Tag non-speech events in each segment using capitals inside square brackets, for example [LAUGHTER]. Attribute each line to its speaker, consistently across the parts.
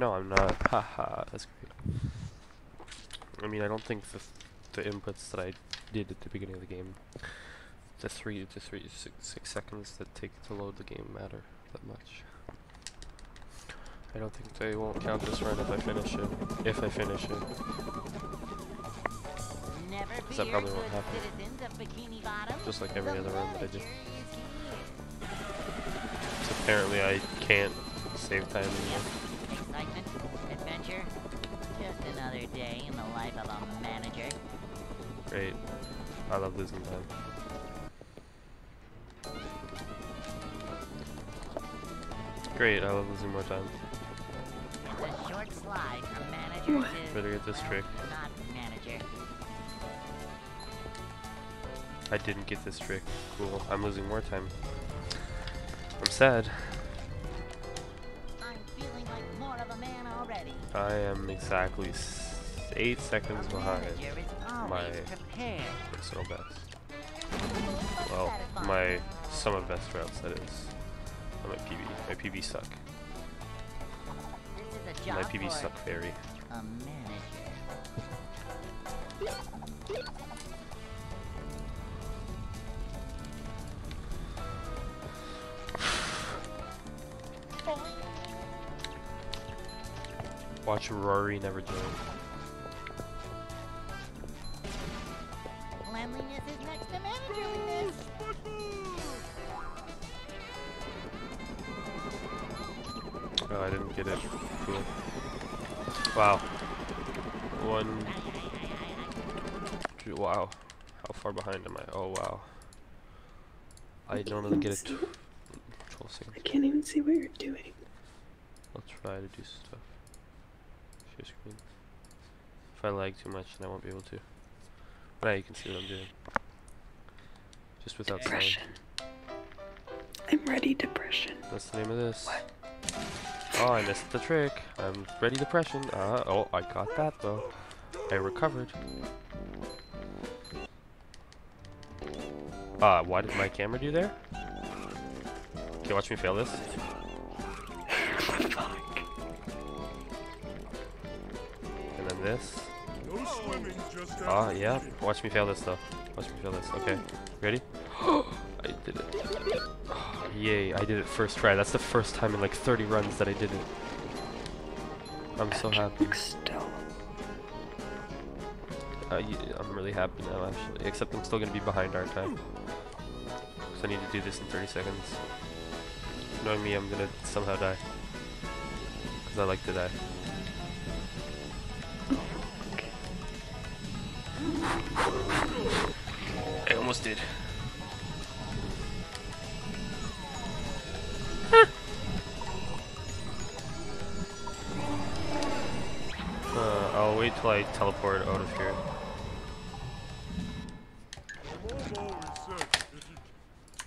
Speaker 1: No, I'm not. [LAUGHS] Haha, that's great. I mean, I don't think the the inputs that I did at the beginning of the game, the three to three six, six seconds that take to load the game matter that much. I don't think they won't count this run if I finish it. If I finish it. Because that probably won't happen.
Speaker 2: citizens of Bikini Bottom.
Speaker 1: Just like every other run that I do.
Speaker 2: is here.
Speaker 1: So apparently I can't save time anymore.
Speaker 2: Day in the life of a manager.
Speaker 1: Great. I love losing time. Great, I love losing more time.
Speaker 2: It's a short slide from manager to
Speaker 1: Better get this trick.
Speaker 2: not manager.
Speaker 1: I didn't get this trick. Cool. I'm losing more time. I'm sad.
Speaker 2: I'm feeling like more of a man already.
Speaker 1: I am exactly s- eight seconds behind my personal best. Well, my of best routes that is. My PB. My PB suck. My PB suck
Speaker 2: manager. [SIGHS]
Speaker 1: Watch Rory never join. Get it. Cool. Wow. One. two- Wow. How far behind am I? Oh, wow. I normally get it. 12 seconds.
Speaker 3: I can't even see what you're doing.
Speaker 1: I'll try to do stuff. Share screen. If I lag too much, then I won't be able to. But now you can see what I'm doing. Just without sound.
Speaker 3: Depression. I'm ready, depression.
Speaker 1: That's the name of this.
Speaker 3: What?
Speaker 1: Oh, I missed the trick. I'm ready depression. Uh, oh, I got that though. I recovered. Uh, what did my camera do there? Okay, watch me fail this. And then this.
Speaker 4: No swimming, just
Speaker 1: Ah, yeah. Watch me fail this though. Watch me fail this. Okay. Ready? I did it. Yay, I did it first try. That's the first time in like 30 runs that I did it. I'm so happy.
Speaker 3: Still.
Speaker 1: Uh, y- I'm really happy now, actually. Except I'm still gonna be behind our time. Because I need to do this in 30 seconds. Knowing me, I'm gonna somehow die. Because I like to die. I almost did. Till I teleport out of here.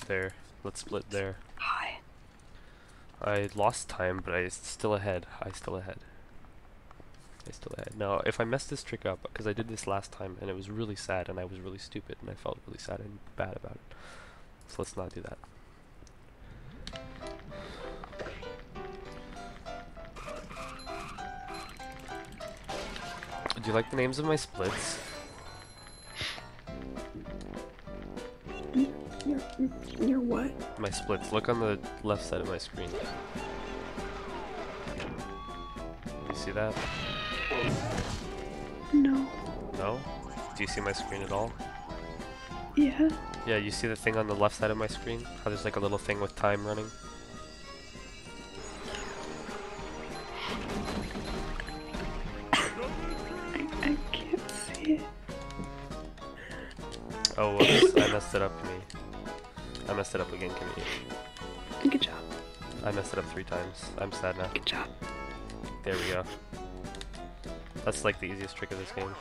Speaker 1: There. Let's split there.
Speaker 3: Hi.
Speaker 1: I lost time, but I still ahead. I still ahead. I still ahead. Now, if I mess this trick up, because I did this last time and it was really sad and I was really stupid and I felt really sad and bad about it. So let's not do that. Do you like the names of my splits?
Speaker 3: You're, you're what?
Speaker 1: My splits. Look on the left side of my screen. You see that?
Speaker 3: No.
Speaker 1: No? Do you see my screen at all?
Speaker 3: Yeah.
Speaker 1: Yeah, you see the thing on the left side of my screen? How there's like a little thing with time running? Oh, whoops. I messed it up, me. I messed it up again, Kimmy.
Speaker 3: Good job.
Speaker 1: I messed it up three times. I'm sad now.
Speaker 3: Good job.
Speaker 1: There we go. That's like the easiest trick of this game.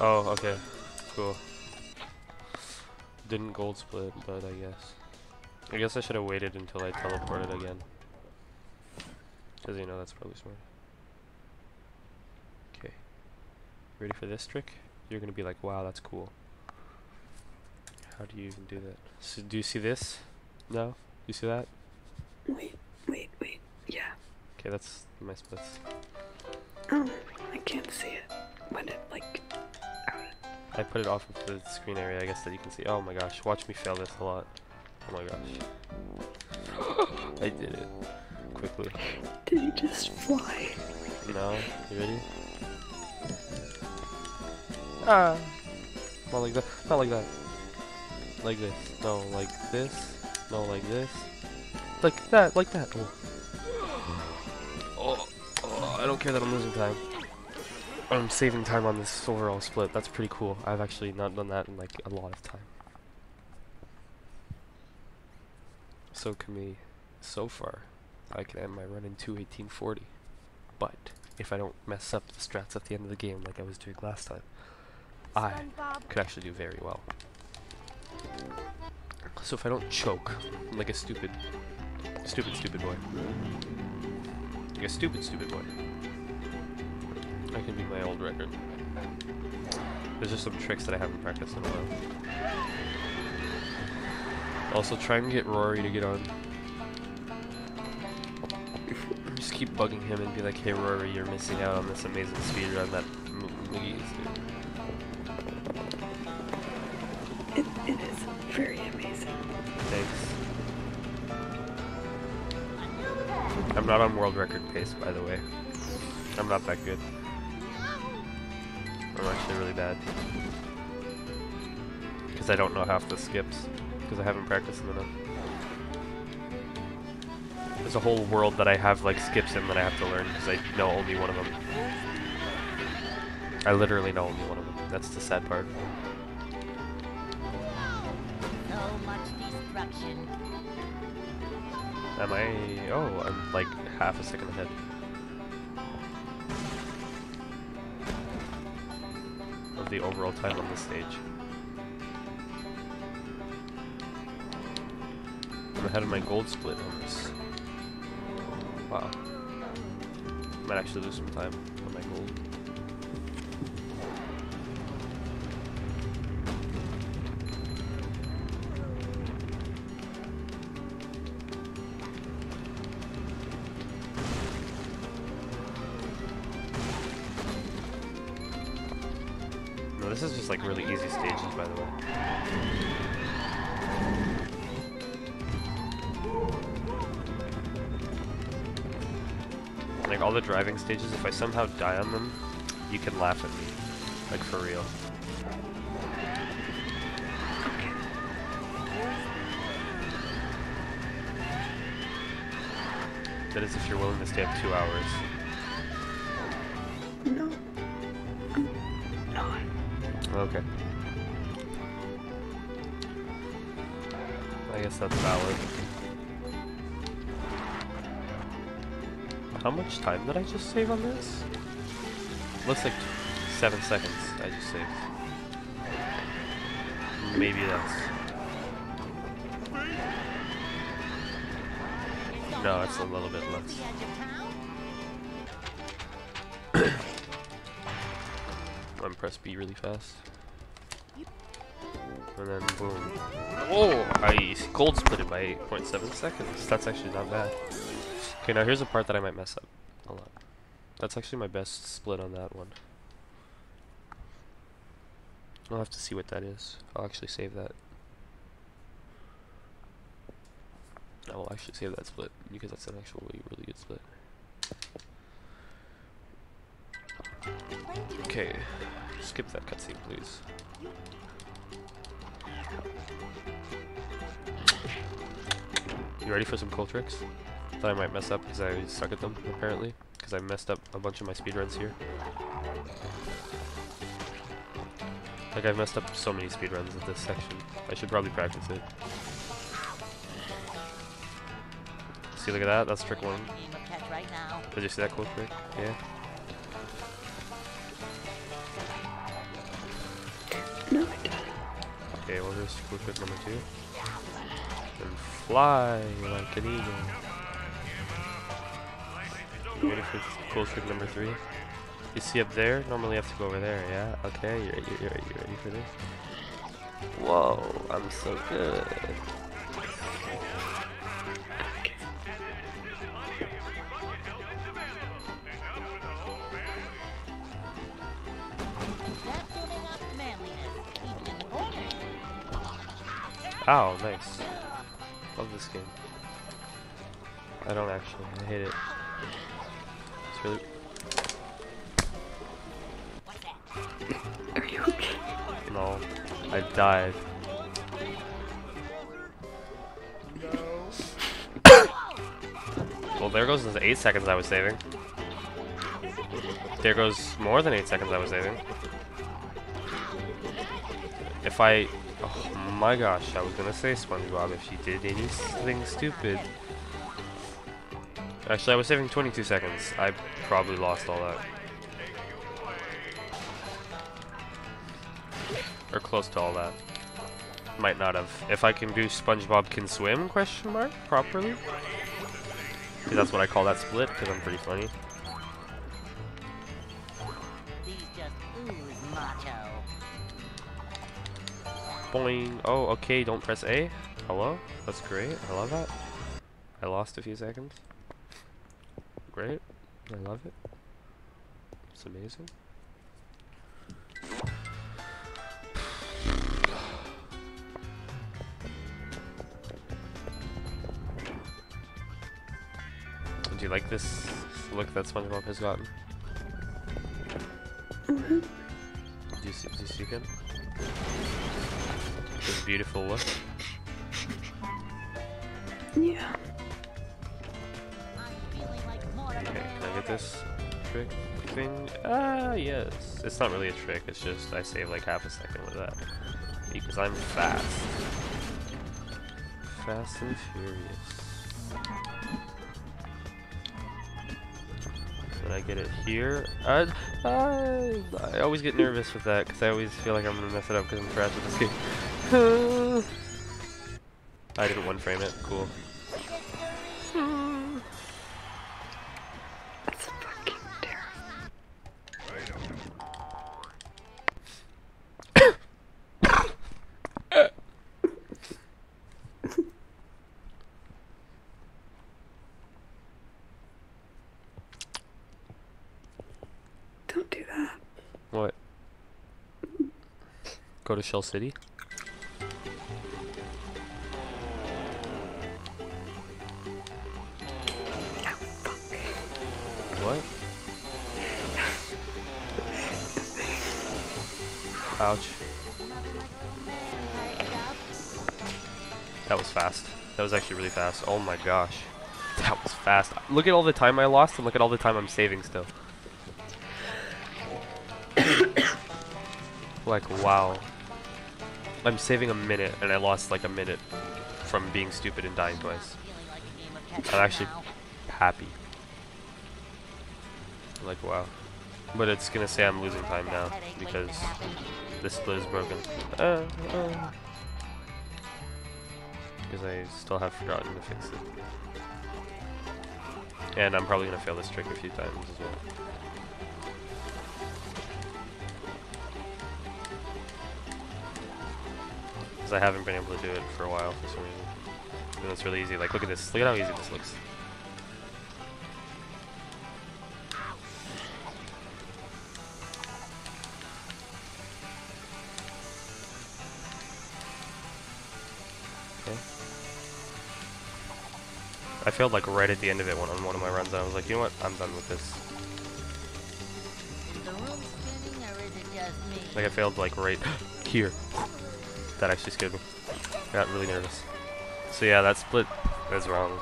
Speaker 1: Oh, okay. Cool. Didn't gold split, but I guess. I guess I should have waited until I teleported again. Because, you know, that's probably smart. Okay. Ready for this trick? You're gonna be like, wow, that's cool. How do you even do that? So, do you see this? No? You see that?
Speaker 3: Wait, wait, wait. Yeah.
Speaker 1: Okay, that's my splits.
Speaker 3: Oh, I can't see it. When it like out.
Speaker 1: I put it off of the screen area, I guess, that you can see. Oh my gosh, watch me fail this a lot. Oh my gosh. [GASPS] I did it. Quickly.
Speaker 3: Did he just fly?
Speaker 1: No, you ready? Ah! Not like that. Not like that. Like this. No, like this. No, like this. Like that. Like that. Oh. Oh, oh, I don't care that I'm losing time. I'm saving time on this overall split. That's pretty cool. I've actually not done that in like a lot of time. So can we, so far, I can end my run in 218.40. But if I don't mess up the strats at the end of the game like I was doing last time, I could actually do very well. So if I don't choke like a stupid, stupid, stupid boy, like a stupid, stupid boy, I can beat my old record. There's just some tricks that I haven't practiced in a while. Also, try and get Rory to get on. [LAUGHS] Just keep bugging him and be like, hey Rory, you're missing out on this amazing speedrun that M- McGee's doing. I'm not on world record pace, by the way. I'm not that good. I'm actually really bad. Because I don't know half the skips. Because I haven't practiced them enough. There's a whole world that I have like skips in that I have to learn because I know only one of them. I literally know only one of them. That's the sad part.
Speaker 2: So much destruction.
Speaker 1: Am I? Oh, I'm like half a second ahead. Of the overall time on this stage. I'm ahead of my gold split on this. Wow. Might actually lose some time on my gold. All stages, if I somehow die on them, you can laugh at me. Like for real. That is if you're willing to stay up two hours.
Speaker 3: No. I'm.
Speaker 1: Okay. I guess that's valid. Much time did I just save on this? Looks like seven seconds I just saved. Maybe that's... No, it's a little bit less. [COUGHS] I'm press B really fast. And then boom. Oh, I gold split it by 8.7 seconds. That's actually not bad. Okay, now here's a part that I might mess up a lot. That's actually my best split on that one. I'll have to see what that is. I'll actually save that. I will actually save that split because that's an actually really good split. Okay, skip that cutscene, please. You ready for some cool tricks? That I might mess up because I suck at them, apparently. Because I messed up a bunch of my speedruns here. Like, I've messed up so many speedruns at this section. I should probably practice it. See, look at that? That's trick one.
Speaker 2: Aim a catch right now.
Speaker 1: Did you see that cool trick? Yeah.
Speaker 3: No, I don't.
Speaker 1: Okay, well here's cool trick number two. And fly like an eagle. Waiting for cool trick number three. You see up there? Normally you have to go over there, yeah? Okay, you ready, you ready, you ready for this? Whoa, I'm so good. Oh, nice. Love this game. I don't actually. I hate it. 8 seconds I was saving. There goes more than 8 seconds I was saving. If I... Oh my gosh, I was gonna say SpongeBob if she did anything stupid. Actually, I was saving 22 seconds. I probably lost all that. Or close to all that. Might not have. If I can do SpongeBob can swim, question mark, properly. 'Cause that's what I call that split, because I'm pretty funny.
Speaker 2: These just ooze macho.
Speaker 1: Boing. Oh, okay, don't press A. Hello? That's great. I love that. I lost a few seconds. Great. I love it. It's amazing. Like this look that SpongeBob has gotten?
Speaker 3: Mhm.
Speaker 1: Do you see, do you see him? This beautiful look.
Speaker 3: Yeah.
Speaker 2: I'm feeling like more of a
Speaker 1: Okay, can I get this trick thing? Ah, yes. It's not really a trick, it's just I save like half a second with that. Because I'm fast. Fast and furious. I get it here. Uh, uh, I always get nervous with that because I always feel like I'm gonna mess it up because I'm trash at this game. [SIGHS] I didn't one frame it. Cool. Shell City? What? Ouch. That was fast. That was actually really fast. Oh my gosh. That was fast. Look at all the time I lost and look at all the time I'm saving still. [COUGHS] like, wow. I'm saving a minute and I lost like a minute from being stupid and dying twice. I'm actually happy. Like, wow. But it's gonna say I'm losing time now because this split is broken. Uh, uh. Because I still have forgotten to fix it. And I'm probably gonna fail this trick a few times as well. Because I haven't been able to do it for a while for some reason. And it's really easy. Like, look at this. Look at how easy this looks. Okay. I failed like right at the end of it one on one of my runs. And I was like, you know what? I'm done with this.
Speaker 2: The spinning or is it just me?
Speaker 1: Like I failed like right [GASPS] here. That actually scared me. I got really nervous. So yeah, that split is wrong.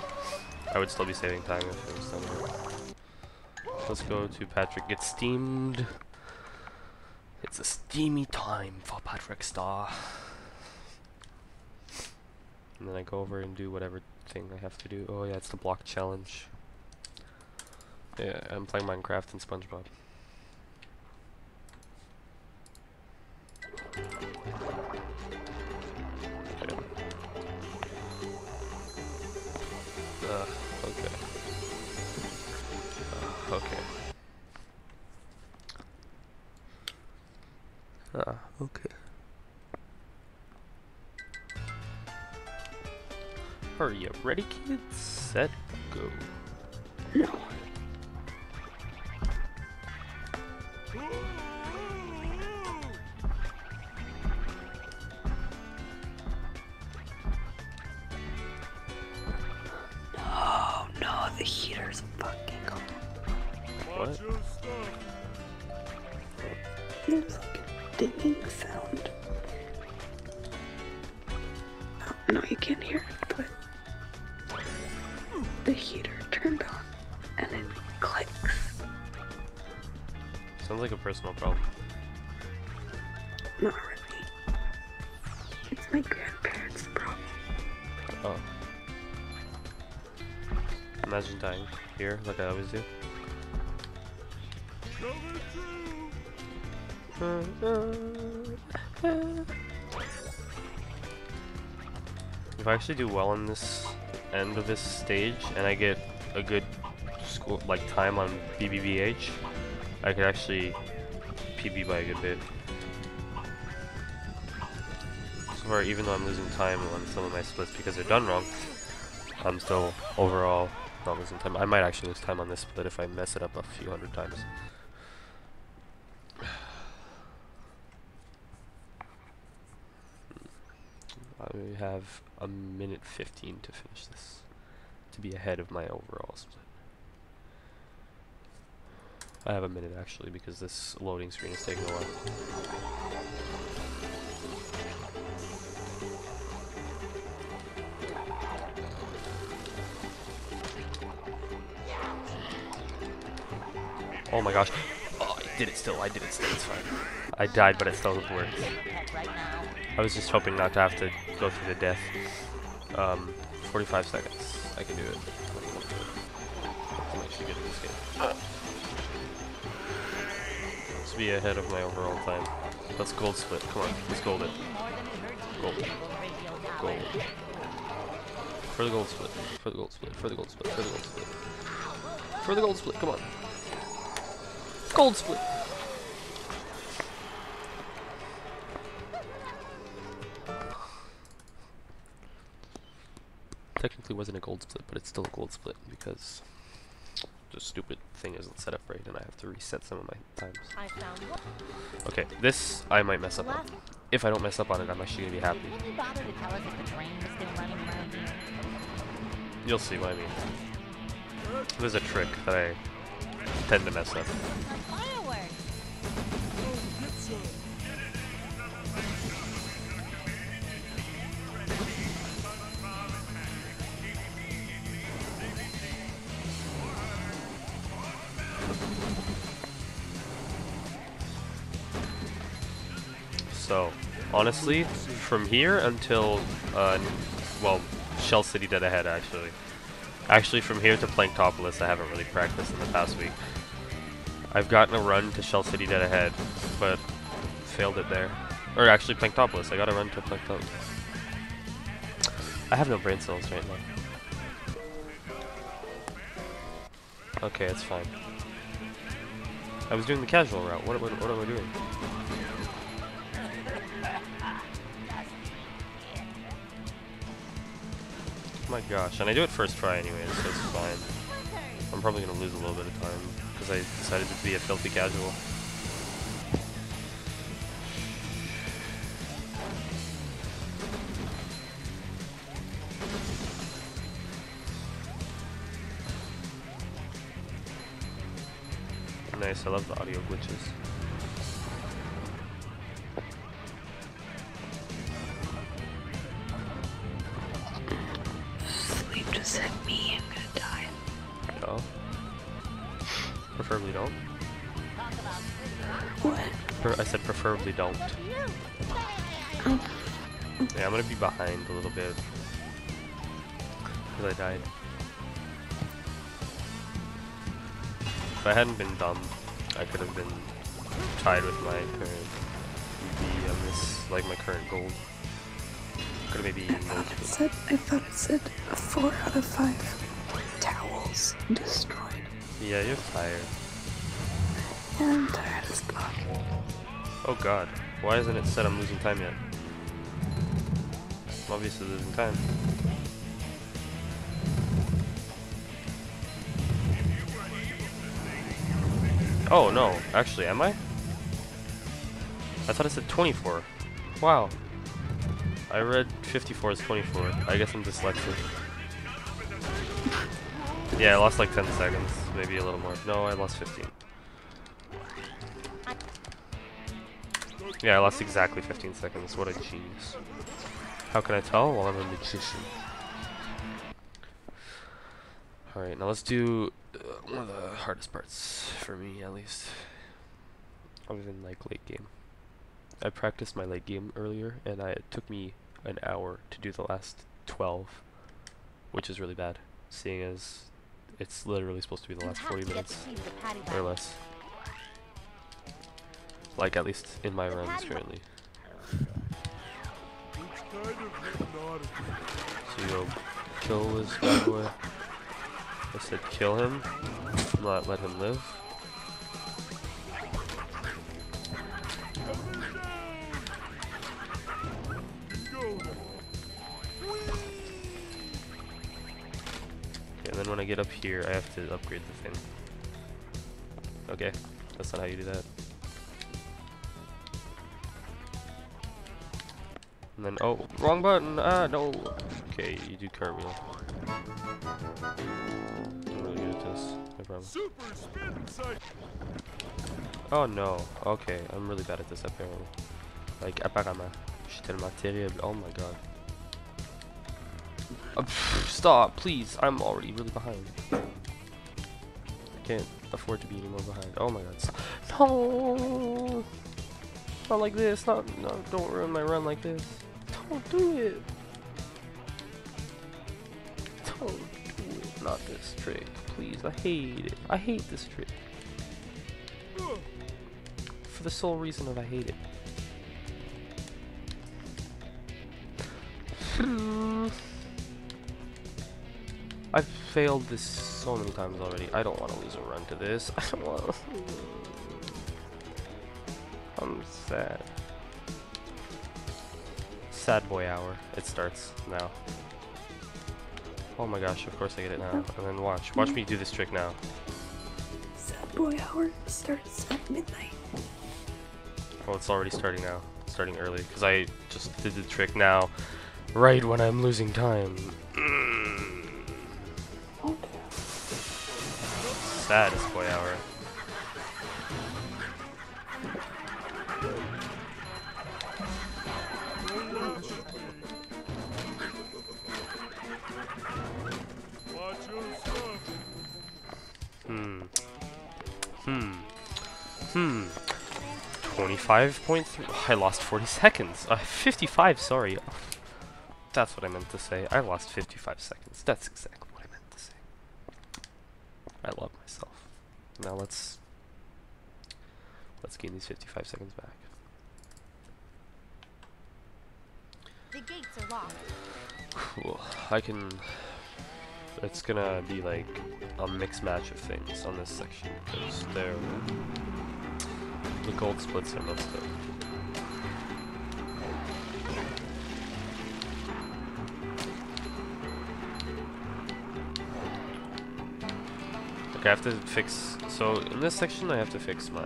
Speaker 1: I would still be saving time if it was done. Let's go to Patrick Get Steamed. It's a steamy time for Patrick Star. And then I go over and do whatever thing I have to do. Oh yeah, it's the block challenge. Yeah, I'm playing Minecraft and SpongeBob. Okay. Ah, okay. Are you ready, kids? Set, go. Actually do well on this end of this stage and I get a good like time on BBBH, I could actually PB by a good bit. So far, even though I'm losing time on some of my splits because they're done wrong, I'm still overall not losing time. I might actually lose time on this split if I mess it up a few hundred times. I have a minute 15 to finish this, to be ahead of my overall split. I have a minute actually because this loading screen is taking a while. Oh my gosh. Oh, I did it still. I did it still. It's fine. I died, but it still works. I was just hoping not to have to go through the death. Um, 45 seconds. I can do it. I'm actually good at this game. Let's be ahead of my overall time. Let's gold split. Come on, let's gold it. Gold. Gold. For the gold split. For the gold split. For the gold split. For the gold split. For the gold split. Come on. Gold split. Technically wasn't a gold split, but it's still a gold split because the stupid thing isn't set up right and I have to reset some of my times. Okay, this I might mess up on. If I don't mess up on it, I'm actually be happy.
Speaker 2: bother to tell us if the train is still running around here?
Speaker 1: You'll see what I mean. There's a trick that I tend to mess up. Honestly, from here until, uh, well, Shell City dead ahead actually. Actually, from here to Planktopolis, I haven't really practiced in the past week. I've gotten a run to Shell City dead ahead, but failed it there. Or actually, Planktopolis. I got a run to Planktopolis. I have no brain cells right now. Okay, it's fine. I was doing the casual route. What, what, what am I doing? My gosh, and I do it first try anyways, so it's fine. I'm probably gonna lose a little bit of time because I decided to be a filthy casual. Tied with my current UV on this, like my current gold. Could have maybe
Speaker 3: I thought it said. I thought it said four out of five towels destroyed.
Speaker 1: Yeah, you're tired.
Speaker 3: Yeah, I'm tired as fuck.
Speaker 1: Oh god, why isn't it said I'm losing time yet? I'm obviously losing time. Oh no, actually, am I? I thought it said 24. Wow. I read 54 as 24. I guess I'm dyslexic. Yeah, I lost like 10 seconds, maybe a little more. No, I lost 15. Yeah, I lost exactly 15 seconds. What a genius. How can I tell? Well, I'm a magician. Alright, now let's do uh, one of the hardest parts, for me at least. Other than like late game. I practiced my late game earlier, and I, it took me an hour to do the last 12, which is really bad, seeing as it's literally supposed to be the last 40 minutes
Speaker 2: the keys to Patty
Speaker 1: or less. Like at least in my runs currently.
Speaker 4: It's kind of hypnotic.
Speaker 1: So you go kill this bad boy. I said kill him, not let him live. Then when I get up here, I have to upgrade the thing. Okay, that's not how you do that. And then, oh, wrong button! Ah, no! Okay, you do cartwheel. I'm really good at this, no problem.
Speaker 4: Super spin.
Speaker 1: Oh no, okay, I'm really bad at this apparently. Like, apparemment. Je suis tellement terrible, oh my god. Uh, stop, please, I'm already really behind. I can't afford to be any more behind. Oh my god, stop. No! Not like this, not, no, don't ruin my run like this. Don't do it! Don't do it, not this trick, please, I hate it. I hate this trick. For the sole reason of I hate it. [SIGHS] I've failed this so many times already. I don't want to lose a run to this. [LAUGHS] I don't want to. I'm sad. Sad boy hour. It starts now. Oh my gosh, of course I get it now. And then watch. Watch me do this trick now.
Speaker 3: Sad boy hour starts at midnight.
Speaker 1: Oh, it's already starting now. It's starting early because I just did the trick now, right when I'm losing time. [CLEARS THROAT] Saddest boy hour. Hmm. Hmm. Hmm. 25.3. I lost 40 seconds. Uh, 55, sorry. That's what I meant to say. I lost 55 seconds. That's exactly what I meant to say. I love myself. Now let's let's gain these 55 seconds back.
Speaker 2: The gates are locked.
Speaker 1: Cool. I can. It's gonna be like a mixed match of things on this section because they're the gold splits are most of. Okay, I have to fix. So in this section, I have to fix my.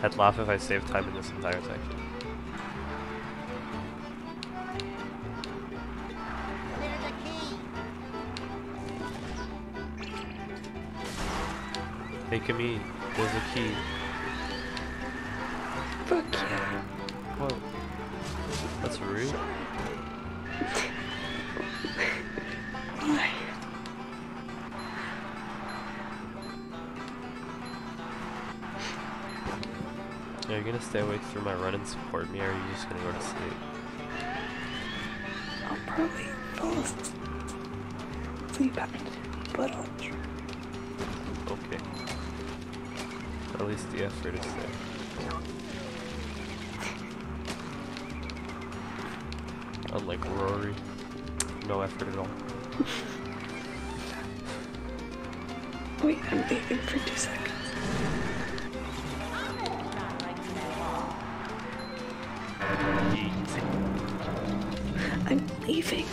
Speaker 1: I'd laugh if I saved time in this entire section. Hey Camille, there's a key.
Speaker 3: Fuck yeah.
Speaker 1: What? That's rude. [LAUGHS] Are you gonna stay awake through my run and support me, or are you just gonna go to sleep?
Speaker 3: I'll probably fall asleep but I'll
Speaker 1: at least the effort is there. Unlike Rory, no effort at all. [LAUGHS]
Speaker 3: Wait, I'm leaving for two seconds. [LAUGHS] I'm leaving.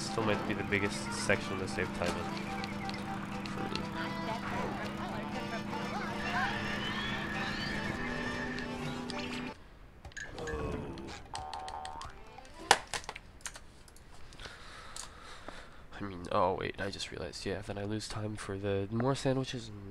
Speaker 1: This still might be the biggest section to save time in. I mean, oh wait, I just realized, yeah, then I lose time for the more sandwiches and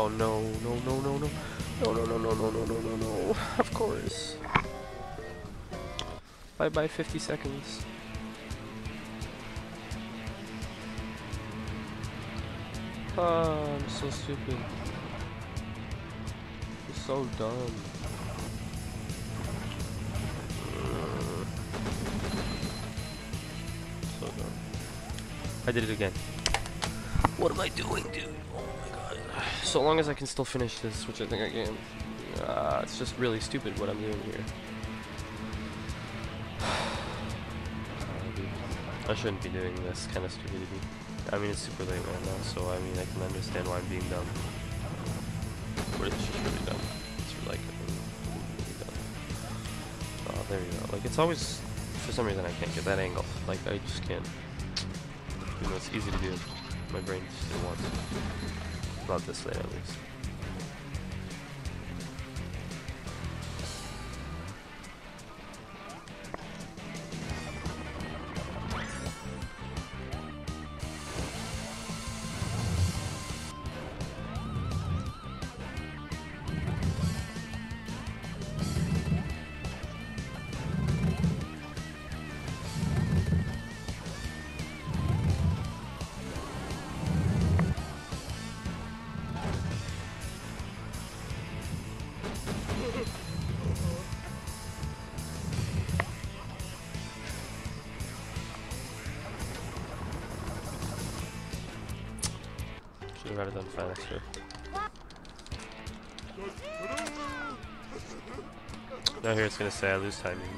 Speaker 1: Oh no, no, no, no, no. No, no, no, no, no, no, no, no, no. Of course. Bye bye 50 seconds. Ah, I'm so stupid. I'm so dumb. So dumb. I did it again. What am I doing, dude? So long as I can still finish this, which I think I can. Uh, it's just really stupid what I'm doing here. [SIGHS] I shouldn't be doing this kind of stupidity. I mean, it's super late right now, so I mean, I can understand why I'm being dumb. But it's just really dumb. It's like really dumb. Oh, there you go. Like, it's always, for some reason, I can't get that angle. Like, I just can't. You know, it's easy to do. My brain just didn't want to. Not this late, at least. It's gonna say I lose timing.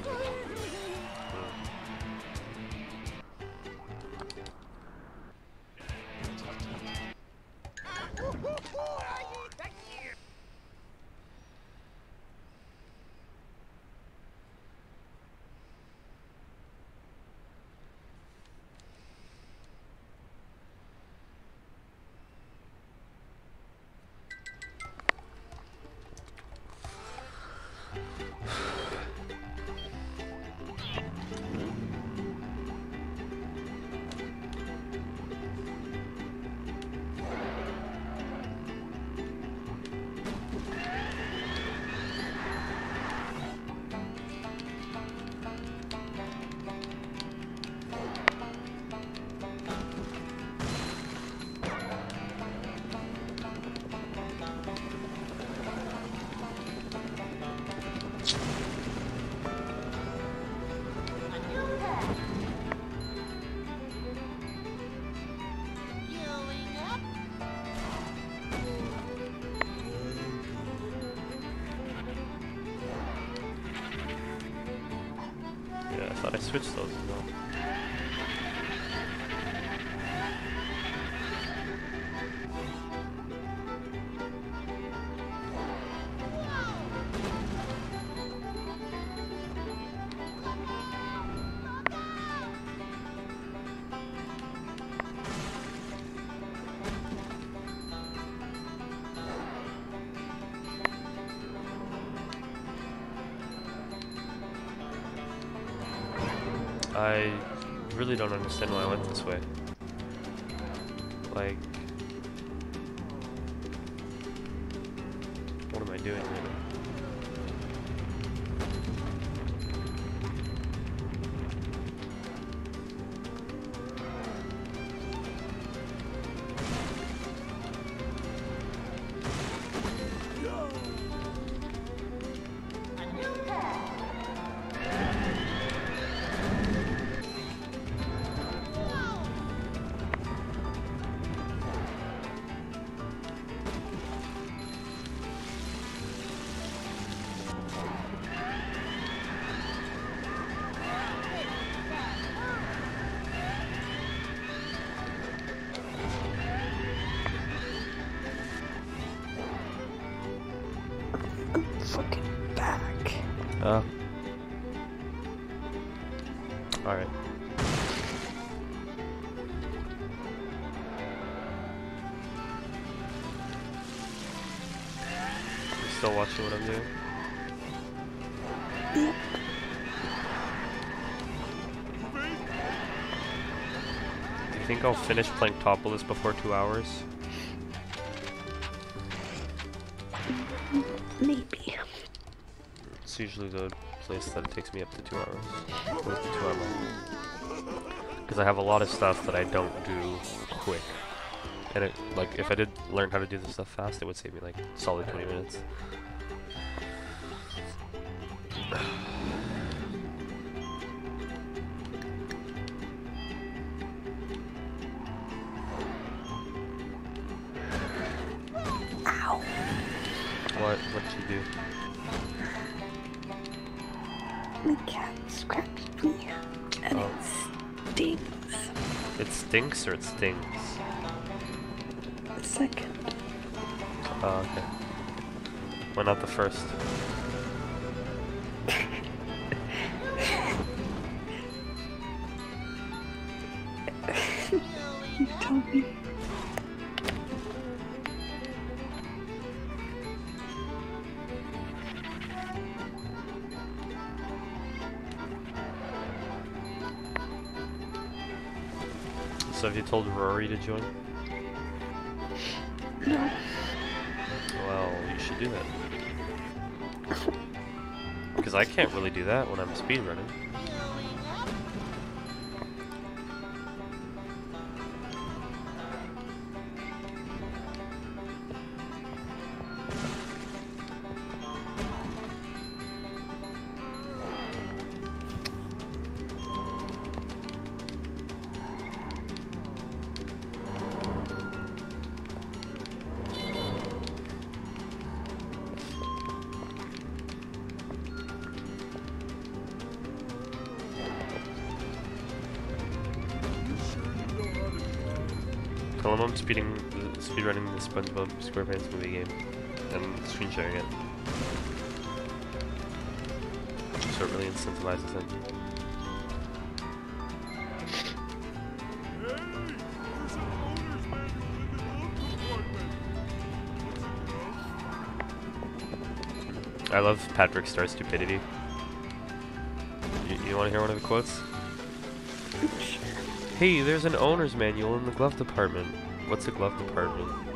Speaker 1: I really don't understand why I went this way. Like, think I'll finish playing Topolis before two hours?
Speaker 3: Maybe.
Speaker 1: It's usually the place that it takes me up to two hours. Close to two hours. Because I have a lot of stuff that I don't do quick. And it, like, if I did learn how to do this stuff fast, it would save me like solid 20 minutes. Or?
Speaker 3: The second.
Speaker 1: Oh, okay. Why not the first? Join?
Speaker 3: No.
Speaker 1: Well, you should do that. Because I can't really do that when I'm speedrunning. SpongeBob SquarePants movie game and screen sharing it. So it really incentivizes him.
Speaker 4: Hey, there's an owner's manual in the glove compartment. What's it?
Speaker 1: I love Patrick Star stupidity. You, you want to hear one of the quotes? Hey, there's an owner's manual in the glove department. What's a glove department?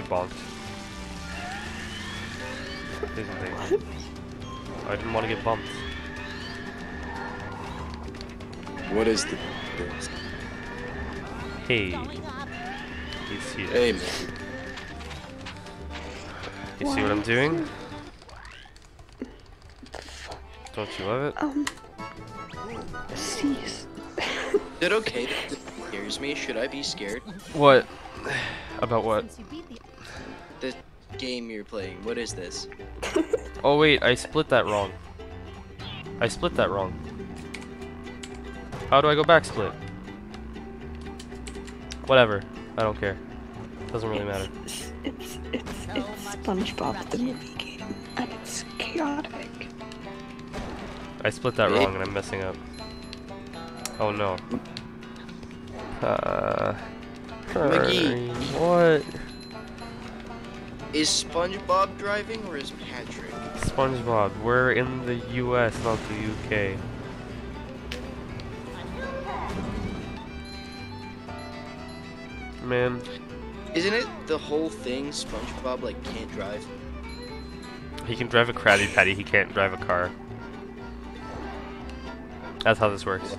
Speaker 1: Get bonked. Here's the thing. I didn't want to get bumped.
Speaker 5: What is the
Speaker 1: Hey,
Speaker 2: Going up.
Speaker 1: You.
Speaker 6: Hey, man.
Speaker 1: You see what I'm doing? Don't you love it?
Speaker 3: Um. Cease.
Speaker 6: Is it okay that this scares me? Should I be scared?
Speaker 1: What? [SIGHS] About what?
Speaker 6: Game you're playing, what is this? [LAUGHS]
Speaker 1: Oh wait, I split that wrong. I split that wrong. How do I go back split? Whatever. I don't care. Doesn't really matter.
Speaker 3: It's it's it's, it's SpongeBob the
Speaker 7: destruction.
Speaker 3: movie game, and it's chaotic.
Speaker 1: I split that wrong and I'm messing up. Oh no. Uh.
Speaker 6: Mickey.
Speaker 1: What?
Speaker 6: Is SpongeBob driving or is Patrick?
Speaker 1: SpongeBob, we're in the US, not the UK. Man,
Speaker 6: Isn't it the whole thing SpongeBob like can't drive?
Speaker 1: he can drive a Krabby Patty, he can't drive a car. That's how this works.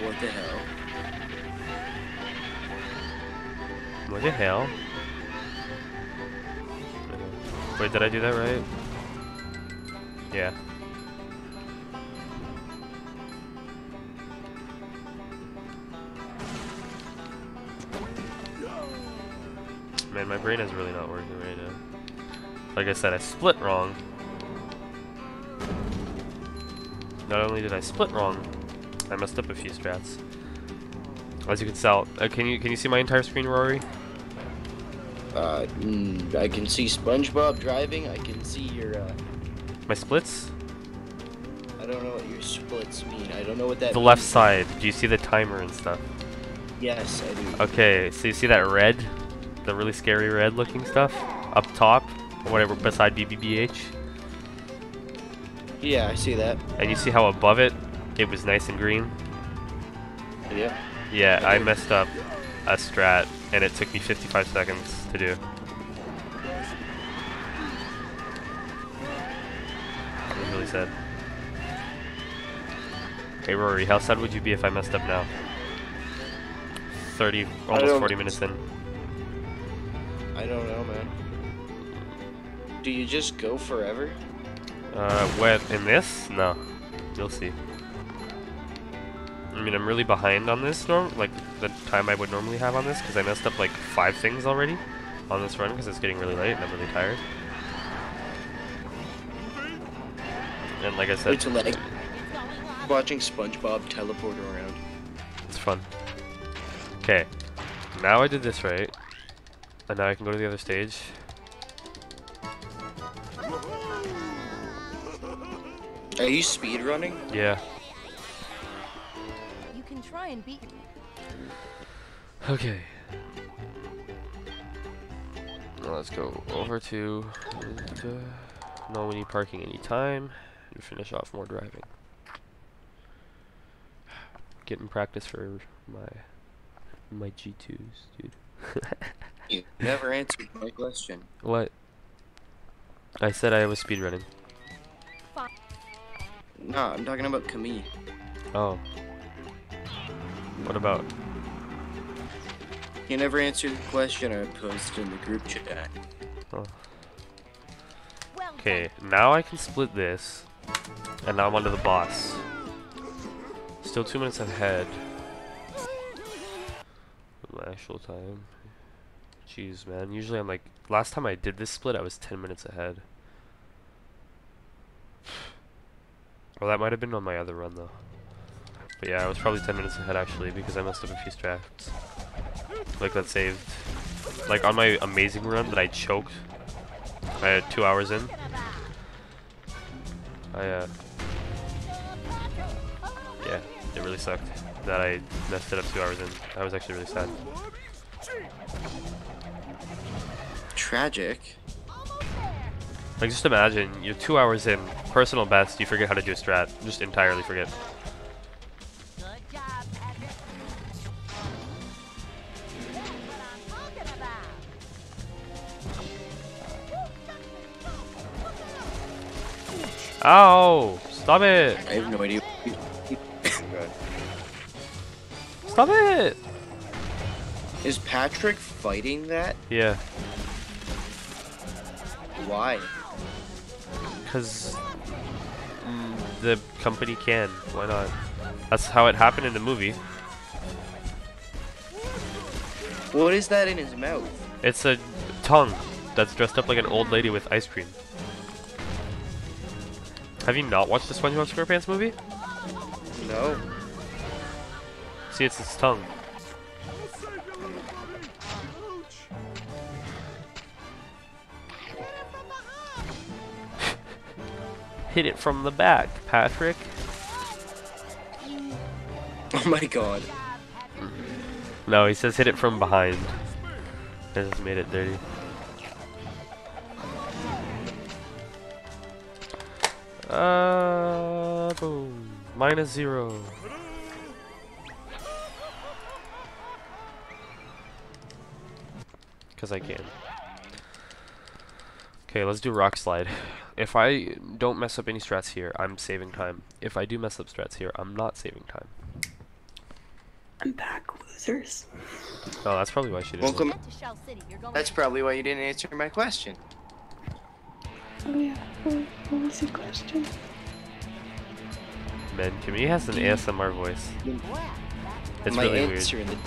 Speaker 6: What the hell?
Speaker 1: What the hell? Wait, did I do that right? Yeah. Man, my brain is really not working right now. Like I said, I split wrong. Not only did I split wrong, I messed up a few strats. As you can tell, uh, can you can you see my entire screen, Rory?
Speaker 6: Uh, mm, I can see SpongeBob driving. I can see your. Uh,
Speaker 1: My splits?
Speaker 6: I don't know what your splits mean. I don't know what that.
Speaker 1: The left side. Do you see the timer and stuff?
Speaker 6: Yes, I do.
Speaker 1: Okay, so you see that red? The really scary red looking stuff? Up top? Or whatever, beside BBBH?
Speaker 6: Yeah, I see that.
Speaker 1: And you see how above it, it was nice and green?
Speaker 6: Yeah.
Speaker 1: Yeah, I messed up a strat, and it took me 55 seconds to do. It was really sad. Hey Rory, how sad would you be if I messed up now? 30, almost 40 minutes in.
Speaker 6: I don't know, man. Do you just go forever?
Speaker 1: Uh, what, in this? No. You'll see. I mean, I'm really behind on this, norm like, the time I would normally have on this, because I messed up, like, five things already on this run, because it's getting really late and I'm really tired. And like I said,
Speaker 6: like watching SpongeBob teleport around.
Speaker 1: it's fun. Okay, now I did this right, and now I can go to the other stage.
Speaker 6: Are you speed running?
Speaker 1: Yeah.
Speaker 2: You can try and beat
Speaker 1: Okay. Now let's go over to uh, no weenie parking anytime and finish off more driving. Getting practice for my my G2s, dude. [LAUGHS]
Speaker 6: You never answered my question.
Speaker 1: what? I said I was speedrunning.
Speaker 6: No, I'm talking about Camille.
Speaker 1: Oh. What about?
Speaker 6: You never answered the question I posted in the group chat.
Speaker 1: Oh. Okay, now I can split this, and now I'm onto the boss. Still two minutes ahead. My actual time. Jeez, man. Usually I'm like, last time I did this split, I was 10 minutes ahead. Well, that might have been on my other run though. But yeah, I was probably 10 minutes ahead actually because I messed up a few strats. Like that saved. Like on my amazing run that I choked. I had two hours in. I uh yeah, it really sucked that I messed it up two hours in. I was actually really sad.
Speaker 6: Tragic.
Speaker 1: Like just imagine you're two hours in, personal best, you forget how to do a strat. Just entirely forget. Ow! Stop it!
Speaker 6: I have no idea.
Speaker 1: Stop it!
Speaker 6: Is Patrick fighting that?
Speaker 1: Yeah,
Speaker 6: Why?
Speaker 1: because the company can. Why not? That's how it happened in the movie.
Speaker 6: What is that in his mouth?
Speaker 1: It's a tongue that's dressed up like an old lady with ice cream. Have you not watched the SpongeBob SquarePants movie?
Speaker 6: No.
Speaker 1: See, it's its tongue.
Speaker 8: I'll save you, little buddy. Ouch.
Speaker 1: Hit it from the back, Patrick. [LAUGHS]
Speaker 6: Oh my god.
Speaker 1: No, he says hit it from behind. I just made it dirty. Uh, boom. Minus zero. Because I can. Okay, let's do rock slide. If I don't mess up any strats here, I'm saving time. If I do mess up strats here, I'm not saving time.
Speaker 3: I'm back, losers.
Speaker 1: Oh, that's probably why she didn't.
Speaker 6: Welcome.
Speaker 2: Head to Shell City. You're going
Speaker 6: That's probably why you didn't answer my question.
Speaker 3: Oh yeah. What, what was your question?
Speaker 1: Man, Jimmy has an ASMR voice. It's
Speaker 6: my
Speaker 1: really
Speaker 6: answer
Speaker 1: weird.
Speaker 6: in the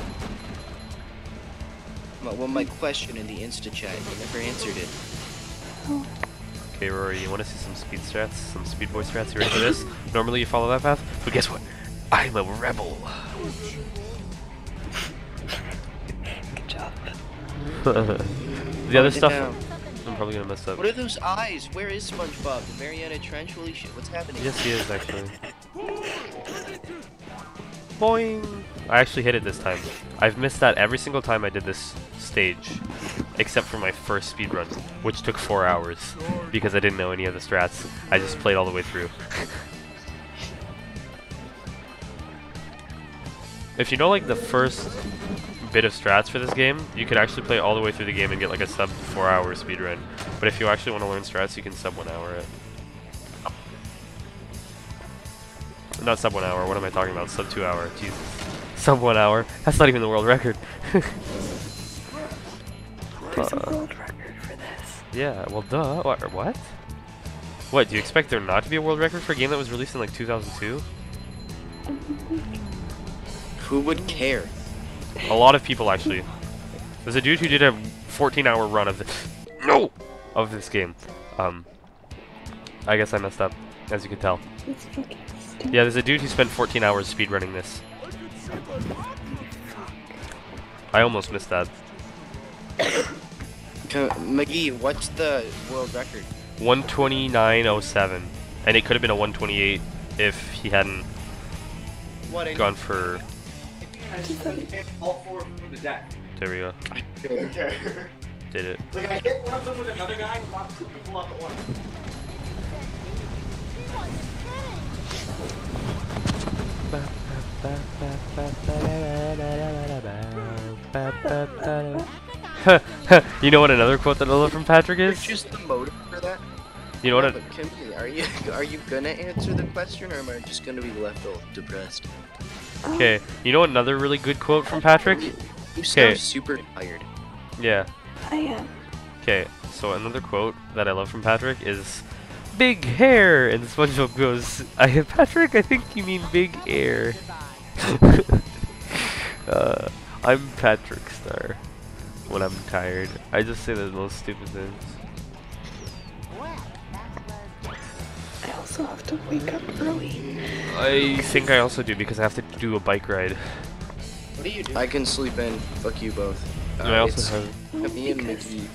Speaker 6: my, well, my question in the Insta chat, you never answered it.
Speaker 3: Oh,
Speaker 1: Okay, Rory, you want to see some speed strats? Some speed boy strats? You ready for this? [COUGHS] Normally you follow that path, but guess what? I'm a rebel.
Speaker 3: good job. [LAUGHS]
Speaker 1: the other stuff,
Speaker 6: down.
Speaker 1: I'm probably gonna mess up.
Speaker 6: What are those eyes? Where is SpongeBob? The Mariana Trench? Holy shit, what's happening?
Speaker 1: Yes, he is actually. Boing! I actually hit it this time. I've missed that every single time I did this stage, except for my first speed run, which took four hours because I didn't know any of the strats. I just played all the way through. [LAUGHS] if you know like the first bit of strats for this game, you could actually play all the way through the game and get like a sub four hour speed run. But if you actually want to learn strats, you can sub one hour it. Not sub one hour. What am I talking about? Sub two hour. Jesus. Sub one hour. That's not even the world record.
Speaker 3: There's a [LAUGHS]
Speaker 1: Uh,
Speaker 3: world record for this.
Speaker 1: yeah. Well, duh. What? What? What? Do you expect there not to be a world record for a game that was released in like 2002?
Speaker 6: Who would care?
Speaker 1: A lot of people actually. There's a dude who did a 14-hour run of this. No. Of this game. Um. I guess I messed up, as you can tell.
Speaker 3: It's fucking stupid.
Speaker 1: Yeah, there's a dude who spent 14 hours speedrunning this. I almost missed that. [COUGHS]
Speaker 6: McGee, what's the world record?
Speaker 1: 129.07. And it could have been a 128 if he hadn't
Speaker 6: What?
Speaker 1: gone for.
Speaker 9: All four of them to the deck.
Speaker 1: There we go.
Speaker 9: Okay.
Speaker 1: Did it.
Speaker 9: like I hit one of them with another guy and knocked two people off at once.
Speaker 1: you know what another quote that I love from Patrick is?
Speaker 6: just the motive for that?
Speaker 1: You know what?
Speaker 6: Yeah, but Kimmy, are you [LAUGHS] are you gonna answer the question or am I just gonna be left all depressed?
Speaker 1: Okay. You know another really good quote from Patrick?
Speaker 6: You, you sound
Speaker 1: Okay.
Speaker 6: super tired.
Speaker 1: Yeah.
Speaker 3: I am.
Speaker 1: Okay. So another quote that I love from Patrick is "Big hair," and SpongeBob goes, "I Patrick, I think you mean big air." [LAUGHS] uh, I'm Patrick Star. When I'm tired, I just say the most stupid things.
Speaker 3: Also have to wake up early.
Speaker 1: I think I also do because I have to do a bike ride.
Speaker 6: What do you do? I can sleep in. Fuck you both. Uh,
Speaker 1: I also have.
Speaker 3: No,
Speaker 6: me and
Speaker 3: because,
Speaker 6: McGee.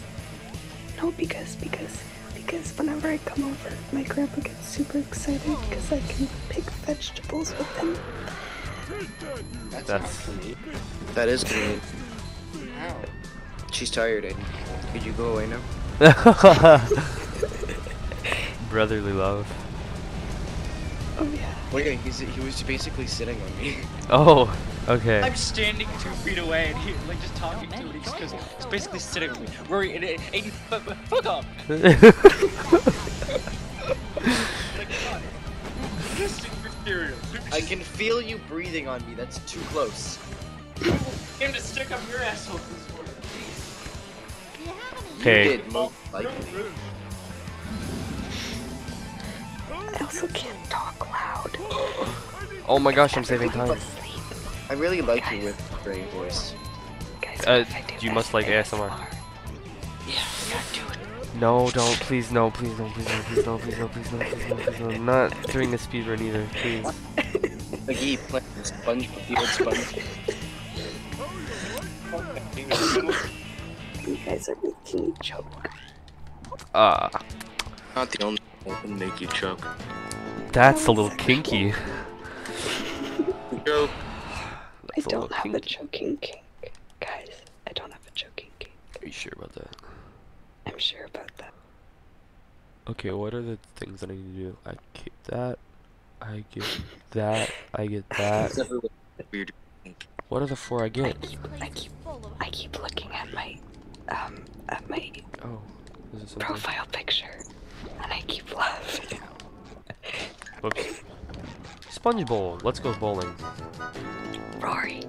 Speaker 3: no, because because because whenever I come over, my grandpa gets super excited because I can pick vegetables with him.
Speaker 1: That's.
Speaker 6: That is convenient. She's tired, Aiden. Could you go away now? [LAUGHS]
Speaker 1: Brotherly love.
Speaker 3: Oh yeah.
Speaker 6: Look at he's, he was basically sitting on me. [LAUGHS]
Speaker 1: Oh, okay.
Speaker 9: I'm standing two feet away and he like just talking to him. because just he's basically sitting on me. Rory and, and, and fuck, fuck off. Like, God. This is mysterious.
Speaker 6: I can feel you breathing on me. That's too close.
Speaker 9: Him to stick up your asshole this morning.
Speaker 1: Hey,
Speaker 6: Did most likely.
Speaker 3: I also can't talk loud.
Speaker 1: oh my gosh, I'm saving time.
Speaker 6: I really like you with gray voice.
Speaker 3: Guys,
Speaker 1: Uh,
Speaker 3: what if I do
Speaker 1: you must like ASMR.
Speaker 6: Yeah, yeah, do it.
Speaker 1: No, don't, please, no, please, no, please, no, please, no, please, no, please, no, please, no, please, no. I'm not doing a speedrun either, please.
Speaker 6: McGee playing the sponge the old sponge.
Speaker 3: You guys are making me choke.
Speaker 1: Ah,
Speaker 6: Not the only one that can make you choke.
Speaker 1: that's a little kinky. [LAUGHS]
Speaker 6: Joke.
Speaker 3: I
Speaker 1: That's a little
Speaker 3: don't have a
Speaker 1: kinky.
Speaker 3: choking kink. Guys, I don't have a choking kink.
Speaker 1: Are you sure about that?
Speaker 3: I'm sure about that.
Speaker 1: Okay, what are the things that I need to do? I get that. I get that. I get [LAUGHS] that.
Speaker 6: Weird.
Speaker 1: What are the four I get?
Speaker 3: I keep, I keep looking at my, um, at my
Speaker 1: Oh, is
Speaker 3: profile picture, and I keep laughing.
Speaker 1: Whoops. Sponge bowl. Let's go bowling.
Speaker 3: Rory,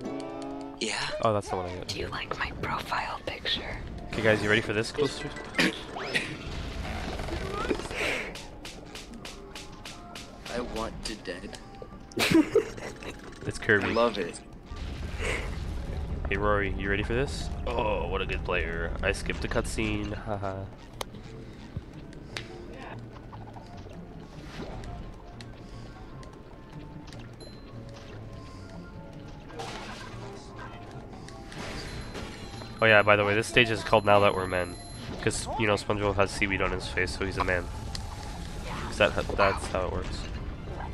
Speaker 6: Yeah.
Speaker 1: Oh, that's the one I get.
Speaker 3: do you like my profile picture?
Speaker 1: Okay, guys, you ready for this coaster?
Speaker 6: I want to dead.
Speaker 1: It's
Speaker 6: I
Speaker 1: Kirby.
Speaker 6: love it.
Speaker 1: Hey Rory, you ready for this? Oh, what a good player. I skipped a cutscene. [LAUGHS] Haha. Oh yeah, by the way, this stage is called Now That We're Men. Because, you know, SpongeBob has seaweed on his face, so he's a man. 'Cause that, that's how it works.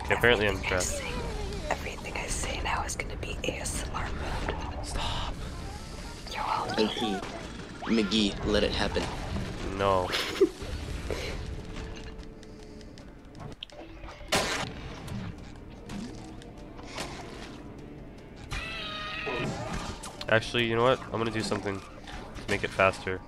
Speaker 1: Okay, apparently I'm
Speaker 3: Everything I
Speaker 1: trapped.
Speaker 3: Everything I say now is gonna be ASMR mode.
Speaker 1: Stop.
Speaker 3: You're welcome.
Speaker 6: McGee. McGee, let it happen.
Speaker 1: No. [LAUGHS] Actually, you know what? I'm gonna do something to make it faster.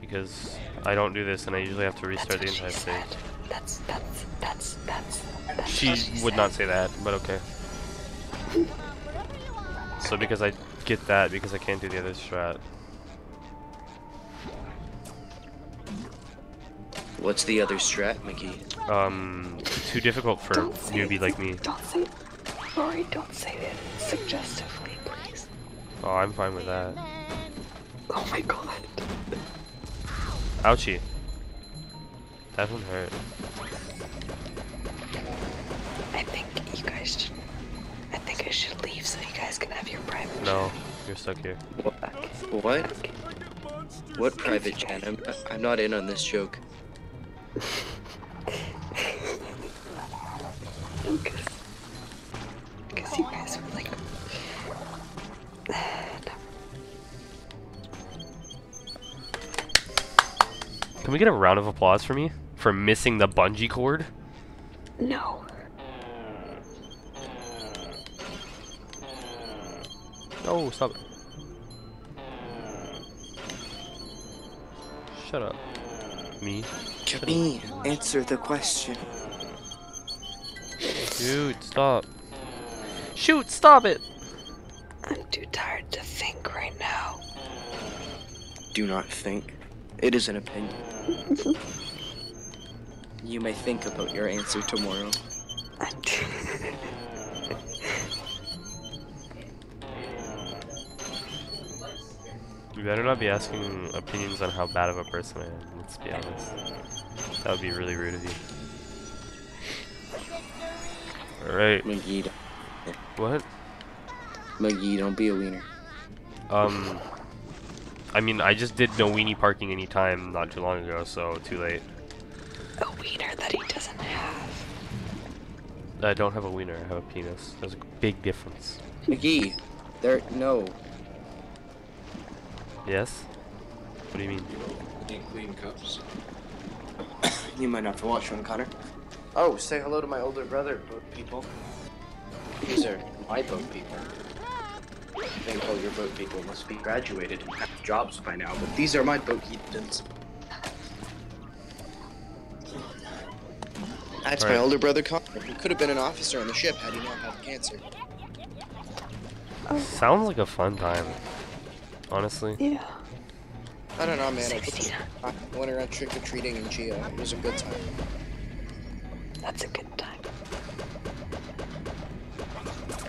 Speaker 1: Because I don't do this and I usually have to restart the entire
Speaker 3: she
Speaker 1: stage.
Speaker 3: That's that's that's that's. that's
Speaker 1: She
Speaker 3: she
Speaker 1: would
Speaker 3: said.
Speaker 1: not say that, but okay. So because I get that, because I can't do the other strat.
Speaker 6: What's the other strat, Mickey?
Speaker 1: Um, too difficult for
Speaker 3: Don't say
Speaker 1: newbie
Speaker 3: it.
Speaker 1: like me.
Speaker 3: Don't say, Rory. Don't say it suggestively, please.
Speaker 1: Oh, I'm fine with that.
Speaker 3: Oh my god.
Speaker 1: Ouchie. That one hurt.
Speaker 3: I think you guys should. I think I should leave so you guys can have your private.
Speaker 1: No, you're stuck here.
Speaker 6: What? What?
Speaker 3: Okay.
Speaker 6: What private chat? I'm, I'm not in on this joke. [LAUGHS]
Speaker 3: Because, because you guys were like.
Speaker 1: Can we get a round of applause for me? For missing the bungee cord?
Speaker 3: No.
Speaker 1: No, stop it. Shut up. Me?
Speaker 6: Me, answer the question.
Speaker 1: Dude, stop. Shoot, stop it!
Speaker 3: I'm too tired to think right now.
Speaker 6: Do not think. It is an opinion. You may think about your answer tomorrow.
Speaker 1: You better not be asking opinions on how bad of a person I am, let's be honest. That would be really rude of you. Alright,
Speaker 6: McGee,
Speaker 1: what?
Speaker 6: McGee, don't be a wiener.
Speaker 1: Um, I mean, I just did no weenie parking anytime not too long ago, so too late.
Speaker 3: a wiener that he doesn't have.
Speaker 1: I don't have a wiener, I have a penis. There's a big difference.
Speaker 6: McGee, there, no.
Speaker 1: Yes? What do you mean?
Speaker 6: Need clean cups. [COUGHS] you might have to watch one, Connor. Oh, say hello to my older brother, boat people. These are my boat people. I think all your boat people must be graduated and have jobs by now, but these are my boat heathens. That's my older brother, Connor. He could have been an officer on the ship had he not had cancer.
Speaker 3: Oh,
Speaker 1: Sounds like a fun time. Honestly.
Speaker 3: yeah.
Speaker 6: I don't know, man. I,
Speaker 3: 69.
Speaker 6: I went around trick or treating in Geo. It was a good time.
Speaker 3: That's a good time.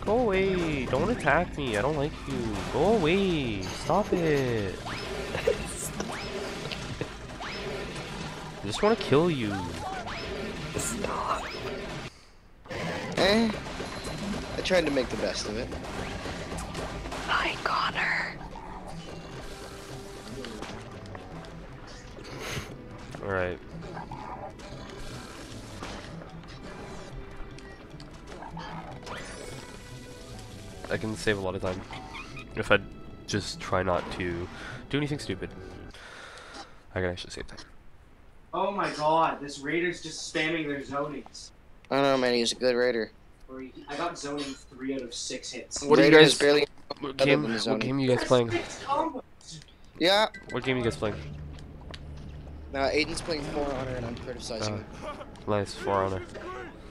Speaker 1: Go away! Don't attack me. I don't like you. Go away! Stop it! I just want to kill you.
Speaker 3: Stop.
Speaker 6: Eh. I tried to make the best of it.
Speaker 3: Hi, Connor.
Speaker 1: Alright. I can save a lot of time. If I just try not to do anything stupid. I can actually save time.
Speaker 9: Oh my god, this raider's just spamming their zonings.
Speaker 6: I don't know, man. He's a good raider.
Speaker 9: I got zoning three out of six hits.
Speaker 1: What are you guys-
Speaker 6: barely.
Speaker 1: What game,
Speaker 6: than
Speaker 1: what
Speaker 6: zoning.
Speaker 1: game you guys playing?
Speaker 6: Yeah.
Speaker 1: What game are you guys playing?
Speaker 6: Now Aiden's playing For Honor, and I'm criticizing uh, him.
Speaker 1: Nice, For Honor.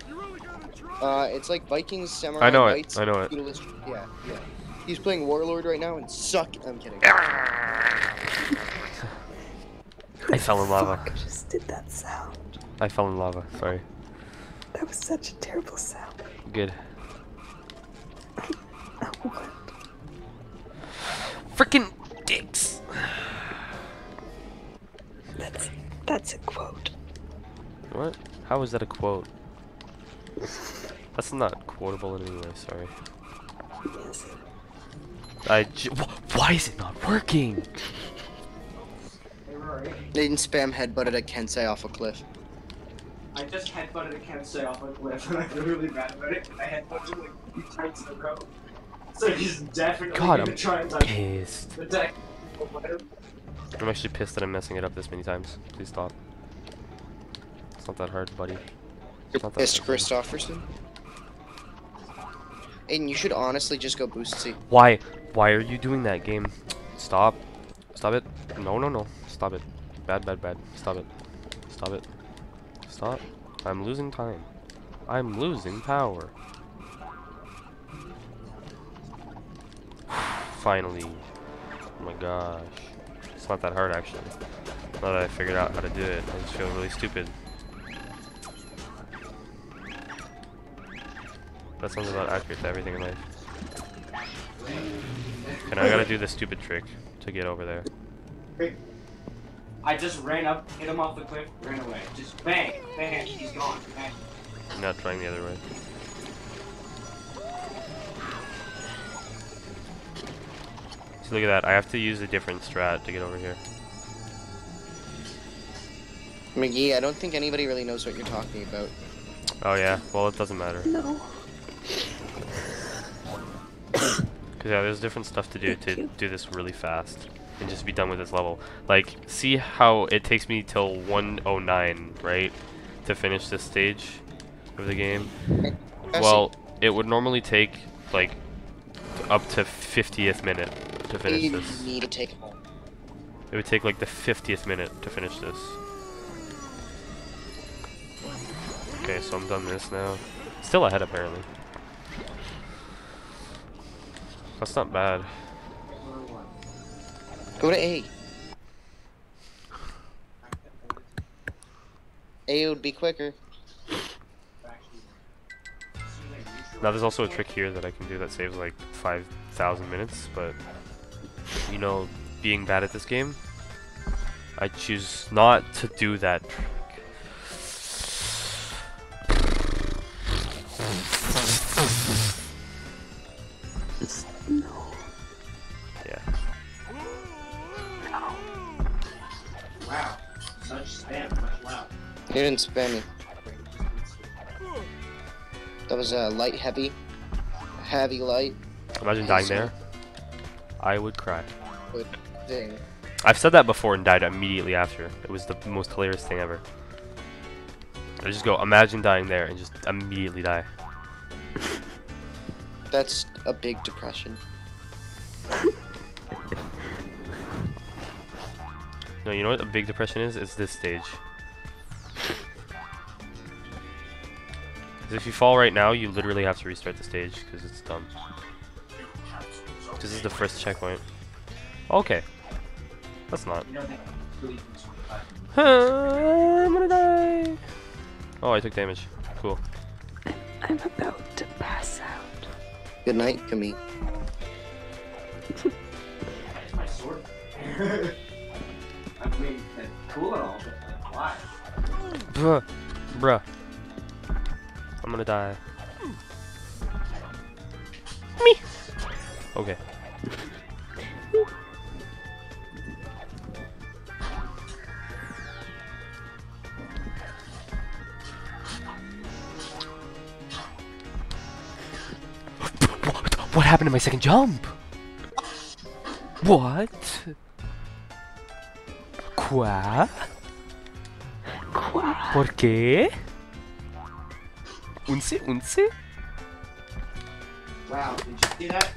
Speaker 10: You really gotta try.
Speaker 6: Uh, it's like Vikings, Samurai,
Speaker 1: I know it,
Speaker 6: Knights,
Speaker 1: I know it.
Speaker 6: Feudalist- Yeah, yeah. He's playing Warlord right now and suck. I'm kidding. [LAUGHS]
Speaker 1: I fell in lava.
Speaker 3: Fuck just did that sound.
Speaker 1: I fell in lava, sorry.
Speaker 3: That was such a terrible sound.
Speaker 1: Good. [LAUGHS]
Speaker 3: What?
Speaker 1: Freaking dicks!
Speaker 3: That's that's a quote.
Speaker 1: What? How is that a quote? [LAUGHS] That's not quotable in any way, sorry.
Speaker 3: Yes.
Speaker 1: I j- wh- why is it not working?
Speaker 9: Hey, Rory,
Speaker 6: Aiden spam headbutted a Kensei off a cliff.
Speaker 9: I just headbutted a Kensei off a cliff and I feel really bad about it. I headbutted him like three times in a row. So he's definitely
Speaker 1: God,
Speaker 9: gonna
Speaker 1: I'm
Speaker 9: try and like
Speaker 1: Pissed.
Speaker 9: the deck.
Speaker 1: I'm actually pissed that I'm messing it up this many times. Please stop. It's not that hard, buddy. That
Speaker 6: Christofferson. Aiden, you should honestly just go boost C.
Speaker 1: Why? Why are you doing that game? Stop. Stop it. No, no, no. Stop it. Bad, bad, bad. Stop it. Stop it. Stop. I'm losing time. I'm losing power. [SIGHS] Finally. Oh my gosh. It's not that hard actually. Now that I figured out how to do it, I just feel really stupid. That sounds about accurate to everything in life. And I gotta do this stupid trick to get over there.
Speaker 9: I just ran up, hit him off the cliff, ran away. Just bang, bang, he's gone. Bang.
Speaker 1: I'm not trying the other way. So look at that, I have to use a different strat to get over here.
Speaker 6: McGee, I don't think anybody really knows what you're talking about.
Speaker 1: Oh yeah, well it doesn't matter.
Speaker 3: No.
Speaker 1: Cause yeah, there's different stuff to do to do this really fast and just be done with this level. Like, see how it takes me till 109, right, to finish this stage of the game. Well, it would normally take like up to 50th minute to finish
Speaker 6: you
Speaker 1: this.
Speaker 6: need to take it.
Speaker 1: It would take like the 50th minute to finish this. Okay, so I'm done this now. Still ahead apparently. That's not bad.
Speaker 6: Go to A. A would be quicker.
Speaker 1: Now there's also a trick here that I can do that saves like 5,000 minutes, but you know, being bad at this game, I choose not to do that
Speaker 6: You didn't spam me. That was uh, light heavy. Heavy light.
Speaker 1: Imagine dying there. I would cry.
Speaker 6: Good thing.
Speaker 1: I've said that before and died immediately after. It was the most hilarious thing ever. I just go, imagine dying there and just immediately die. [LAUGHS]
Speaker 6: That's a big depression. [LAUGHS]
Speaker 1: No, you know what a big depression is? It's this stage. 'Cause if you fall right now, you literally have to restart the stage because it's done. This is the first checkpoint. Okay. That's not.
Speaker 9: You don't think really use five.
Speaker 1: I'm gonna die. Oh, I took damage. Cool.
Speaker 3: I'm about to pass out.
Speaker 6: Good night, Camille.
Speaker 9: My [LAUGHS] sword. I mean, that's cool and all, but why?
Speaker 1: Bruh. Bruh. I'm gonna die. Me. Okay. What, what happened to my second jump? What? Qua?
Speaker 3: Qua.
Speaker 1: ¿Por qué?
Speaker 9: Wow, did you see that?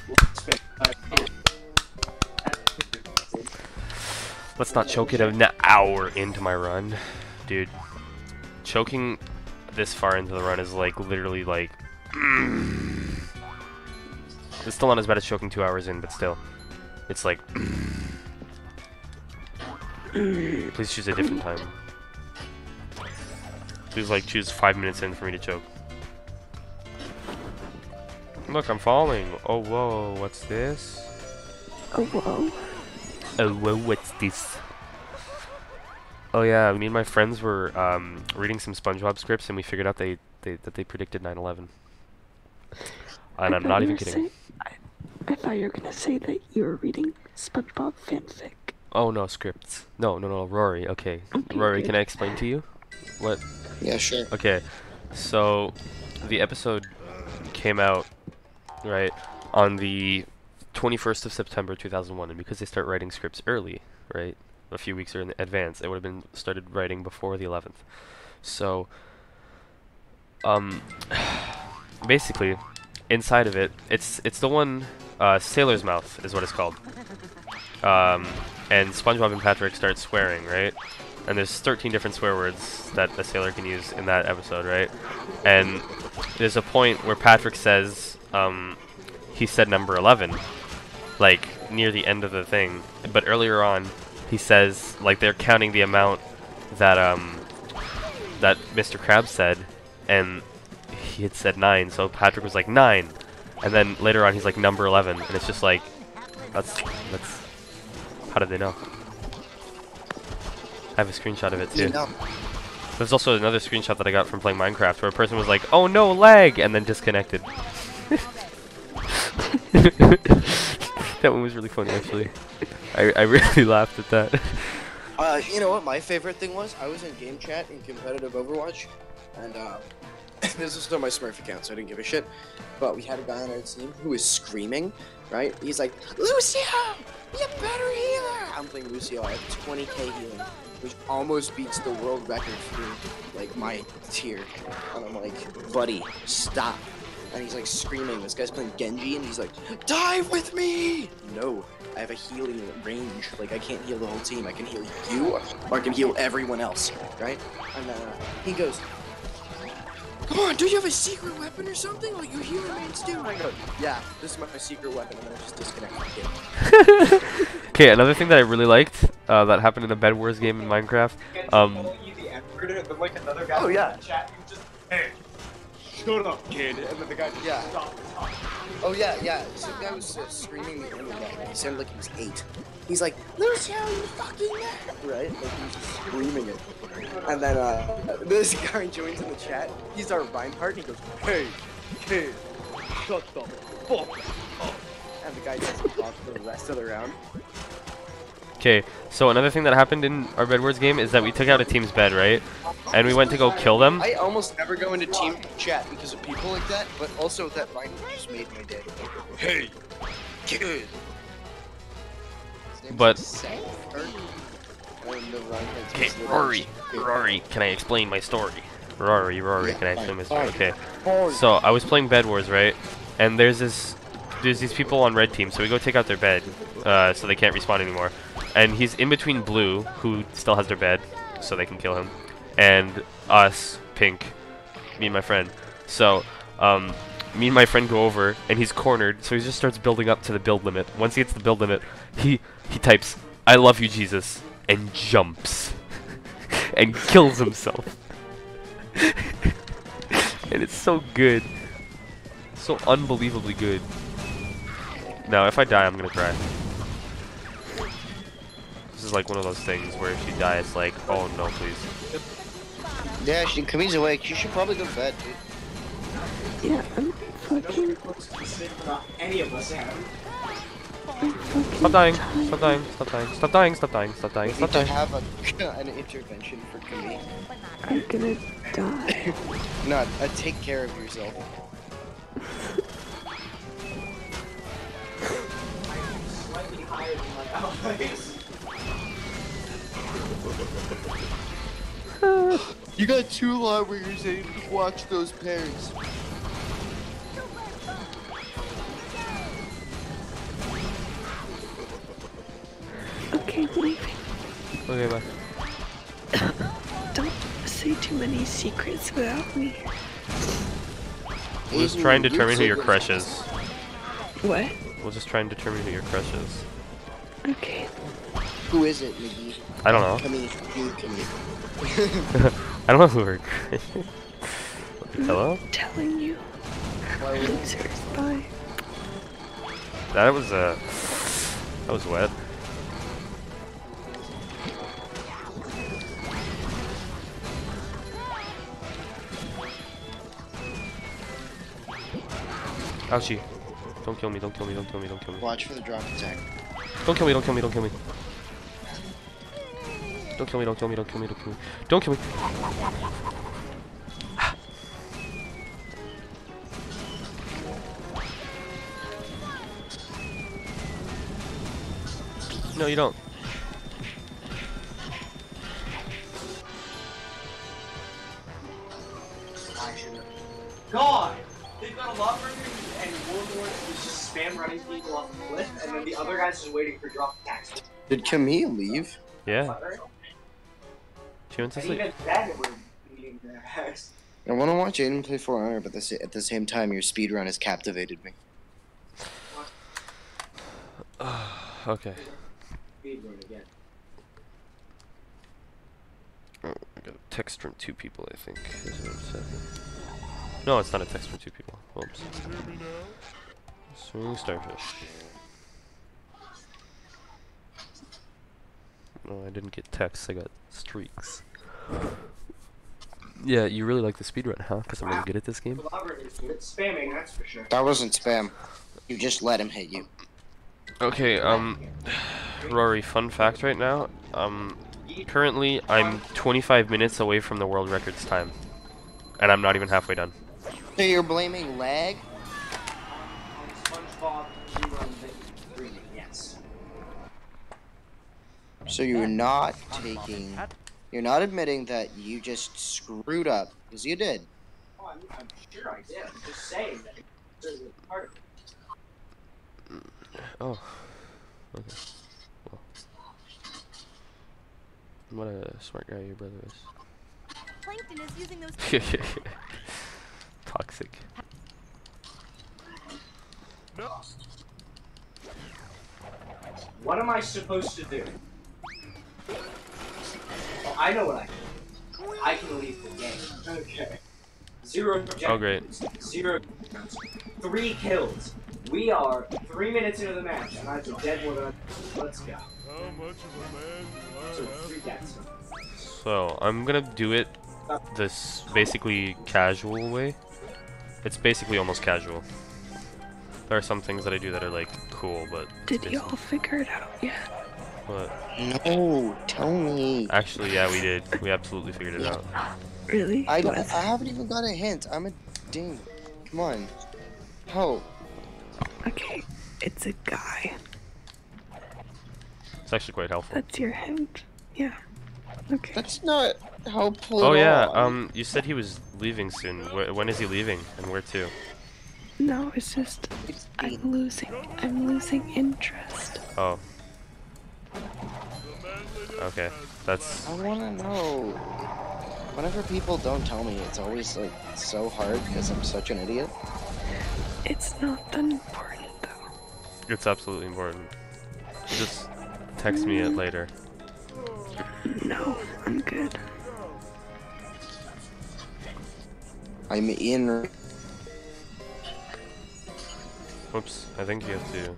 Speaker 1: Let's not choke it an hour into my run. Dude, choking this far into the run is like literally like. [CLEARS THROAT] it's still not as bad as choking two hours in, but still. It's like. [CLEARS THROAT] Please choose a different time. Please, like, choose five minutes in for me to choke. Look, I'm falling. Oh, whoa, what's this?
Speaker 3: Oh whoa.
Speaker 1: Oh, whoa, what's this? Oh yeah, me and my friends were um, reading some SpongeBob scripts, and we figured out they, they that they predicted 9/11. And I'm not even kidding.
Speaker 3: say- I, I thought you were gonna say that you were reading SpongeBob fanfic.
Speaker 1: Oh no, scripts. No, no, no, Rory. Okay,
Speaker 3: Okay,
Speaker 1: Rory,
Speaker 3: good.
Speaker 1: can I explain to you? What?
Speaker 6: Yeah, sure.
Speaker 1: Okay, so the episode came out right on the 21st of September 2001, and because they start writing scripts early, right, a few weeks in advance, it would have been started writing before the 11th. So, um, [SIGHS] basically, inside of it, it's it's the one uh, Sailor's Mouth is what it's called. Um, and SpongeBob and Patrick start swearing, right? And there's 13 different swear words that a sailor can use in that episode, right? And there's a point where Patrick says um, he said number 11, like near the end of the thing. But earlier on, he says like they're counting the amount that um that Mr. Krabs said, and he had said nine. So Patrick was like nine, and then later on he's like number 11, and it's just like that's that's how did they know? I have a screenshot of it too.
Speaker 6: You know.
Speaker 1: There's also another screenshot that I got from playing Minecraft where a person was like, "Oh no, lag," and then disconnected. [LAUGHS] that one was really funny, actually. I I really [LAUGHS] laughed at that.
Speaker 6: Uh, you know what my favorite thing was? I was in game chat in competitive Overwatch, and uh, [LAUGHS] this was still my Smurf account, so I didn't give a shit. But we had a guy on our team who was screaming, right? He's like, Lucio, you better healer! I'm playing Lucio, at 20k healing, which almost beats the world record for, like, my tier. And I'm like, buddy, stop. And he's like screaming. This guy's playing Genji, and he's like, dive with me! No, I have a healing range. Like, I can't heal the whole team. I can heal you, or I can heal everyone else, right? And uh, he goes, Come on, do you have a secret weapon or something? Like, you healer mains do? And I go, Yeah, this is my secret weapon. And then I just disconnect my kid. [LAUGHS]
Speaker 1: Okay, another thing that I really liked uh, that happened in a Bed Wars game in Minecraft. Um,
Speaker 9: then like another guy
Speaker 6: Oh, yeah.
Speaker 9: chat, he just, hey, up, kid. And then the guy just
Speaker 6: Yeah.
Speaker 9: stopped.
Speaker 6: Oh, yeah, yeah. Some guy was uh, screaming the guy. He sounded like he was eight. He's like, Lucio, you fucking! Right? Like, he was screaming it. And then, uh, [LAUGHS] this guy joins in the chat. He's our Reinhardt, and he goes, Hey, kid, shut the fuck up. And the guy doesn't talk for the rest of the round.
Speaker 1: Okay, so another thing that happened in our Bed Wars game is that we took out a team's bed, right? And we went to go kill them.
Speaker 6: I almost never go into team chat because of people like that, but also that Reinhardt just made my day. Hey, kid. His name's
Speaker 1: But-
Speaker 6: Seth, or- and the Reinhardt's
Speaker 1: Okay, Rory, Rory, can I explain my story? Rory, Rory,
Speaker 6: Yeah,
Speaker 1: can I
Speaker 6: fine,
Speaker 1: explain my story?
Speaker 6: fine.
Speaker 1: Okay.
Speaker 6: Rory.
Speaker 1: So I was playing Bed Wars, right? And there's this, there's these people on red team. So we go take out their bed, uh, so they can't respawn anymore. And he's in between blue, who still has their bed, so they can kill him, and us, pink, me and my friend. So, um, me and my friend go over, and he's cornered, so he just starts building up to the build limit. Once he gets the build limit, he he types, "I love you, Jesus," and jumps, [LAUGHS] and kills himself. [LAUGHS] and it's so good, so unbelievably good. Now, if I die, I'm gonna cry. This is like one of those things where if she dies, like, oh no, please.
Speaker 6: Yeah, she, Camille's awake. You should probably go to bed, dude.
Speaker 3: Yeah, I'm fucking,
Speaker 9: Any of us have.
Speaker 3: I'm fucking
Speaker 1: Stop dying,
Speaker 3: tired.
Speaker 1: stop dying, stop dying, stop dying, stop dying, stop dying, stop
Speaker 6: need to
Speaker 1: dying.
Speaker 6: have a, [LAUGHS] an intervention for Camille.
Speaker 3: I'm gonna die. [LAUGHS]
Speaker 6: Not, uh, take care of yourself. [LAUGHS]
Speaker 9: Slightly higher than my allies. [LAUGHS]
Speaker 6: You got two libraries and watch those pairs.
Speaker 3: Okay, I'm leaving.
Speaker 1: Okay, bye. [COUGHS]
Speaker 3: Don't say too many secrets without me.
Speaker 1: We'll just
Speaker 6: Aiden,
Speaker 1: try and determine who your crush is.
Speaker 3: What?
Speaker 1: We'll just try and determine who your crush is.
Speaker 3: Okay.
Speaker 6: Who is it, McGee?
Speaker 1: I don't know.
Speaker 6: Camille, you, Camille. [LAUGHS]
Speaker 1: I don't know who her crush is. Hello?
Speaker 3: I'm telling you.
Speaker 6: Why would
Speaker 3: Losers, bye.
Speaker 1: That was, uh... That was wet. Ouchie. Don't kill me, don't kill me, don't kill me, don't kill me.
Speaker 6: Watch for the drop attack.
Speaker 1: Don't kill me, don't kill me, don't kill me. Don't kill me, don't kill me, don't kill me, don't kill me. Don't kill me. Ah. No, you don't.
Speaker 9: I should have. God! They've got a Lawbringer and Warlord is just spam running people off the cliff, and then the other guy's just waiting for drop attacks.
Speaker 6: Did Camille leave?
Speaker 1: Yeah, she went to sleep.
Speaker 9: even then, we're beating their ass.
Speaker 6: I want to watch Aiden play For Honor, but the sa- at the same time, your speedrun has captivated me. [SIGHS]
Speaker 1: Okay.
Speaker 9: Speedrun again.
Speaker 1: Oh, I got a text from two people, I think. is what it said. No, it's not a text from two people. Whoops. Swinging starfish. No, I didn't get texts, I got streaks. Yeah, you really like the speedrun, huh? Because I'm really good at this game?
Speaker 9: Collaborating is good at spamming, that's for sure.
Speaker 6: That wasn't spam. You just let him hit you.
Speaker 1: Okay, um, Rory, fun fact right now. Um, currently I'm 25 minutes away from the world records time. And I'm not even halfway done.
Speaker 6: So you're blaming lag?
Speaker 9: On SpongeBob yes.
Speaker 6: So you're not taking. You're not admitting that you just screwed up, because you did.
Speaker 9: Oh, I'm, I'm sure I did. I'm just saying that it's a part of it.
Speaker 1: Mm, oh. Okay. Well. What a smart guy your brother is.
Speaker 11: Plankton is using those. [LAUGHS]
Speaker 1: Toxic.
Speaker 9: What am I supposed to do? I know what I can do. I can leave the game. Okay. Zero objectives.
Speaker 1: Oh, great.
Speaker 9: Zero. Three kills. We are three minutes into the match, and I'm dead more than. Let's go.
Speaker 4: How much of a man
Speaker 9: So
Speaker 4: do I have?
Speaker 9: three deaths.
Speaker 1: So, I'm gonna do it this basically casual way. It's basically almost casual. There are some things that I do that are like cool, but
Speaker 3: Did y'all figure it out yet?
Speaker 1: But
Speaker 6: No, tell me.
Speaker 1: actually, yeah, we did. We absolutely figured it out.
Speaker 3: Really?
Speaker 6: I, don't,
Speaker 3: What?
Speaker 6: I haven't even got a hint. I'm a ding. Come on. How?
Speaker 3: Okay, it's a guy.
Speaker 1: It's actually quite helpful.
Speaker 3: That's your hint. Yeah. Okay.
Speaker 6: That's not helpful.
Speaker 1: Oh yeah,
Speaker 6: all.
Speaker 1: um, you said he was leaving soon. Wh when is he leaving, and where to?
Speaker 3: No, it's just I'm losing. I'm losing interest.
Speaker 1: Oh. Okay, that's
Speaker 6: I want to know. Whenever people don't tell me, it's always like so hard because I'm such an idiot.
Speaker 3: It's not that important though.
Speaker 1: It's absolutely important. Just text me it mm. later.
Speaker 3: No, I'm good.
Speaker 6: I'm in.
Speaker 1: Whoops, I think you have to.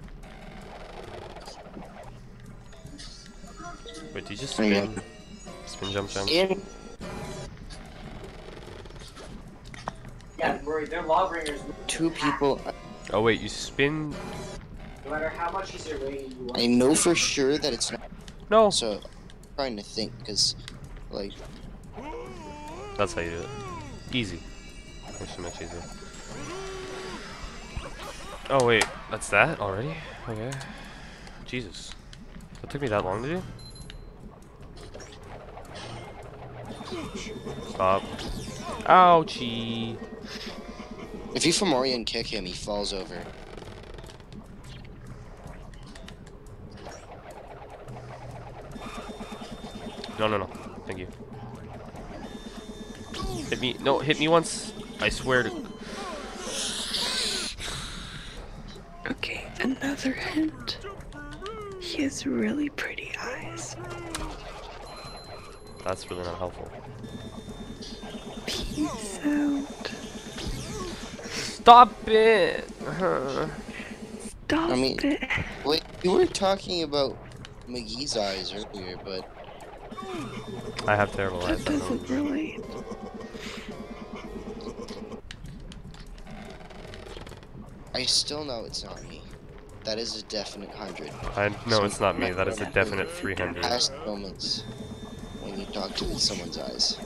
Speaker 1: Wait, did you just spin?
Speaker 6: on.
Speaker 1: Spin jump jump?
Speaker 6: In.
Speaker 9: Yeah, Rory, they're lawbringers.
Speaker 6: Two people.
Speaker 1: Oh wait, you spin?
Speaker 9: No matter how much he's rating you
Speaker 6: I know for sure that it's not.
Speaker 1: No.
Speaker 6: So, I'm trying to think because, like,
Speaker 1: That's how you do it. Easy. That's so much easier. Oh wait, that's that already? Okay. Jesus. That took me that long to do? Stop. Ouchie.
Speaker 6: if you Fomorian kick him, he falls over.
Speaker 1: No, no, no. Thank you. Hit me. No, hit me once. I swear to.
Speaker 3: Okay, another hint. He is really pretty
Speaker 1: That's really not helpful.
Speaker 3: Peace out.
Speaker 1: Stop it!
Speaker 3: Stop
Speaker 6: I mean,
Speaker 3: it.
Speaker 6: wait, you were talking about McGee's eyes earlier, but
Speaker 1: I have terrible
Speaker 3: That
Speaker 1: eyes. I know.
Speaker 3: doesn't relate.
Speaker 6: I still know it's not me. That is a definite hundred.
Speaker 1: I no, it's not me. That is a definite 300.
Speaker 6: Past moments when you talk to someone's eyes.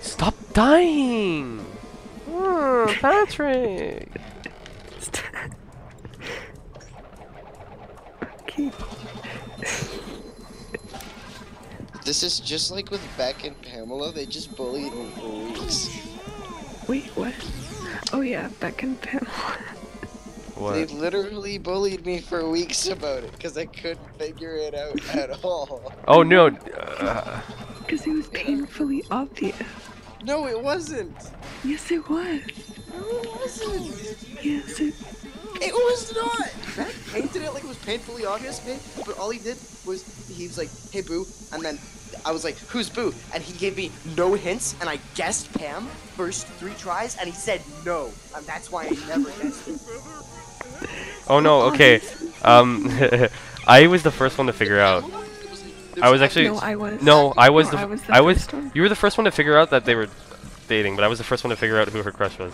Speaker 1: Stop dying! Oh, Patrick!
Speaker 6: This is just like with Beck and Pamela. They just bullied me for weeks.
Speaker 3: Wait, what? Oh yeah, Beck and Pamela.
Speaker 1: What?
Speaker 6: They literally bullied me for weeks about it because I couldn't figure it out at all.
Speaker 1: Oh no! Uh,
Speaker 3: Because it was painfully obvious.
Speaker 6: No, it wasn't.
Speaker 3: Yes, it was.
Speaker 6: No, it wasn't.
Speaker 3: Yes, it.
Speaker 6: It was not. Beck painted it like it was painfully obvious, man. But all he did was he was like, "Hey, Boo," and then I was like, "Who's Boo?" And he gave me no hints, and I guessed Pam first three tries, and he said no, and that's why I never guessed it.
Speaker 1: oh no! Okay. Um, [LAUGHS] I was the first one to figure out. I was actually
Speaker 3: No, I was.
Speaker 1: no, I was
Speaker 3: No,
Speaker 1: the
Speaker 3: I
Speaker 1: f-
Speaker 3: was the
Speaker 1: I was
Speaker 3: first one.
Speaker 1: you were the first one to figure out that they were dating, but I was the first one to figure out who her crush was.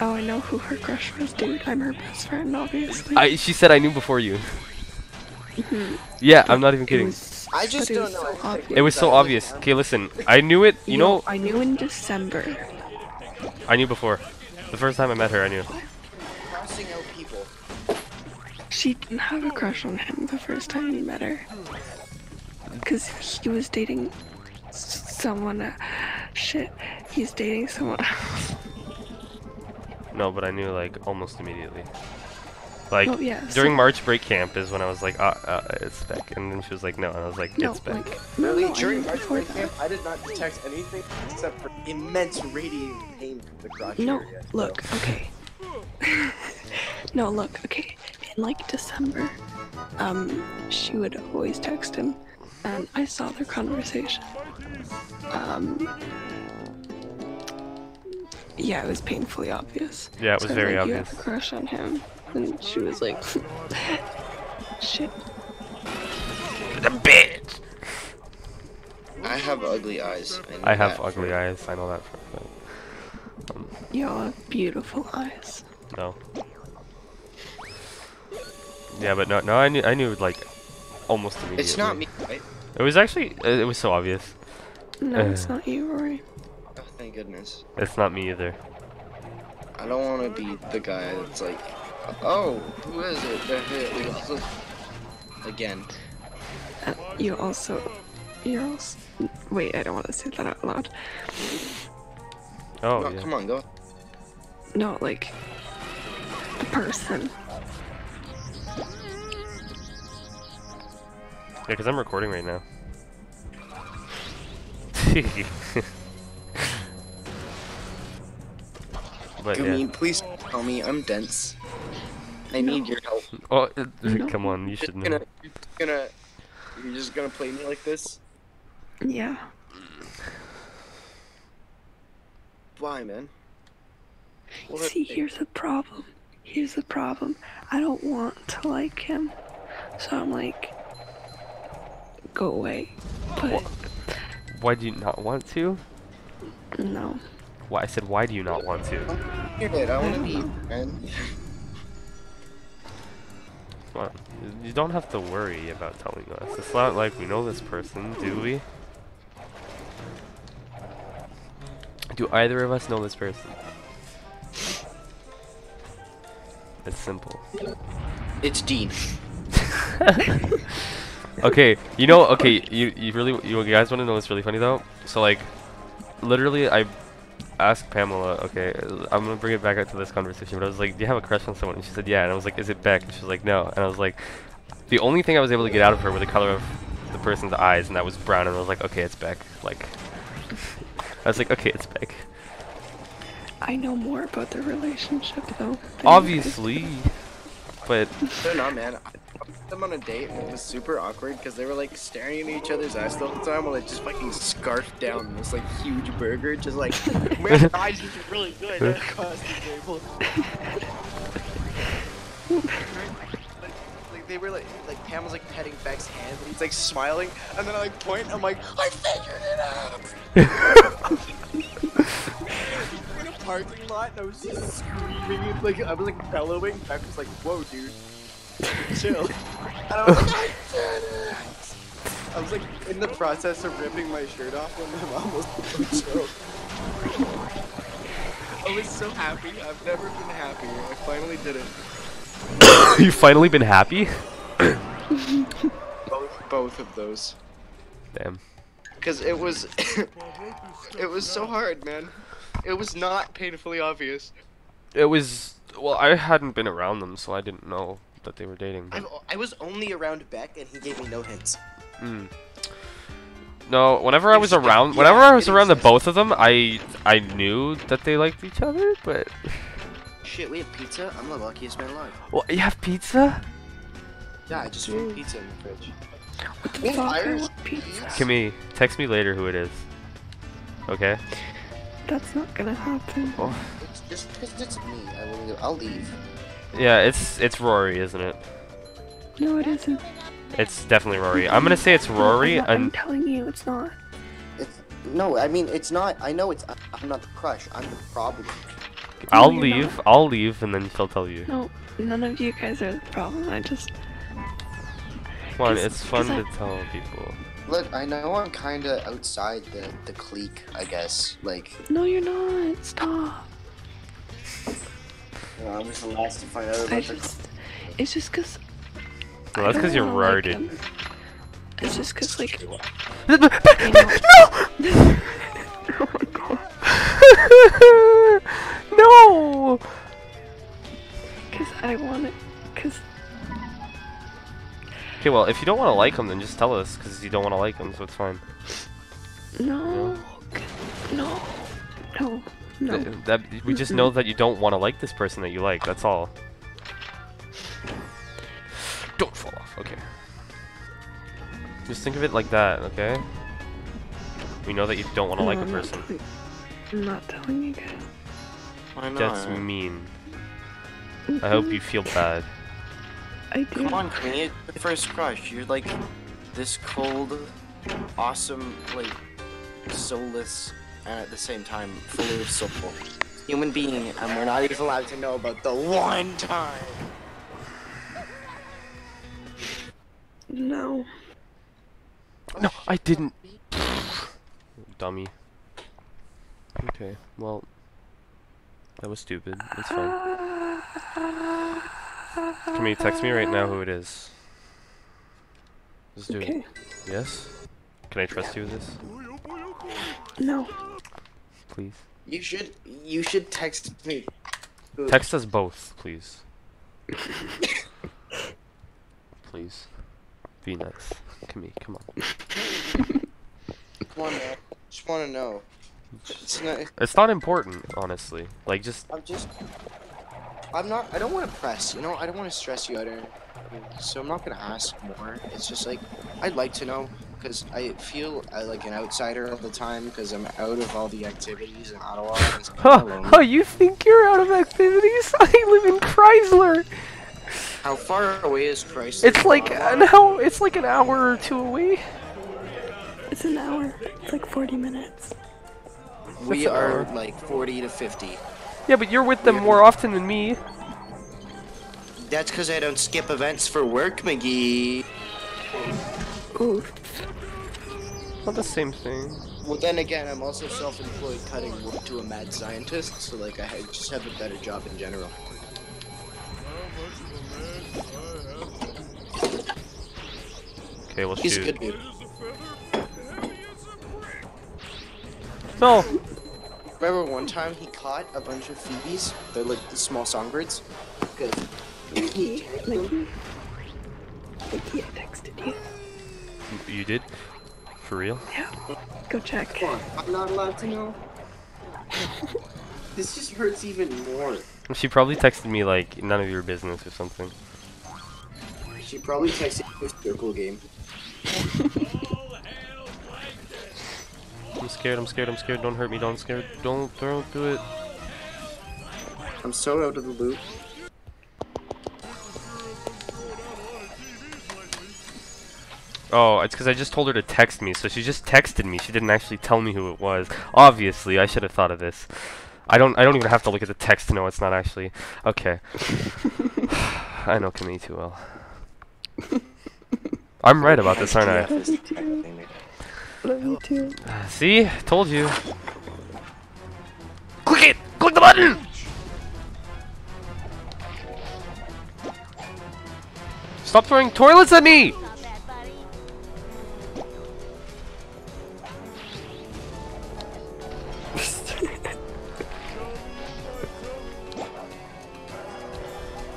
Speaker 3: Oh, I know who her crush was, dude. I'm her best friend, obviously.
Speaker 1: I she said I knew before you. Mm-hmm. yeah, I'm not even kidding.
Speaker 6: I just
Speaker 3: but it
Speaker 6: don't
Speaker 3: was
Speaker 6: know.
Speaker 3: so obvious.
Speaker 1: It was so obvious. Okay, listen. I knew it. You know,
Speaker 3: I knew in December.
Speaker 1: I knew before. The first time I met her, I knew.
Speaker 6: Crossing out people.
Speaker 3: She didn't have a crush on him the first time you met her. Because he was dating someone. Uh, shit. He's dating someone else.
Speaker 1: No, but I knew like almost immediately. Like
Speaker 3: Oh, yeah,
Speaker 1: during
Speaker 3: so-
Speaker 1: March break camp is when I was like, ah, uh, it's Beck, and then she was like, no, and I was like,
Speaker 3: No,
Speaker 1: it's Beck.
Speaker 3: like. No,
Speaker 5: Really,
Speaker 3: no,
Speaker 5: during March break
Speaker 3: that.
Speaker 5: camp, I did not detect anything except for immense radiating pain from the crotch
Speaker 3: No,
Speaker 5: area. so-
Speaker 3: look, okay. [LAUGHS] no, look, okay. In like December, um, she would always text him, and I saw their conversation. Um, yeah, it was painfully obvious.
Speaker 1: Yeah, it was
Speaker 3: So I
Speaker 1: very
Speaker 3: like, You have a crush on him, and she was like, [LAUGHS] "Shit."
Speaker 1: The bitch.
Speaker 6: I have ugly eyes. know
Speaker 1: I have ugly
Speaker 6: for-
Speaker 1: eyes. I know that for a fact. Um,
Speaker 3: Y'all have beautiful eyes.
Speaker 1: no. Yeah, but no, no, I knew, I knew like almost immediately.
Speaker 6: It's not me, right?
Speaker 1: It was actually, it was so obvious.
Speaker 3: No, it's
Speaker 1: Uh.
Speaker 3: not you, Rory.
Speaker 6: Oh, thank goodness.
Speaker 1: It's not me either.
Speaker 6: I don't want to be the guy that's like, oh, who is it? They're here. We also... Again.
Speaker 3: Uh, you also, you're also. Wait, I don't want to say that out loud.
Speaker 1: Oh
Speaker 6: no,
Speaker 1: yeah.
Speaker 6: come on, go.
Speaker 3: No, like the person.
Speaker 1: Because I'm recording right now. [LAUGHS] But
Speaker 6: I
Speaker 1: yeah.
Speaker 6: mean, please tell me I'm dense. I need your help. [LAUGHS]
Speaker 1: Oh, uh,
Speaker 3: No.
Speaker 1: come on, you should
Speaker 6: just
Speaker 1: know.
Speaker 6: gonna, you're just gonna, you're just gonna play me like this?
Speaker 3: Yeah.
Speaker 6: Why, man? What?
Speaker 3: See, here's the problem. Here's the problem. I don't want to like him. So I'm like, go away. But
Speaker 1: Why do you not want to?
Speaker 3: no.
Speaker 1: Why I said why do you not want to?
Speaker 6: You're. I want to be, man.
Speaker 1: Come. You don't have to worry about telling us. It's not like we know this person, do we? Do either of us know this person? It's simple.
Speaker 6: It's Dean. [LAUGHS] [LAUGHS]
Speaker 1: okay, you know, okay, you you really you guys want to know what's really funny though? So like, literally, I asked Pamela. Okay, I'm gonna bring it back up to this conversation, but I was like, "Do you have a crush on someone?" And she said, "Yeah." And I was like, "Is it Beck?" And she was like, "No." And I was like, the only thing I was able to get out of her were the color of the person's eyes, and that was brown. And I was like, "Okay, it's Beck." Like, I was like, "Okay, it's Beck."
Speaker 3: I know more about their relationship though. than you guys.
Speaker 1: Obviously, but
Speaker 6: They're not, man. Them on a date and it was super awkward because they were like staring at each other's eyes the whole time while they just fucking scarfed down this like huge burger, just like, man, your eyes are really good across the table. like, like they were like, like Pam was like petting Beck's hand and he's like smiling, and then I like point, I'm like, I figured it out. [LAUGHS] in a parking lot, and I was just screaming, like I was like bellowing. Beck was like, "Whoa, dude, chill." And [LAUGHS] I was like, "I did it!" I was like in the process of ripping my shirt off when my mom was so I was so happy. I've never been happier. I finally did it. [LAUGHS]
Speaker 1: you finally been happy? [COUGHS]
Speaker 6: Both, both of those.
Speaker 1: Damn.
Speaker 6: Because it was, [LAUGHS] it was so hard, man. It was not painfully obvious.
Speaker 1: It was well, I hadn't been around them, so I didn't know that they were dating.
Speaker 6: I,
Speaker 1: But,
Speaker 6: I was only around Beck, and he gave me no hints.
Speaker 1: mm. No, whenever I was
Speaker 6: just-
Speaker 1: around,
Speaker 6: yeah,
Speaker 1: whenever I was
Speaker 6: it
Speaker 1: around the both of them, I I knew that they liked each other. But [SIGHS]
Speaker 6: Shit, we have pizza. I'm the luckiest man alive.
Speaker 1: well, you have pizza?
Speaker 6: Yeah, I just found pizza in the fridge.
Speaker 3: What the
Speaker 6: Me
Speaker 3: fuck? I
Speaker 6: Iris-
Speaker 3: pizza.
Speaker 1: Kimmy, text me later who it is. Okay.
Speaker 3: That's not gonna happen.
Speaker 1: Oh.
Speaker 6: It's just because it's me. I will. I'll leave.
Speaker 1: Yeah, it's it's Rory, isn't it?
Speaker 3: No, it isn't.
Speaker 1: It's definitely Rory. I'm gonna say it's
Speaker 3: No,
Speaker 1: Rory,
Speaker 3: I'm, not- I'm telling you, it's not.
Speaker 6: It's no. I mean, it's not. I know it's. I'm not the crush. I'm the problem.
Speaker 1: I'll
Speaker 3: you're
Speaker 1: leave.
Speaker 3: not.
Speaker 1: I'll leave, and then she'll tell you.
Speaker 3: No, none of you guys are the problem. I just.
Speaker 1: Come on,
Speaker 3: 'cause-
Speaker 1: it's fun
Speaker 3: 'cause I-
Speaker 1: to tell people.
Speaker 6: Look, I know I'm kind of outside the the clique. I guess. Like,
Speaker 3: No, you're not. Stop.
Speaker 6: You I'm just the last to find out
Speaker 3: I
Speaker 6: about the.
Speaker 3: just. It's just cause.
Speaker 1: Well,
Speaker 3: I
Speaker 1: that's 'cause you're
Speaker 3: wanna like It's just cause like.
Speaker 1: no!
Speaker 3: oh my god.
Speaker 1: no! [LAUGHS]
Speaker 3: Cause I want it. Cause
Speaker 1: Okay, well, if you don't want to like him, then just tell us, because you don't want to like him, so it's fine.
Speaker 3: no. No. No. No.
Speaker 1: Th- that we just know that you don't want to like this person that you like. That's all. Don't fall off. Okay. Just think of it like that. Okay. We know that you don't want to like
Speaker 3: No,
Speaker 1: a
Speaker 3: I'm not
Speaker 1: person.
Speaker 3: telling- I'm not telling you guys.
Speaker 6: Why
Speaker 1: That's mean. I hope mm-hmm. you feel bad.
Speaker 3: I do.
Speaker 6: Come on, Queenie. It's your first crush. You're like this cold, awesome, like soulless, and at the same time fully of soul. Human being, and we're not even allowed to know about the one time.
Speaker 3: No.
Speaker 1: No, I didn't. Dummy. Okay, well, that was stupid. It's fine. Can you text me right now who it is? Just do it.
Speaker 3: Okay.
Speaker 1: Yes? Can I trust you with this?
Speaker 3: No.
Speaker 1: Please.
Speaker 6: You should, you should text me.
Speaker 1: Text us both, please. [LAUGHS] please. Be nice. Come here, come on.
Speaker 6: Come on, man. Just want to know. It's not. [LAUGHS]
Speaker 1: It's not important, honestly. Like just
Speaker 6: I'm just. I'm not. I don't want to press. You know. I don't want to stress you out. Or, so I'm not gonna ask more. It's just like I'd like to know because I feel uh, like an outsider all the time because I'm out of all the activities in Ottawa. and it's kinda
Speaker 1: Oh, oh, you think you're out of activities? [LAUGHS] I live in Crysler.
Speaker 6: How far away is Crysler?
Speaker 1: It's like an hour. It's like an hour or two away.
Speaker 3: It's an hour. It's like 40 minutes.
Speaker 6: We
Speaker 1: That's
Speaker 6: are like 40 to 50.
Speaker 1: Yeah, but you're with them more often than me.
Speaker 6: That's because I don't skip events for work, McGee.
Speaker 3: Oof.
Speaker 1: Not the same thing.
Speaker 6: Well, then again, I'm also self-employed cutting wood to a mad scientist, so like I just have a better job in general.
Speaker 1: Okay, well
Speaker 6: He's a good dude.
Speaker 1: No.
Speaker 6: Remember one time he caught a bunch of phoebes? They're like the small songbirds. Because
Speaker 3: Mickey, Mickey. Mickey, I texted you.
Speaker 1: You did? For real?
Speaker 3: Yeah. Go check.
Speaker 6: Come on, I'm not allowed to know. this just hurts even more.
Speaker 1: She probably texted me like none of your business or something.
Speaker 6: She probably texted me a circle game.
Speaker 1: I'm scared. I'm scared. I'm scared. Don't hurt me. Don't scared. Don't don't do it.
Speaker 6: I'm so out of the loop.
Speaker 1: Oh, it's because I just told her to text me, so she just texted me. She didn't actually tell me who it was. Obviously, I should have thought of this. I don't. I don't even have to look at the text to know it's not actually. Okay. [SIGHS] I know Camille too well. I'm right about this, aren't I?
Speaker 3: Love you too.
Speaker 1: See? Told you. Click it! Click the button! Stop throwing toilets at me!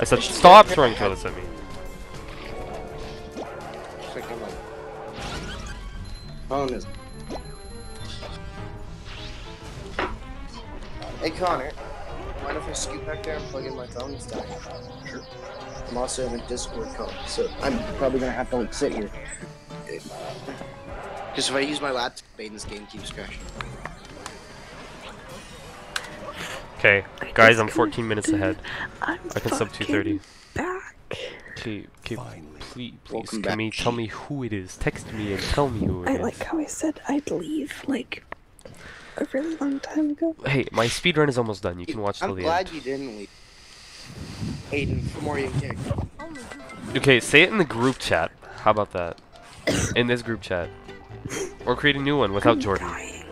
Speaker 1: I said stop throwing toilets at me.
Speaker 6: Freaking like. Phone is. Hey Connor, mind if I scoot back there and plug in my phone? It's dying. Sure. I'm also in a Discord call, so I'm probably gonna have to like sit here. Because if I use my laptop, Aiden's game keeps crashing.
Speaker 1: Okay, guys, I'm 14 minutes ahead.
Speaker 3: I'm
Speaker 1: I can sub 230.
Speaker 3: back.
Speaker 1: Okay, okay, please, please,
Speaker 6: Welcome back.
Speaker 1: Camille, tell me who it is. Text me and tell me who it
Speaker 3: I
Speaker 1: is.
Speaker 3: like how I said I'd leave like a really long time ago.
Speaker 1: Hey, my speed run is almost done. You can watch till the end.
Speaker 6: I'm glad you didn't leave. Aiden, from where you kick.
Speaker 1: Okay, say it in the group chat. How about that? In this group chat. Or create a new one without
Speaker 3: I'm
Speaker 1: Jordan.
Speaker 3: dying.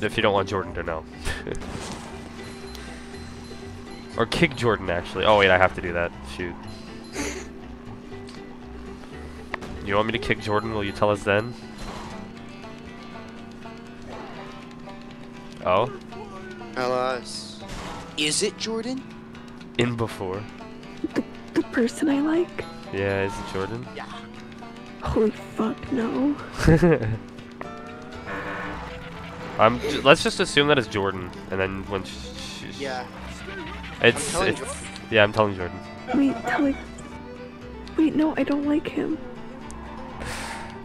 Speaker 1: If you don't want Jordan to know. [LAUGHS] or kick Jordan, actually. Oh, wait, I have to do that. Shoot. You want me to kick Jordan? Will you tell us then? Oh?
Speaker 6: Alas. Is it Jordan?
Speaker 1: In before.
Speaker 3: The the person I like?
Speaker 1: Yeah, is it Jordan? Yeah.
Speaker 3: Holy fuck, no. [LAUGHS]
Speaker 1: I'm. J let's just assume that it's Jordan, and then when sh sh
Speaker 6: Yeah.
Speaker 1: It's, it's
Speaker 6: Jordan.
Speaker 1: yeah, I'm telling Jordan.
Speaker 3: Wait, telling. Wait, no, I don't like him.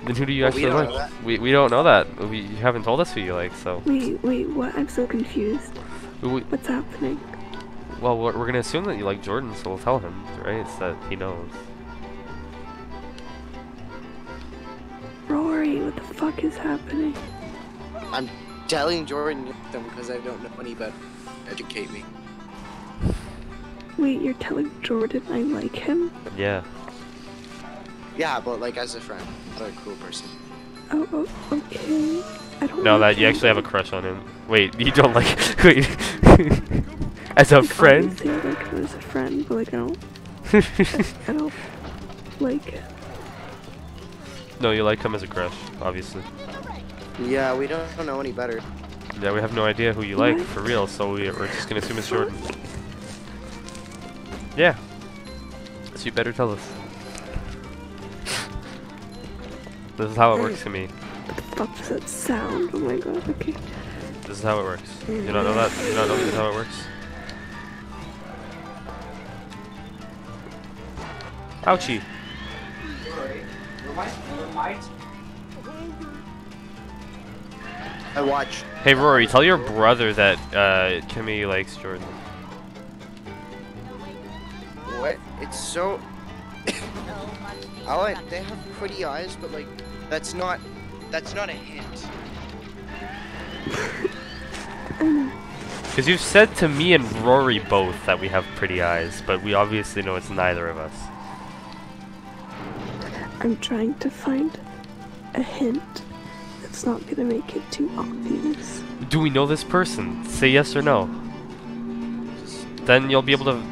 Speaker 1: Then who do you
Speaker 6: Well, we
Speaker 1: actually
Speaker 6: don't
Speaker 1: like? We we don't know that. We you haven't told us who you like, so.
Speaker 3: Wait, wait, what? I'm so confused.
Speaker 1: We, we-
Speaker 3: What's happening?
Speaker 1: well, we're, we're gonna assume that you like Jordan, so we'll tell him, right? So that he knows.
Speaker 3: Rory, what the fuck is happening?
Speaker 6: I'm telling Jordan them because I don't know any better. Educate me.
Speaker 3: Wait, you're telling Jordan I like him?
Speaker 1: Yeah.
Speaker 6: Yeah, but like as a friend, not a cool person.
Speaker 3: Oh, oh okay. I don't
Speaker 1: No,
Speaker 3: like
Speaker 1: that you
Speaker 3: him.
Speaker 1: actually have a crush on him. Wait, you don't like? [LAUGHS] Wait. [LAUGHS] As a
Speaker 3: Like,
Speaker 1: friend?
Speaker 3: Obviously, I like him as a friend, but like I don't, [LAUGHS] I don't like
Speaker 1: no, you like him as a crush, obviously.
Speaker 6: Yeah, we don't know any better.
Speaker 1: Yeah, we have no idea who you like for real, so we, we're just gonna assume it's Jordan. Yeah. So you better tell us. This is how it works to me.
Speaker 3: What the fuck does that sound? Oh my god, okay.
Speaker 1: This is how it works. You don't know that? You don't know this is how it works? Ouchie.
Speaker 9: Rory, remind, remind
Speaker 6: I watch.
Speaker 1: Hey Rory, tell your brother that uh, Kimmy likes Jordan.
Speaker 6: What? It's so. [COUGHS] I like. They have pretty eyes, but like, that's not. That's not a hint.
Speaker 1: Because you've said to me and Rory both that we have pretty eyes, but we obviously know it's neither of us.
Speaker 3: I'm trying to find a hint that's not gonna make it too obvious.
Speaker 1: Do we know this person? Say yes or no. Then you'll be able to,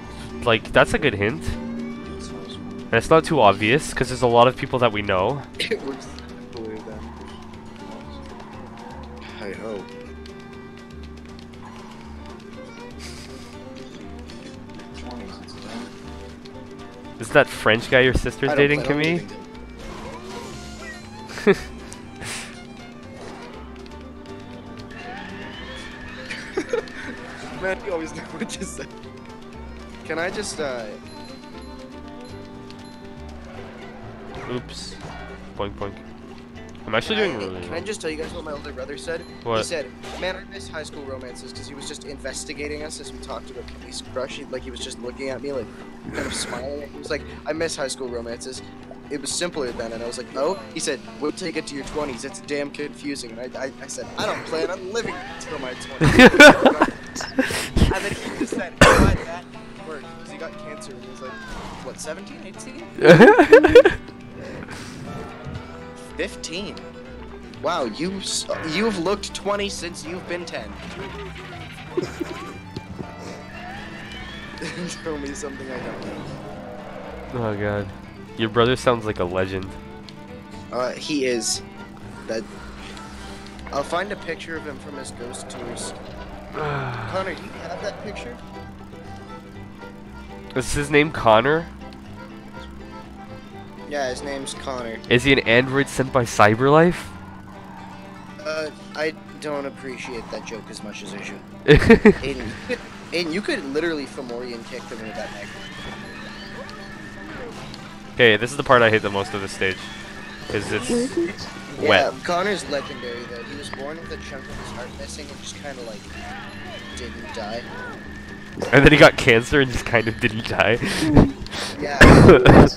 Speaker 1: like, that's a good hint. And it's not too obvious, because there's a lot of people that we know.
Speaker 6: it works the way that. I hope.
Speaker 1: Is that French guy your sister's dating, Kimmy? [LAUGHS] [LAUGHS]
Speaker 6: Man, you always know what to say. Can I just, uh,
Speaker 1: Oops. Boink boink. I'm actually doing
Speaker 6: I,
Speaker 1: really
Speaker 6: can I just tell you guys what my older brother said?
Speaker 1: What?
Speaker 6: He said, "Man, I miss high school romances because he was just investigating us as we talked about Kimmy's crush. He, like he was just looking at me, like kind of smiling. He was like, "I miss high school romances. It was simpler then." And I was like, "Oh." He said, "We'll take it to your 20s. It's damn confusing." And I, I, I said, "I don't plan on living until my 20s." [LAUGHS] [LAUGHS] and then he just said, "Why that work?" Because he got cancer when he was like, what, 17, 18? [LAUGHS] 15. Wow, you s- you've looked 20 since you've been 10. [LAUGHS] Tell me something I don't know.
Speaker 1: oh god. Your brother sounds like a legend.
Speaker 6: Uh, he is. That. I'll find a picture of him from his ghost tours. [SIGHS] Connor, do you have that picture?
Speaker 1: Is his name Connor?
Speaker 6: Yeah, his name's Connor.
Speaker 1: Is he an android sent by Cyberlife?
Speaker 6: Uh, I don't appreciate that joke as much as I should. [LAUGHS] Aiden, you could, Aiden, you could literally Fomorian kick them with that neck.
Speaker 1: Okay, this is the part I hate the most of this stage. Because it's
Speaker 6: Yeah,
Speaker 1: wet.
Speaker 6: Connor's legendary though. He was born with a chunk of his heart missing and just kind of like didn't die.
Speaker 1: And then he got cancer and just kind of didn't die.
Speaker 6: Yeah.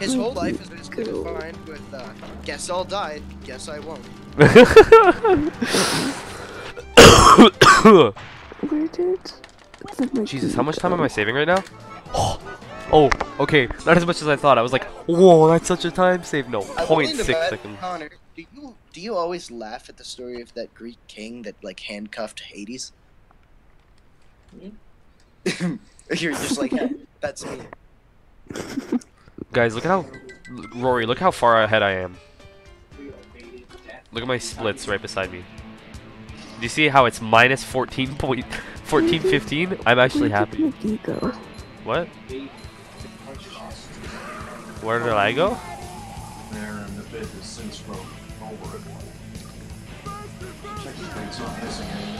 Speaker 6: His whole life has been defined with, uh, guess I'll die, guess I won't.
Speaker 3: Where did the
Speaker 1: Jesus, how much time am I saving right now? [GASPS] Oh, okay, not as much as I thought. I was like, whoa, that's such a time save. No,
Speaker 6: I'm willing
Speaker 1: 0.6
Speaker 6: to bet,
Speaker 1: seconds.
Speaker 6: Connor, do you do you always laugh at the story of that Greek king that like handcuffed Hades? [LAUGHS] You're just like, "Yeah, that's me.
Speaker 1: Guys, look at how Rory, look how far ahead I am. Look at my splits right beside me. Do you see how it's minus 14 point [LAUGHS] 14 15? I'm actually happy.
Speaker 3: Mickey go?
Speaker 1: What? Where did I go?
Speaker 4: There, and the bit has since broken over it. Check the thing's not missing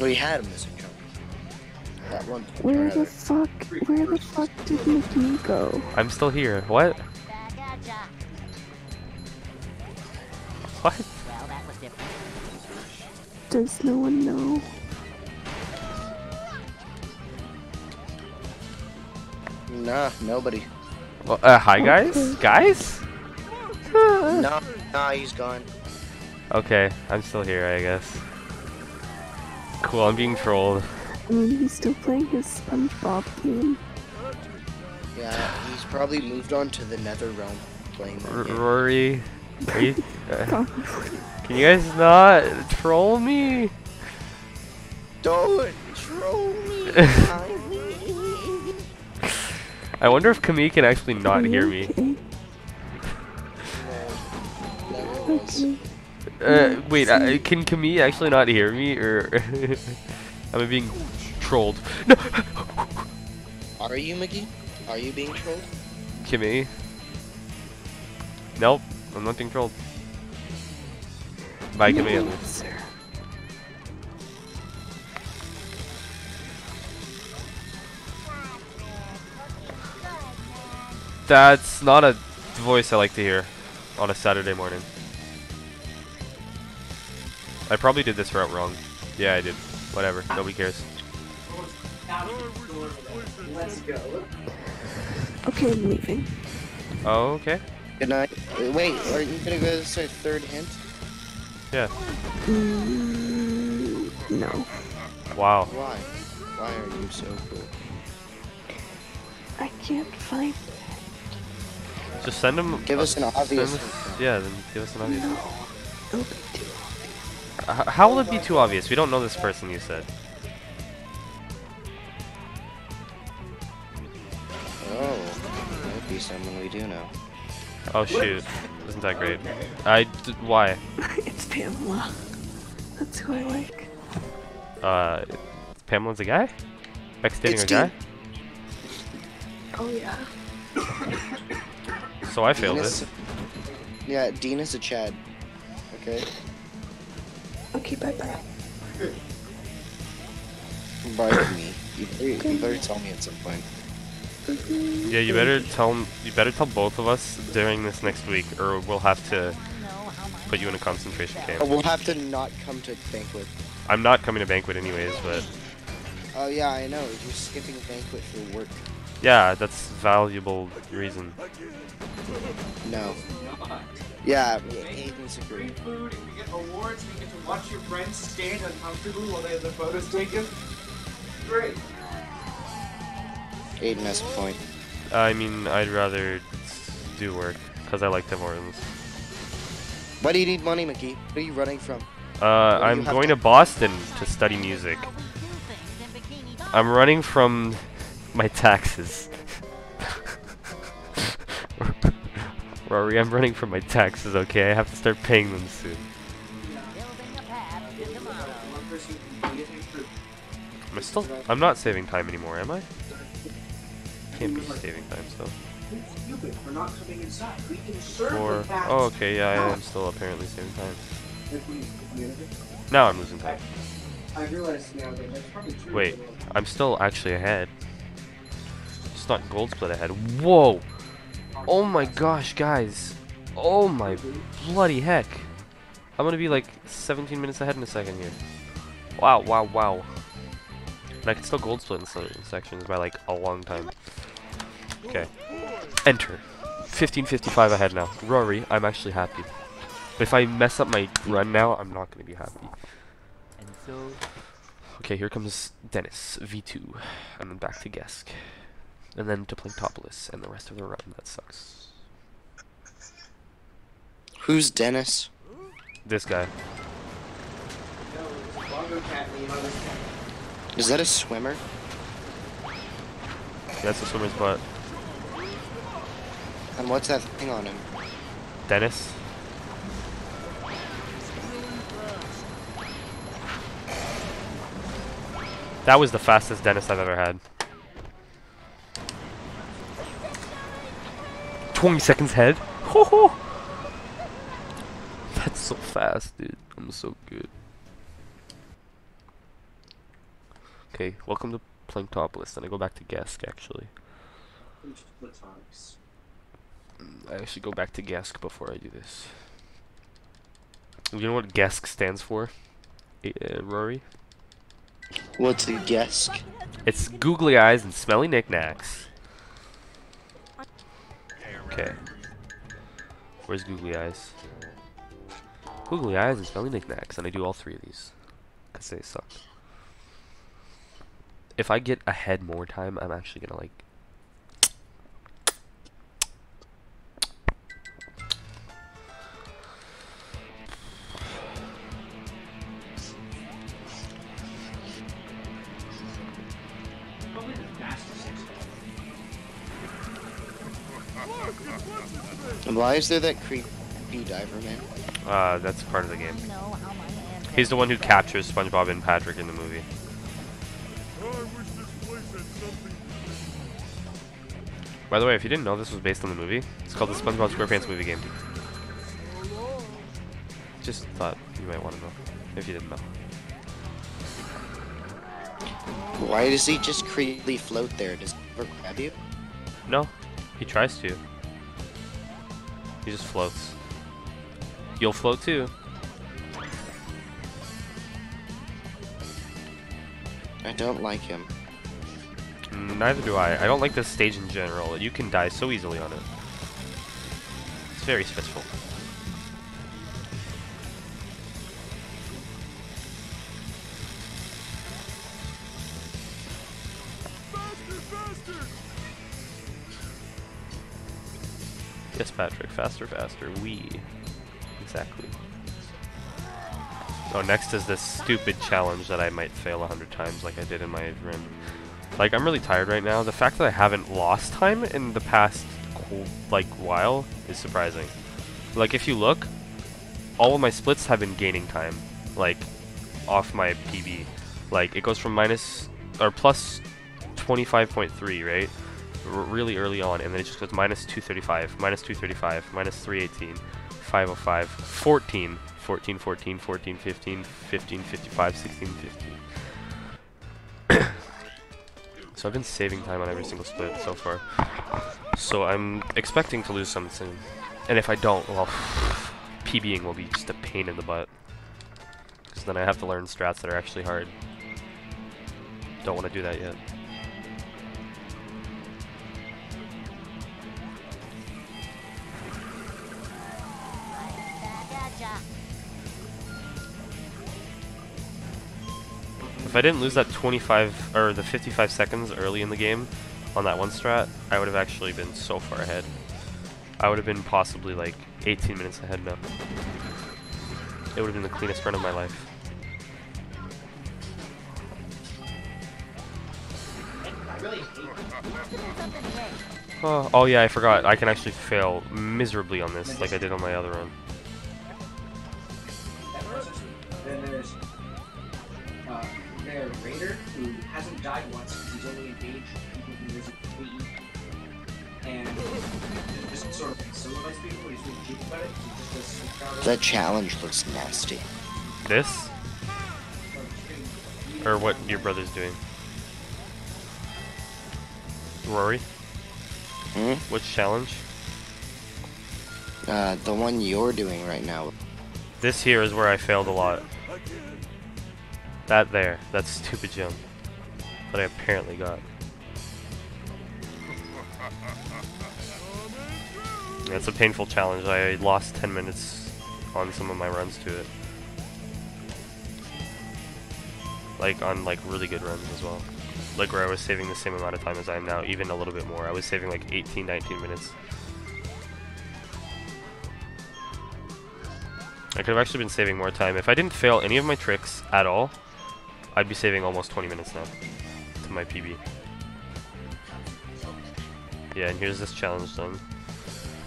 Speaker 4: anymore.
Speaker 6: Well, he had a missing chunk. At one
Speaker 3: Where the fuck? Where the fuck did Mickey go?
Speaker 1: I'm still here. What?
Speaker 2: Back at ya.
Speaker 1: What?
Speaker 2: Well, that was different.
Speaker 3: Does no one know?
Speaker 6: Nah, nobody.
Speaker 1: Well, uh, hi guys? Guys?
Speaker 6: no, nah, he's gone.
Speaker 1: Okay, I'm still here, I guess. Cool, I'm being trolled.
Speaker 3: I mean, he's still playing his SpongeBob game.
Speaker 6: Yeah, he's probably moved on to the Nether realm playing that
Speaker 1: R-
Speaker 6: game.
Speaker 1: Rory, are you, [LAUGHS] uh, can you guys not troll me?
Speaker 6: Don't troll me. [LAUGHS]
Speaker 1: I wonder if Camille can actually not
Speaker 3: Are
Speaker 1: hear me.
Speaker 3: Okay.
Speaker 1: Uh, wait, uh, can Camille actually not hear me, or [LAUGHS] am I being trolled? No,
Speaker 6: Are you, Mickey? Are you being trolled?
Speaker 1: Camille. Nope, I'm not being trolled. Bye, Camille.
Speaker 3: No, sir.
Speaker 1: That's not a voice I like to hear on a Saturday morning. I probably did this route wrong. Yeah, I did. Whatever. Nobody cares.
Speaker 9: Let's go.
Speaker 3: Okay, I'm leaving.
Speaker 1: Oh, okay.
Speaker 6: Good night. Wait, are you gonna go to a third hint?
Speaker 1: Yeah.
Speaker 3: Mm, no.
Speaker 1: Wow.
Speaker 6: Why? Why are you so cool?
Speaker 3: I can't find it.
Speaker 1: Just send him.
Speaker 6: Give us an
Speaker 1: send
Speaker 6: obvious
Speaker 1: us- Yeah, then give us an obvious.
Speaker 3: No. It'll be too
Speaker 1: H- how will it be too obvious? We don't know this person you said.
Speaker 6: Oh, might be someone we do know.
Speaker 1: Oh shoot. Isn't that great? I. D- why? [LAUGHS]
Speaker 3: It's Pamela. That's who I like.
Speaker 1: Uh. Pamela's a guy? Beck's dating
Speaker 6: It's
Speaker 1: a guy?
Speaker 3: Oh yeah.
Speaker 1: So I failed
Speaker 6: Dean
Speaker 1: it.
Speaker 6: is- Yeah, Dean is a Chad. Okay.
Speaker 3: Okay, bye bye.
Speaker 6: Bye to me. You better, you better tell me at some point. Mm-hmm.
Speaker 1: Yeah, you better tell you better tell both of us during this next week, or we'll have to put you in a concentration
Speaker 6: Oh,
Speaker 1: camp.
Speaker 6: Uh, we'll have to not come to banquet.
Speaker 1: I'm not coming to banquet anyways, but
Speaker 6: Oh yeah, I know. You're skipping banquet for work.
Speaker 1: yeah, that's valuable reason.
Speaker 6: No. Yeah, Aiden's agree.
Speaker 9: Free food, and you get awards, and you get to watch your friends stand uncomfortably while they have their photos taken. Great.
Speaker 6: Aiden has a point.
Speaker 1: I mean, I'd rather do work because I like Tim Hortons.
Speaker 6: Why do you need money, Mickey? What are you running from?
Speaker 1: Uh, I'm going
Speaker 6: to-
Speaker 1: to Boston to study music. I'm running from my taxes. [LAUGHS] Rory, I'm running from my taxes, okay? I have to start paying them soon. Am I still? I'm not saving time anymore, am I? Can't be saving time still. Or oh, okay, yeah, I am still apparently saving time. Now I'm losing time. Wait, I'm still actually ahead. It's not gold split ahead. Whoa! Oh my gosh, guys! Oh my bloody heck! I'm gonna be like 17 minutes ahead in a second here. Wow, wow, wow. And I can still gold split in certain sections by like a long time. Okay. Enter. 1555 ahead now. Rory, I'm actually happy. If I mess up my run now, I'm not gonna be happy.
Speaker 2: And so,
Speaker 1: Okay, here comes Dennis, V2, and then back to Gesk. And then to Planktopolis, and the rest of the run. That sucks.
Speaker 6: Who's Dennis?
Speaker 1: This guy.
Speaker 6: Is that a swimmer?
Speaker 1: That's a swimmer's butt.
Speaker 6: And what's that thing on him?
Speaker 1: Dennis? That was the fastest Dennis I've ever had. 20 seconds head. [LAUGHS] Ho ho! That's so fast, dude. I'm so good. Okay, welcome to Planktopolis. Then I go back to Gask, actually. I should go back to Gask before I do this. You know what Gask stands for, uh, Rory?
Speaker 6: What's a Gask?
Speaker 1: It's googly eyes and smelly knickknacks. Okay. Where's googly eyes? Googly eyes and smelly knickknacks, and I do all three of these. Because they suck. If I get ahead more time, I'm actually gonna like.
Speaker 9: Probably the fastest six.
Speaker 6: And why is there that creepy diver man?
Speaker 1: Uh, that's part of the game.
Speaker 2: you know how my hands
Speaker 1: He's the one who captures SpongeBob and Patrick in the movie. By the way, if you didn't know this was based on the movie, it's called the SpongeBob SquarePants movie game. Just thought you might want to know if you didn't know.
Speaker 6: Why does he just creepily float there? Does he ever grab you?
Speaker 1: No, he tries to. He just floats. You'll float too.
Speaker 6: I don't like him.
Speaker 1: Neither do I. I don't like this stage in general. You can die so easily on it. It's very stressful. Yes, Patrick. Faster, faster. We. Exactly. Oh, next is this stupid challenge that I might fail a hundred times like I did in my run. Like, I'm really tired right now. The fact that I haven't lost time in the past, like, while is surprising. Like, if you look, all of my splits have been gaining time. Like, off my PB. Like, it goes from minus, or plus 25.3, right? R really early on, and then it just goes minus 235, minus 235, minus 318, 505, 14, 14, 14, 14, 15, 15, 55, 16, 15. So I've been saving time on every single split so far. So I'm expecting to lose some soon. And if I don't, well, [SIGHS] PBing will be just a pain in the butt. Because then I have to learn strats that are actually hard. Don't want to do that yet. If I didn't lose that 25 or the 55 seconds early in the game on that one strat, I would have actually been so far ahead. I would have been possibly like 18 minutes ahead now. It would have been the cleanest run of my life. Oh, oh yeah, I forgot. I can actually fail miserably on this, like I did on my other run.
Speaker 9: Their raider who hasn't died once. He's only engaged people who use PE. And he just sort of facilitates people. He's really cheap about it. He just does sneak.
Speaker 6: That challenge looks nasty.
Speaker 1: This? Or what your brother's doing? Rory?
Speaker 6: Hmm?
Speaker 1: Which challenge?
Speaker 6: Uh, the one you're doing right now.
Speaker 1: This here is where I failed a lot. That there, that stupid jump that I apparently got. It's a painful challenge. I lost 10 minutes on some of my runs to it. Like on like really good runs as well. Like where I was saving the same amount of time as I am now, even a little bit more. I was saving like 18, 19 minutes. I could have actually been saving more time. If I didn't fail any of my tricks at all, I'd be saving almost 20 minutes now to my PB. Yeah, and here's this challenge done.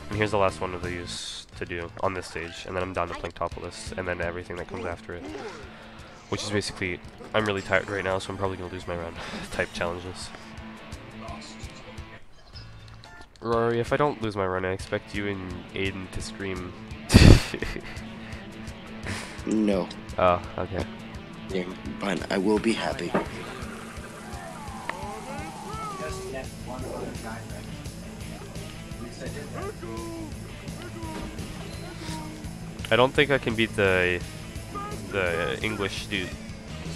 Speaker 1: And here's the last one of these to do on this stage, and then I'm down to Planktopolis, and then everything that comes after it. Which is basically, I'm really tired right now, so I'm probably going to lose my round [LAUGHS] type challenges. Rory, if I don't lose my run, I expect you and Aiden to scream. [LAUGHS]
Speaker 6: No.
Speaker 1: oh, okay.
Speaker 6: Yeah, but I will be happy.
Speaker 9: Just that one other guy, right? At least I.
Speaker 1: I don't think I can beat the the English dude.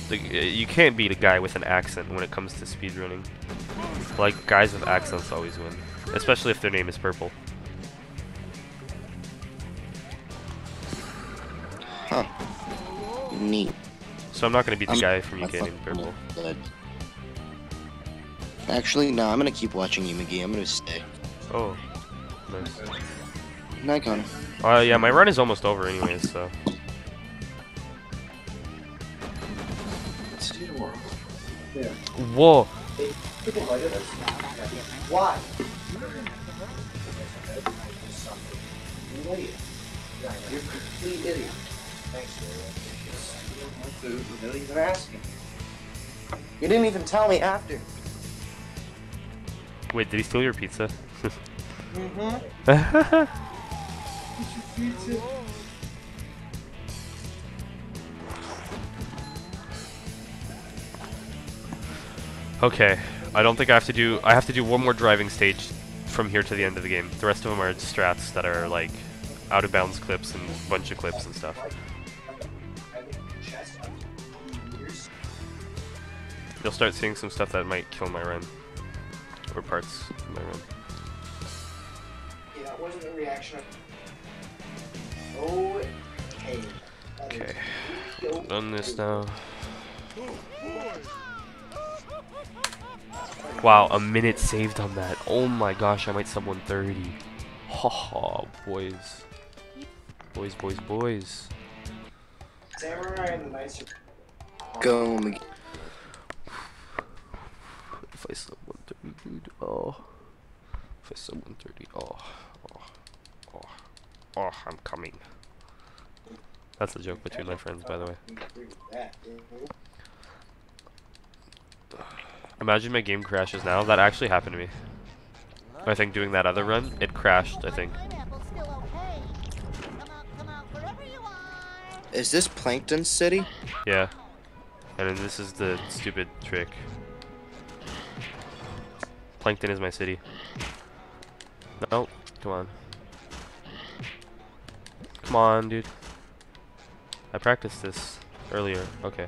Speaker 1: The, you can't beat a guy with an accent when it comes to speedrunning. Like guys with accents always win, especially if their name is purple.
Speaker 6: Huh. Neat.
Speaker 1: So I'm not gonna beat the
Speaker 6: I'm-
Speaker 1: guy from
Speaker 6: I
Speaker 1: UK named purple.
Speaker 6: Good. Actually, no, I'm gonna keep watching you, McGee. I'm gonna stay.
Speaker 1: Oh, nice.
Speaker 6: Night, Connor.
Speaker 1: Uh, yeah, my run is almost over anyways, so.
Speaker 9: It's too horrible. Yeah.
Speaker 1: Whoa!
Speaker 9: People like it. Why? You're an idiot. You're a complete idiot. Thanks, My food without even asking.
Speaker 6: You didn't even tell me after.
Speaker 1: Wait, did he steal your pizza?
Speaker 9: mm-hmm. your [LAUGHS] pizza.
Speaker 1: Okay, I don't think I have to do- I have to do one more driving stage from here to the end of the game. The rest of them are strats that are like out of bounds clips and bunch of clips and stuff. You'll start seeing some stuff that might kill my run, or parts of my run.
Speaker 9: Yeah, that wasn't a reaction. Oh, hey.
Speaker 1: Okay, done this now. Wow, a minute saved on that. Oh my gosh, I might sub 130. Haha, boys. Boys, boys, boys.
Speaker 9: Samurai and the nicer.
Speaker 5: Go, Mc-
Speaker 1: If I sub 130, dude, oh. If I sub 130, oh. Oh. Oh. Oh, I'm coming. That's a joke between my friends, by the way. Imagine my game crashes now. That actually happened to me. I think doing that other run, it crashed, I think.
Speaker 11: Pineapple's still okay. Come out, come out, wherever you are.
Speaker 5: Is this Plankton City?
Speaker 1: Yeah. And then this is the stupid trick. Plankton is my city. No, come on. Come on, dude. I practiced this earlier. Okay.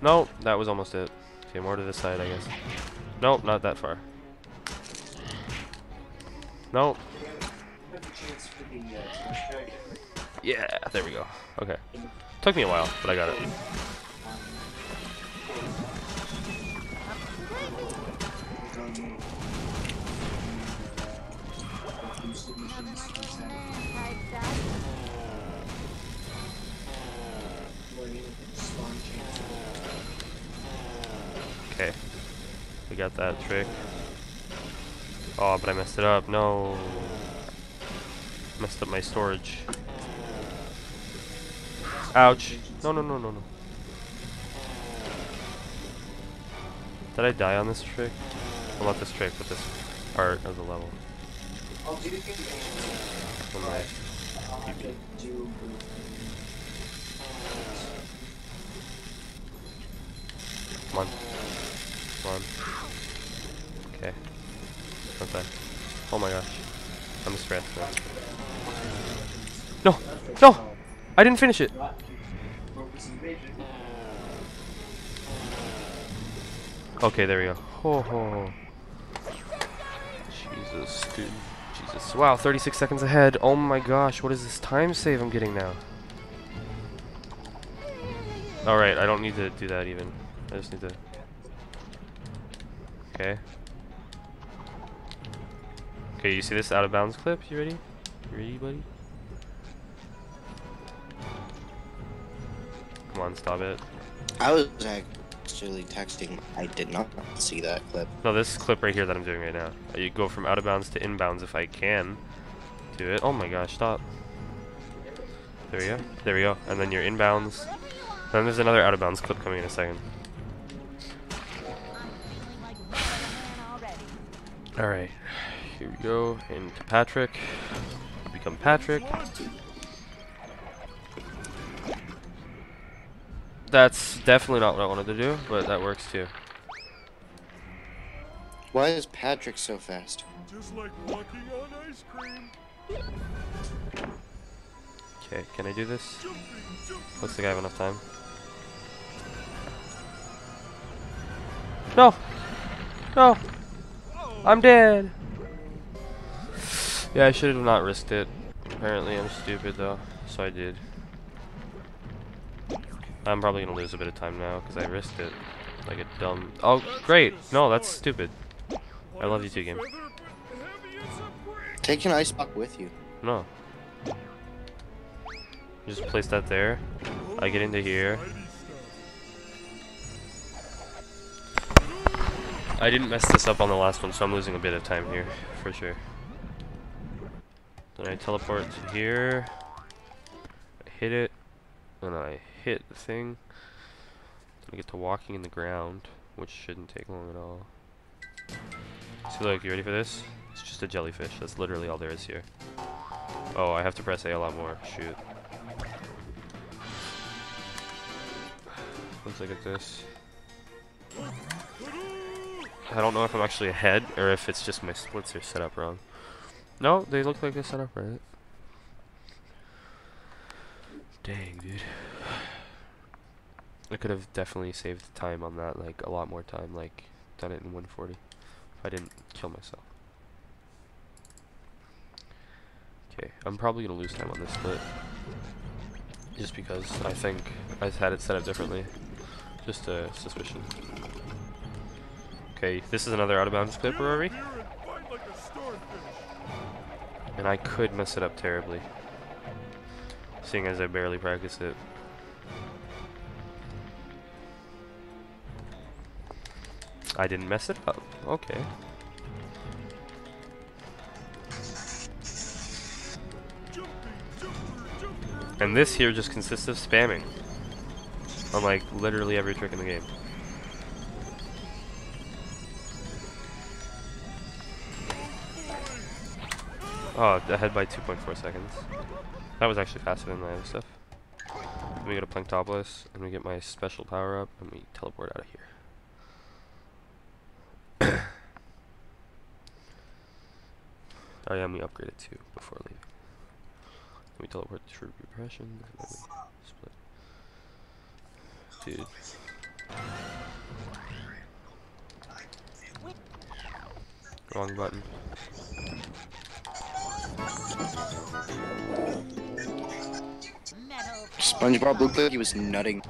Speaker 1: No, that was almost it. Okay, more to this side, I guess. Nope, not that far. Nope. Yeah, there we go. Okay. Took me a while, but I got it. We got that trick. Oh, but I messed it up. No. Messed up my storage. Ouch. No, no, no, no, no. Did I die on this trick? Well, not this trick, but this part of the level. Come on. Okay. Oh my gosh. I'm stressed now. No! No! I didn't finish it! Okay, there we go. Ho ho. Jesus, dude. Jesus. Wow, 36 seconds ahead. Oh my gosh, what is this time save I'm getting now? Alright, I don't need to do that even. I just need to... Okay. Okay, you see this out of bounds clip? You ready? You ready, buddy? Come on, stop it.
Speaker 5: I was actually texting. I did not see that clip.
Speaker 1: No, this clip right here that I'm doing right now. Uh, You go from out of bounds to inbounds if I can do it. Oh my gosh, stop. There we go. There we go. And then you're inbounds. Then there's another out of bounds clip coming in a second. [SIGHS] Alright. Here we go. Into Patrick. Become Patrick. That's definitely not what I wanted to do, but that works too.
Speaker 5: Why is Patrick so fast?
Speaker 12: Just like walking on ice cream.
Speaker 1: Okay, can I do this? Looks like I have enough time. No! No! Oh. I'm dead! Yeah, I should have not risked it. Apparently I'm stupid though, so I did. I'm probably gonna lose a bit of time now because I risked it. Like a dumb... Oh, great! No, that's stupid. I love you too, game.
Speaker 5: Take an ice block with you.
Speaker 1: No. Just place that there. I get into here. I didn't mess this up on the last one, so I'm losing a bit of time here, for sure. Then I teleport to here. I hit it. And I hit the thing. Then I get to walking in the ground, which shouldn't take long at all. So look, you ready for this? It's just a jellyfish. That's literally all there is here. Oh, I have to press A a lot more. Shoot. Once I get this. I don't know if I'm actually ahead or if it's just my splits are set up wrong. No, they look like they're set up right. Dang, dude. I could have definitely saved time on that, like a lot more time, like done it in 140 if I didn't kill myself. Okay, I'm probably gonna lose time on this split. Just because I think I had it set up differently. Just a suspicion. Okay, this is another out of bounds clip, Rory. And I could mess it up terribly. Seeing as I barely practice it. I didn't mess it up. Okay. And this here just consists of spamming. On like literally every trick in the game. Oh, ahead by 2.4 seconds. That was actually faster than my other stuff. Let me go to Planktopolis, and we get my special power up, and we teleport out of here. [COUGHS] oh yeah, and we upgrade it too before leaving. Then we teleport True Repression, and then we split. Dude. Wrong button.
Speaker 5: SpongeBob looked like he was nutting.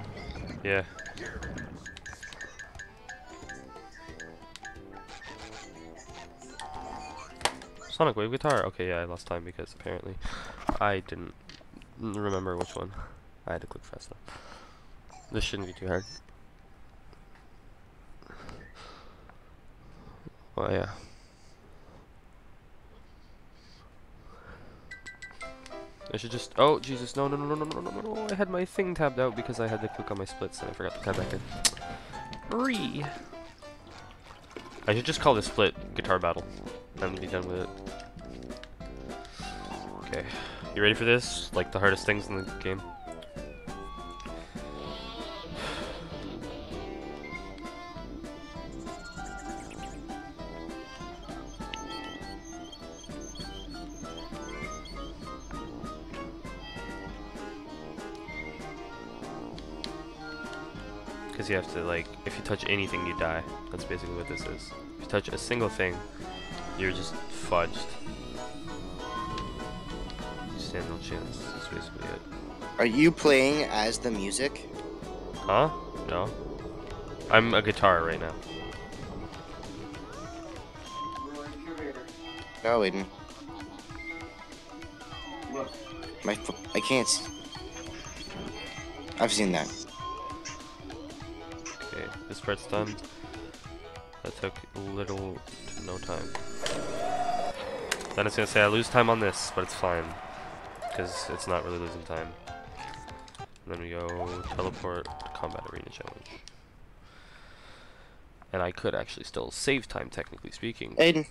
Speaker 1: Yeah. Sonic Wave Guitar? Okay, yeah, I lost time because apparently I didn't remember which one. I had to click fast enough. This shouldn't be too hard. Well, yeah. I should just. Oh, Jesus. No, no, no, no, no, no, no, no. I had my thing tabbed out because I had to click on my splits and I forgot to tab back in. Three. I should just call this split guitar battle and be done with it. Okay. You ready for this? Like the hardest things in the game? Because you have to, like, if you touch anything, you die. That's basically what this is. If you touch a single thing, you're just fudged. You stand no chance. That's basically it.
Speaker 5: Are you playing as the music?
Speaker 1: Huh? No. I'm a guitar right now.
Speaker 5: No, Aiden. My, I can't. I've seen that.
Speaker 1: Okay, this part's done. That took little to no time. Then it's gonna say I lose time on this, but it's fine. Because it's not really losing time. And then we go teleport to combat arena challenge. And I could actually still save time, technically speaking.
Speaker 5: Aiden.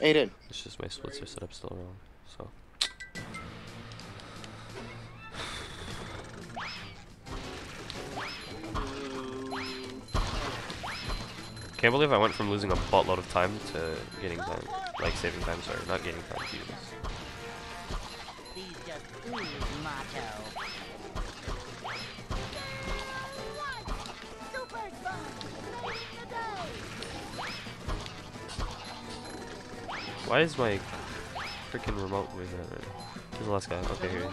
Speaker 5: Aiden.
Speaker 1: It's just my splits are set up still wrong, so. Can't believe I went from losing a buttload of time to getting time. Like, saving time, sorry, not getting time, Jesus. Why is my freaking remote doing that right the last guy? Okay, here?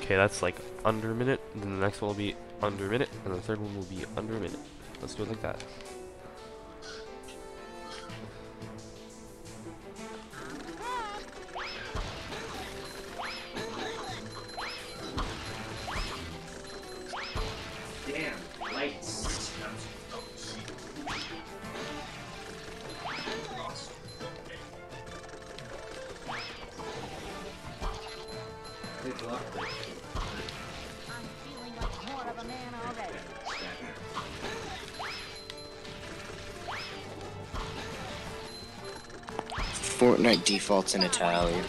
Speaker 1: Okay, that's like under a minute, and then the next one will be under a minute, and the third one will be under a minute. Let's do it like that.
Speaker 5: Defaults in Italian.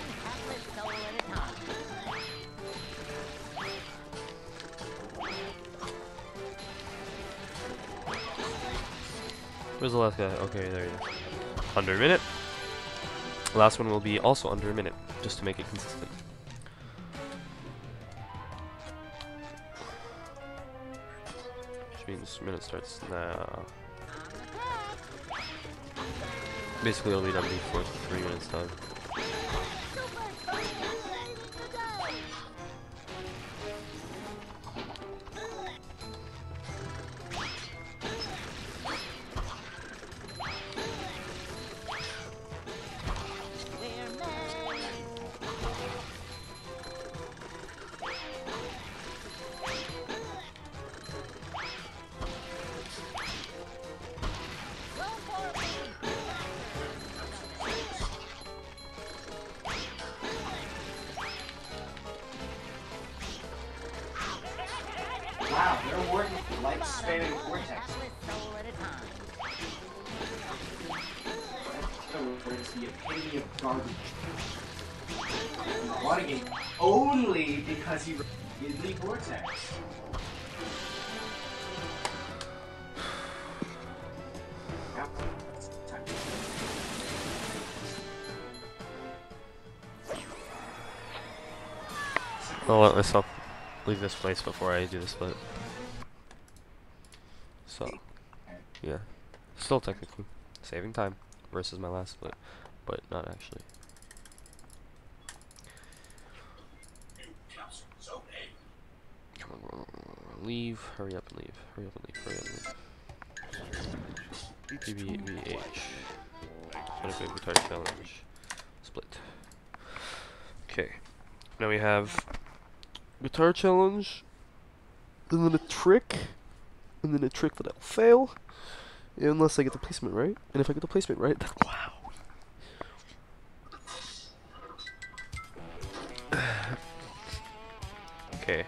Speaker 1: Where's the last guy? Okay, there he is. Under a minute. Last one will be also under a minute, just to make it consistent. Which means minute starts now. Basically, be done before three minutes time.
Speaker 9: In the water game, only because he Ridley Vortex.
Speaker 1: I'll let myself leave this place before I do the split. So, yeah. Still technically saving time versus my last split, but not actually. Come on, leave, hurry up and leave, hurry up and leave, hurry up and leave. PBVH. Winnipeg Guitar Challenge. Split. Okay. Now we have guitar challenge, and then a trick, and then a trick that I'll fail, unless I get the placement right. And if I get the placement right, then wow. [SIGHS] okay.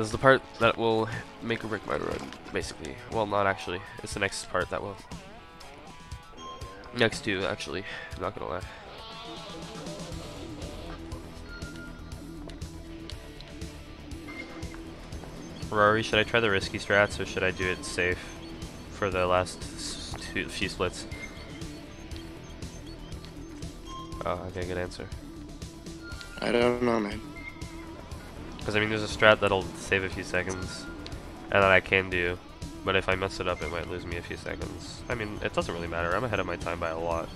Speaker 1: This is the part that will make or break my run, basically. Well, not actually. It's the next part that will. Next two, actually. I'm not gonna lie. Rory, should I try the risky strats or should I do it safe for the last two, few splits? Oh, okay, good answer.
Speaker 5: I don't know, man.
Speaker 1: Because I mean, there's a strat that'll save a few seconds, and that I can do, but if I mess it up, it might lose me a few seconds. I mean, it doesn't really matter. I'm ahead of my time by a lot,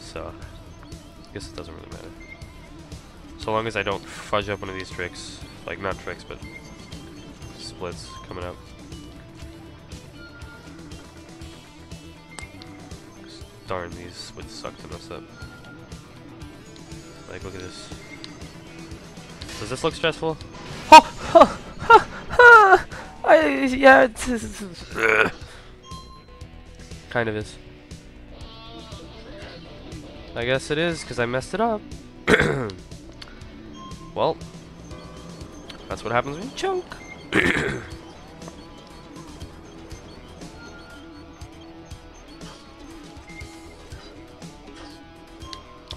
Speaker 1: so I guess it doesn't really matter. So long as I don't fudge up one of these tricks, like not tricks, but splits coming up. Darn, these splits suck to mess up. Like, look at this. Does this look stressful? I, yeah, it's, it's, it's [SIGHS] kind of is. I guess it is, because I messed it up. [CLEARS THROAT] well, that's what happens when you choke. [CLEARS THROAT]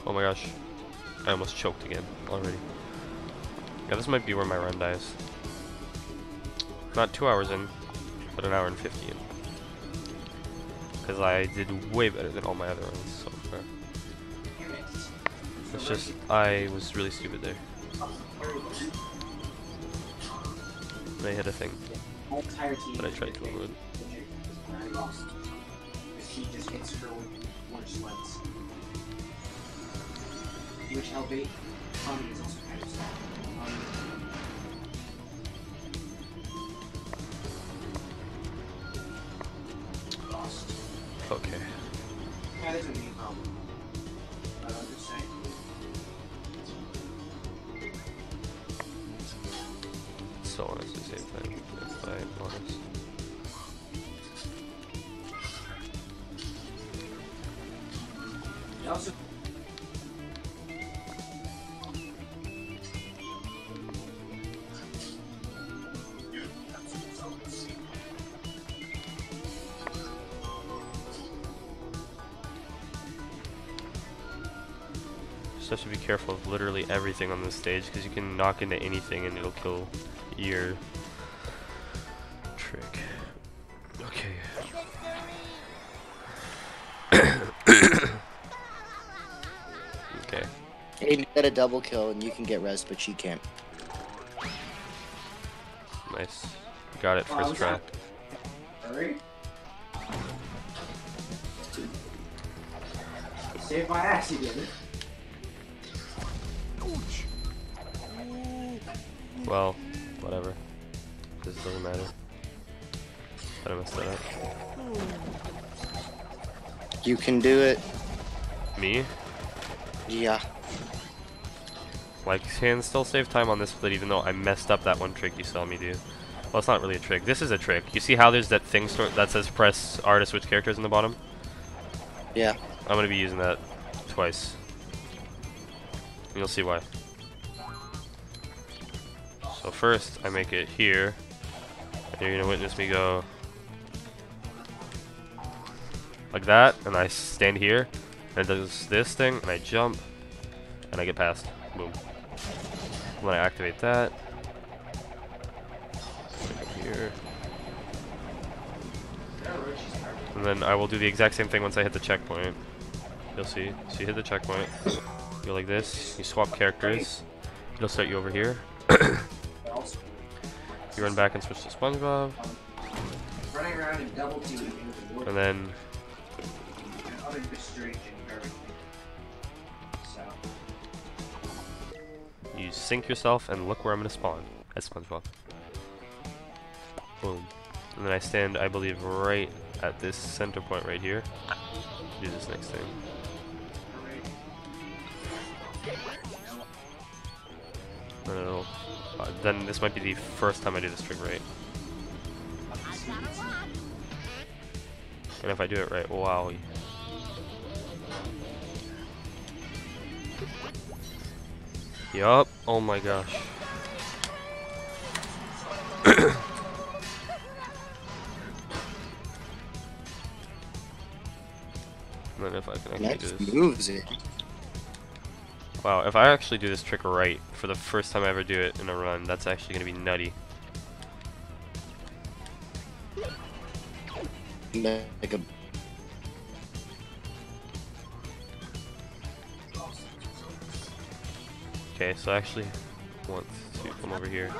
Speaker 1: oh my gosh. I almost choked again already. Yeah, this might be where my run dies. Not two hours in, but an hour and 50 in. Because I did way better than all my other runs so far. It's just, I was really stupid there. I hit a thing But I tried to avoid.
Speaker 9: Which Elbate, Tommy is also kind of.
Speaker 1: Okay.
Speaker 9: That
Speaker 1: be careful of literally everything on this stage because you can knock into anything and it'll kill your trick. Okay. [COUGHS] okay.
Speaker 6: Aiden got a double kill and you can get res, but she can't.
Speaker 1: Nice. Got it first try.
Speaker 9: that- Hurry. Save my ass again.
Speaker 1: Well, whatever. This doesn't matter. But I messed that up.
Speaker 6: You can do it.
Speaker 1: Me?
Speaker 6: Yeah.
Speaker 1: Like, can still save time on this split even though I messed up that one trick you saw me do. Well, it's not really a trick. This is a trick. You see how there's that thing that says press R to switch characters in the bottom?
Speaker 6: Yeah.
Speaker 1: I'm gonna be using that twice. You'll see why. First, I make it here. And you're gonna witness me go like that, and I stand here, and it does this thing, and I jump, and I get past. Boom. Then I activate that. Here. And then I will do the exact same thing once I hit the checkpoint. You'll see. So you hit the checkpoint, you go like this, you swap characters, it'll start you over here. You run back and switch to SpongeBob,
Speaker 9: Running around and double
Speaker 1: and then
Speaker 9: and other strange and everything. So,
Speaker 1: you sink yourself and look where I'm gonna spawn as SpongeBob. Boom. And then I stand, I believe, right at this center point right here. Do this next thing. And it'll, uh, then this might be the first time I do this trick right. And if I do it right, wow. Yup. Oh my gosh. [COUGHS] And then if I can actually do
Speaker 6: Next
Speaker 1: this.
Speaker 6: moves it.
Speaker 1: Wow, if I actually do this trick right for the first time I ever do it in a run, that's actually gonna be nutty.
Speaker 6: Like a
Speaker 1: Okay, so I actually want to come over here.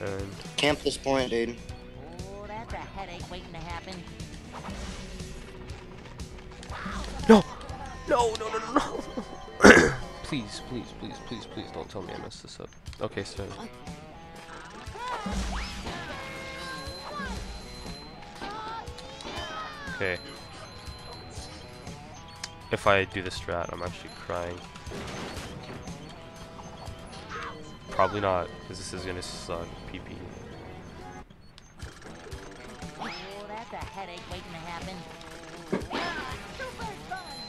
Speaker 1: And
Speaker 6: camp this point, dude.
Speaker 2: Oh, that's a headache waiting to happen.
Speaker 1: No! No, no, no, no, no! [COUGHS] please, please, please, please, please don't tell me I messed this up. Okay, so. Okay. If I do the strat, I'm actually crying. Probably not, because this is gonna suck. PP.
Speaker 2: Oh, that's a headache waiting to happen.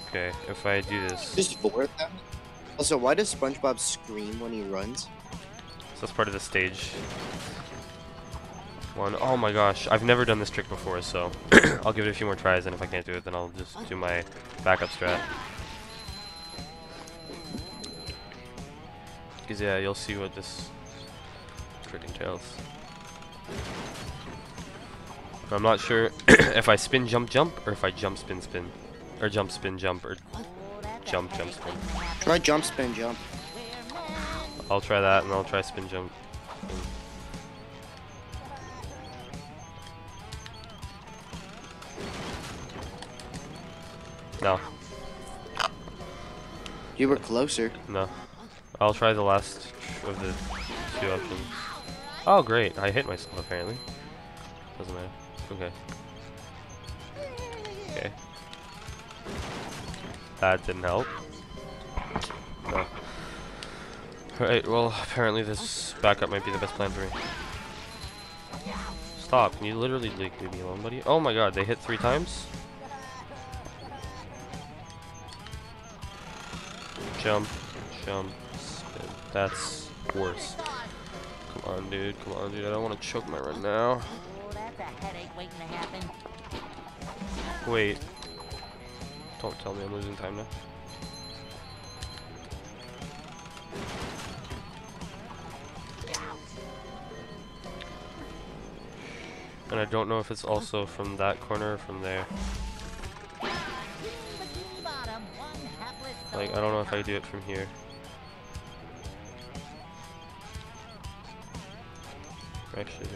Speaker 1: Okay, if I do this,
Speaker 6: Just board them. Also, why does SpongeBob scream when he runs?
Speaker 1: so that's part of the stage. One. Oh my gosh, I've never done this trick before, so [CLEARS THROAT] I'll give it a few more tries, and if I can't do it, then I'll just do my backup strat. Because yeah, you'll see what this trick entails. I'm not sure [CLEARS THROAT] if I spin jump jump or if I jump spin spin, or jump spin jump or jump jump spin.
Speaker 6: Try jump, spin, jump.
Speaker 1: I'll try that, and I'll try spin jump. No,
Speaker 6: You were closer.
Speaker 1: no. I'll try the last of the two options. Oh, great. I hit myself, apparently. Doesn't matter. Okay. Okay. That didn't help. No. Alright, well, apparently this backup might be the best plan for me. Stop. Can you literally like, leave me alone, buddy? Oh my god, they hit three times? Jump, jump, spin. That's worse. Come on, dude. Come on, dude. I don't want to choke my run now.
Speaker 2: That's a headache waiting to happen.
Speaker 1: Wait. Don't tell me I'm losing time now. And I don't know if it's also from that corner or from there. Like, I don't know if I do it from here. Actually.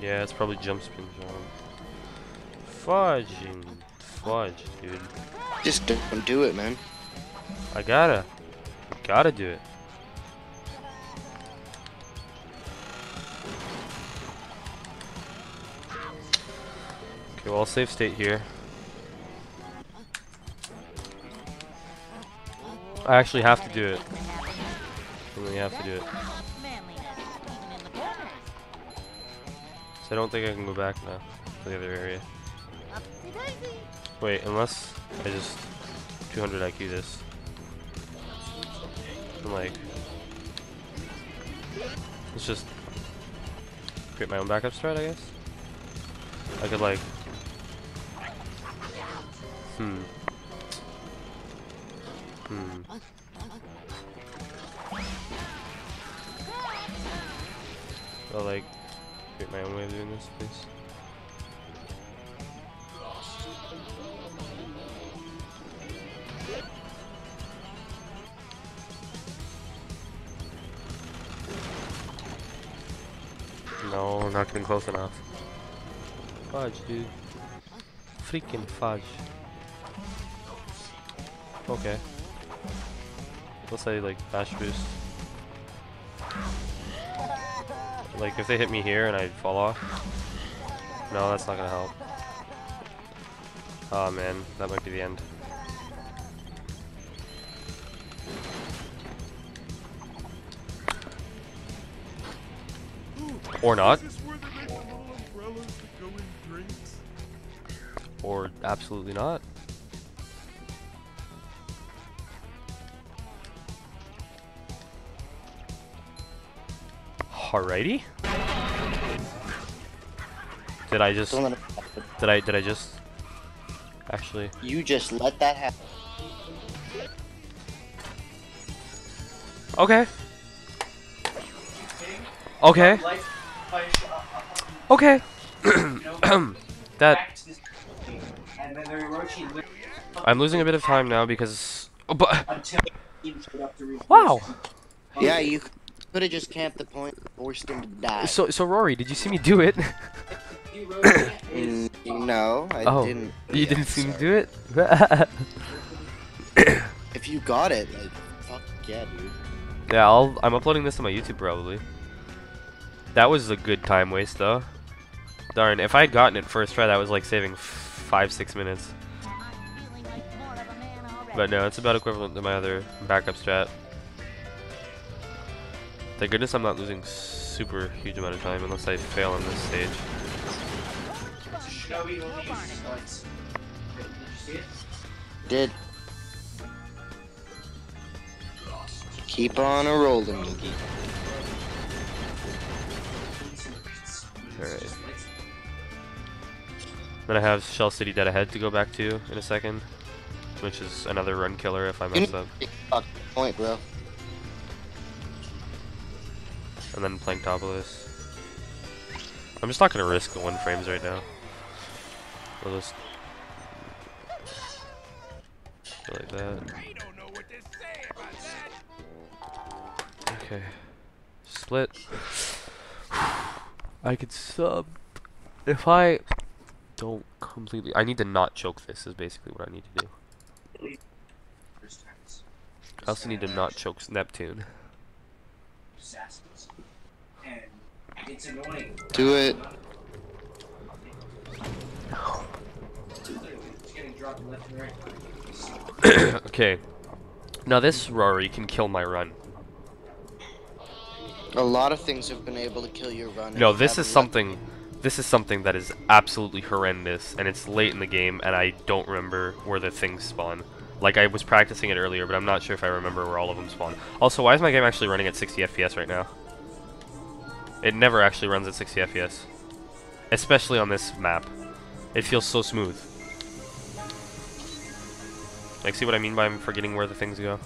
Speaker 1: Yeah, it's probably jump spin zone. Fudging. Fudge, dude.
Speaker 5: Just don't do it, man.
Speaker 1: I gotta. Gotta do it. Okay, well, I'll save state here. I actually have to do it. I really have to do it.
Speaker 2: manliness, even in the corners.
Speaker 1: So I don't think I can go back now to the other area. Wait, unless I just 200 IQ this. I'm like, let's just create my own backup strat, I guess. I could like, Freaking fudge. Okay. Let's say like bash boost. Like if they hit me here and I fall off. No, that's not gonna help. Oh man, that might be the end. Or not. Absolutely not. Alrighty. Did I just
Speaker 5: Don't let it happen.
Speaker 1: did I did I just actually
Speaker 5: You just let that happen.
Speaker 1: Okay. Okay.
Speaker 9: Life, life, uh, uh,
Speaker 1: Okay. [CLEARS THROAT] that
Speaker 9: back to this and then the Orochi literally
Speaker 1: I'm losing a bit of time now because oh, but
Speaker 9: until he showed up to reinforce
Speaker 1: wow.
Speaker 5: Yeah, you could have just camped the point point, forced him to die.
Speaker 1: So so Rory, did you see me do it?
Speaker 5: Mm, no, I
Speaker 1: oh,
Speaker 5: didn't.
Speaker 1: you
Speaker 5: yeah,
Speaker 1: didn't see me do it? [COUGHS]
Speaker 5: If you got it, like, fuck yeah, dude.
Speaker 1: Yeah, I'll, I'm uploading this to my YouTube probably. That was a good time waste though. Darn, if I had gotten it first try, that was like saving f- five, six minutes. But no, it's about equivalent to my other backup strat. Thank goodness I'm not losing super huge amount of time unless I fail on this stage.
Speaker 9: Shinobi only uses slides. Did you see it?
Speaker 5: Did. Keep on a rolling, Miki.
Speaker 1: Alright. Then I have Shell City Dead Ahead to go back to in a second. Which is another run killer if I mess up.
Speaker 5: fuck point, bro.
Speaker 1: And then Planktopolis. I'm just not gonna risk the one frames right now. We'll just go like that. Okay. Split. [SIGHS] I could sub if I don't completely I need to not choke this is basically what I need to do.
Speaker 9: First times.
Speaker 1: I also need to not choke Neptune.
Speaker 9: It's annoying.
Speaker 5: Do it.
Speaker 9: It's getting dropped left and right.
Speaker 1: okay. Now this Rory can kill my run.
Speaker 5: A lot of things have been able to kill your run.
Speaker 1: No, this is something. This is something that is absolutely horrendous, and it's late in the game, and I don't remember where the things spawn. Like I was practicing it earlier, but I'm not sure if I remember where all of them spawn. Also, why is my game actually running at 60 FPS right now? It never actually runs at 60 FPS, especially on this map. It feels so smooth. Like, see what I mean by I'm forgetting where the things go?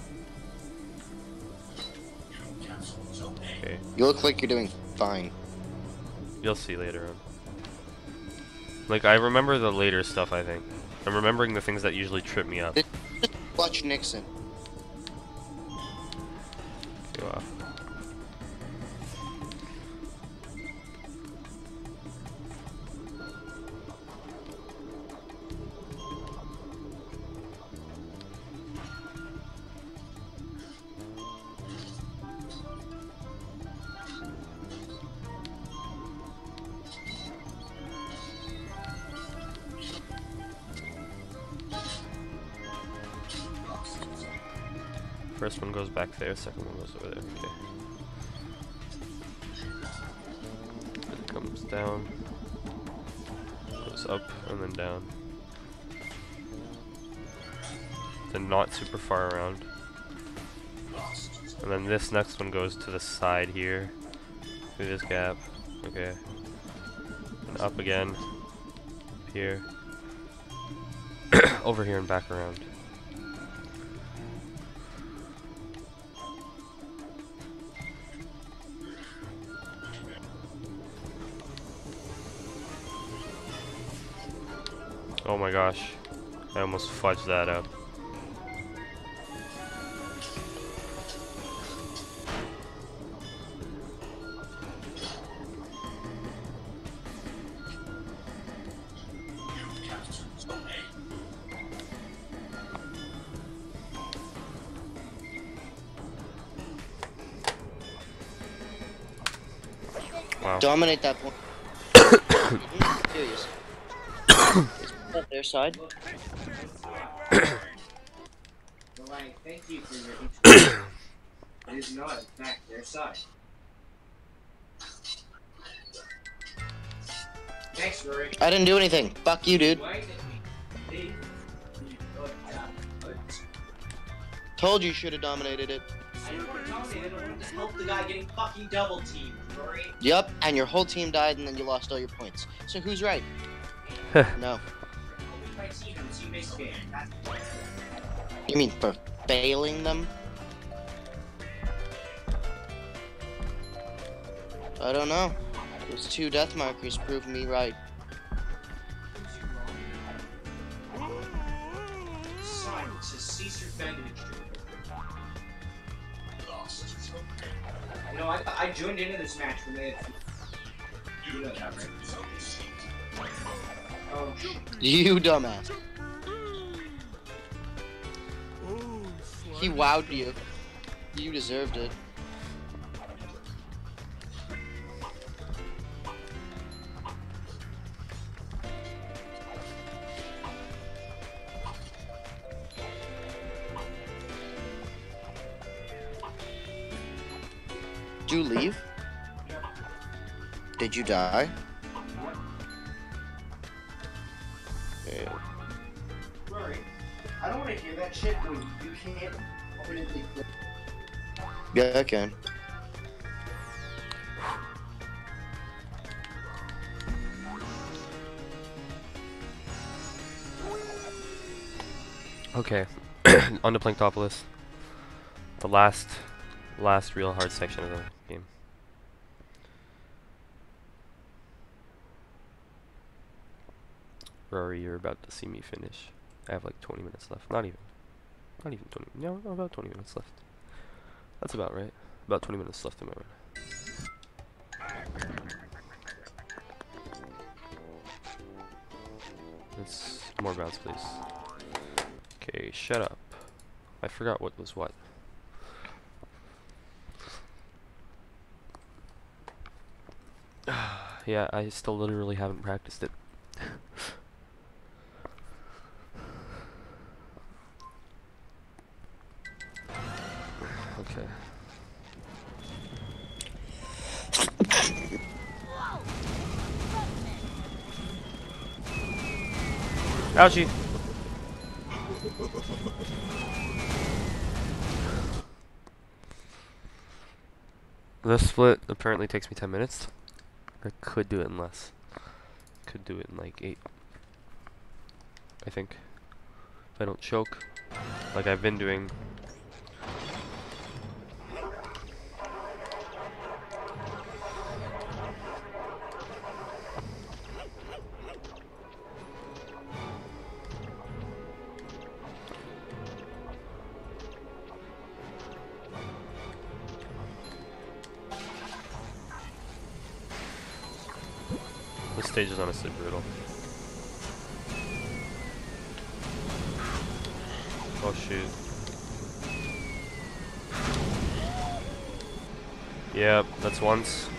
Speaker 1: Okay.
Speaker 5: You look like you're doing
Speaker 6: fine.
Speaker 1: You'll see later on. Like, I remember the later stuff, I think. I'm remembering the things that usually trip me up.
Speaker 6: Watch Nixon.
Speaker 1: Okay, wow. This next one goes to the side here, through this gap. Okay. And up again. Up Here. [COUGHS] over here and back around. Oh my gosh. I almost fudged that up. Wow.
Speaker 6: Dominate that point. Is [COUGHS] their side?
Speaker 9: Their side. Thanks, Rory.
Speaker 6: I didn't do anything. Fuck you, dude. Told you should have dominated it.
Speaker 9: I didn't want to dominate it. I wanted to help the guy getting fucking double teamed, Rory.
Speaker 6: Yep, and your whole team died and then you lost all your points. So who's right? no.
Speaker 9: My team and the team-based game. That's
Speaker 6: You mean for failing them? I don't know. Those two death markers proved me right.
Speaker 9: Silence has ceased your bandage. You know, I, I joined into this match when they had. You know that, right? Oh.
Speaker 6: You dumbass. He wowed you. You deserved it. Did you leave? Did you die? Yeah.
Speaker 9: I don't want to hear that shit when you can't.
Speaker 6: Yeah, I can.
Speaker 1: Okay, [CLEARS THROAT] on to Planktopolis. The last, last real hard section of the game. Rory, you're about to see me finish. I have like 20 minutes left. Not even. Not even 20. No, no, about 20 minutes left. That's about right. About 20 minutes left in my run. It's more bounce, please. Okay, shut up. I forgot what was what. [SIGHS] yeah, I still literally haven't practiced it. Ouchie! This split apparently takes me 10 minutes. I could do it in less. Could do it in like 8. I think. If I don't choke. Like I've been doing. Stage is honestly brutal. Oh shoot. Yep, that's once.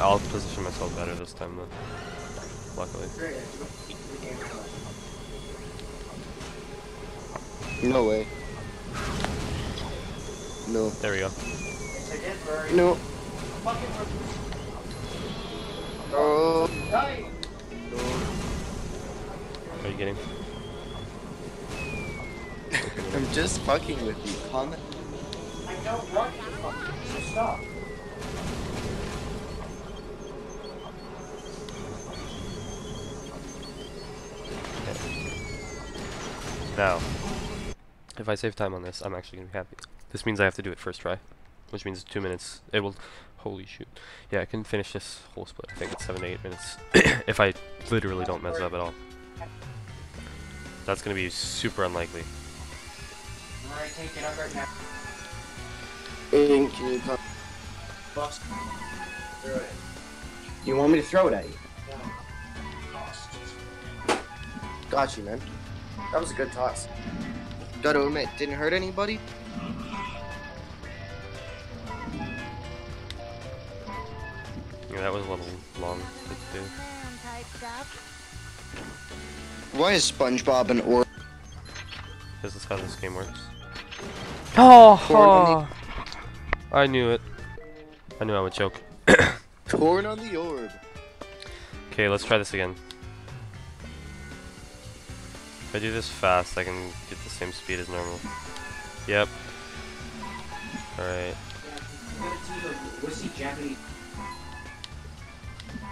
Speaker 1: I'll position myself better this time though. Luckily.
Speaker 6: No way. No.
Speaker 1: There we go.
Speaker 6: No. Oh.
Speaker 1: Are you getting? [LAUGHS]
Speaker 6: I'm just fucking with you. Comment.
Speaker 9: I don't run so stop.
Speaker 1: Now, if I save time on this, I'm actually gonna be happy. This means I have to do it first try, which means two minutes. It will. Holy shoot! Yeah, I can finish this whole split. I think it's seven to eight minutes [COUGHS] if I literally don't mess up at all. That's gonna be super unlikely.
Speaker 6: You want me to throw it at you? Got you, man. That was a good toss. Gotta admit, didn't hurt anybody.
Speaker 1: That was a little long to do.
Speaker 6: Why is SpongeBob an or?
Speaker 1: This is how this game works. Oh,
Speaker 6: Corn on
Speaker 1: I knew it. I knew I would choke. [COUGHS]
Speaker 6: Torn on the orb.
Speaker 1: Okay, let's try this again. If I do this fast, I can get the same speed as normal. Yep. Alright.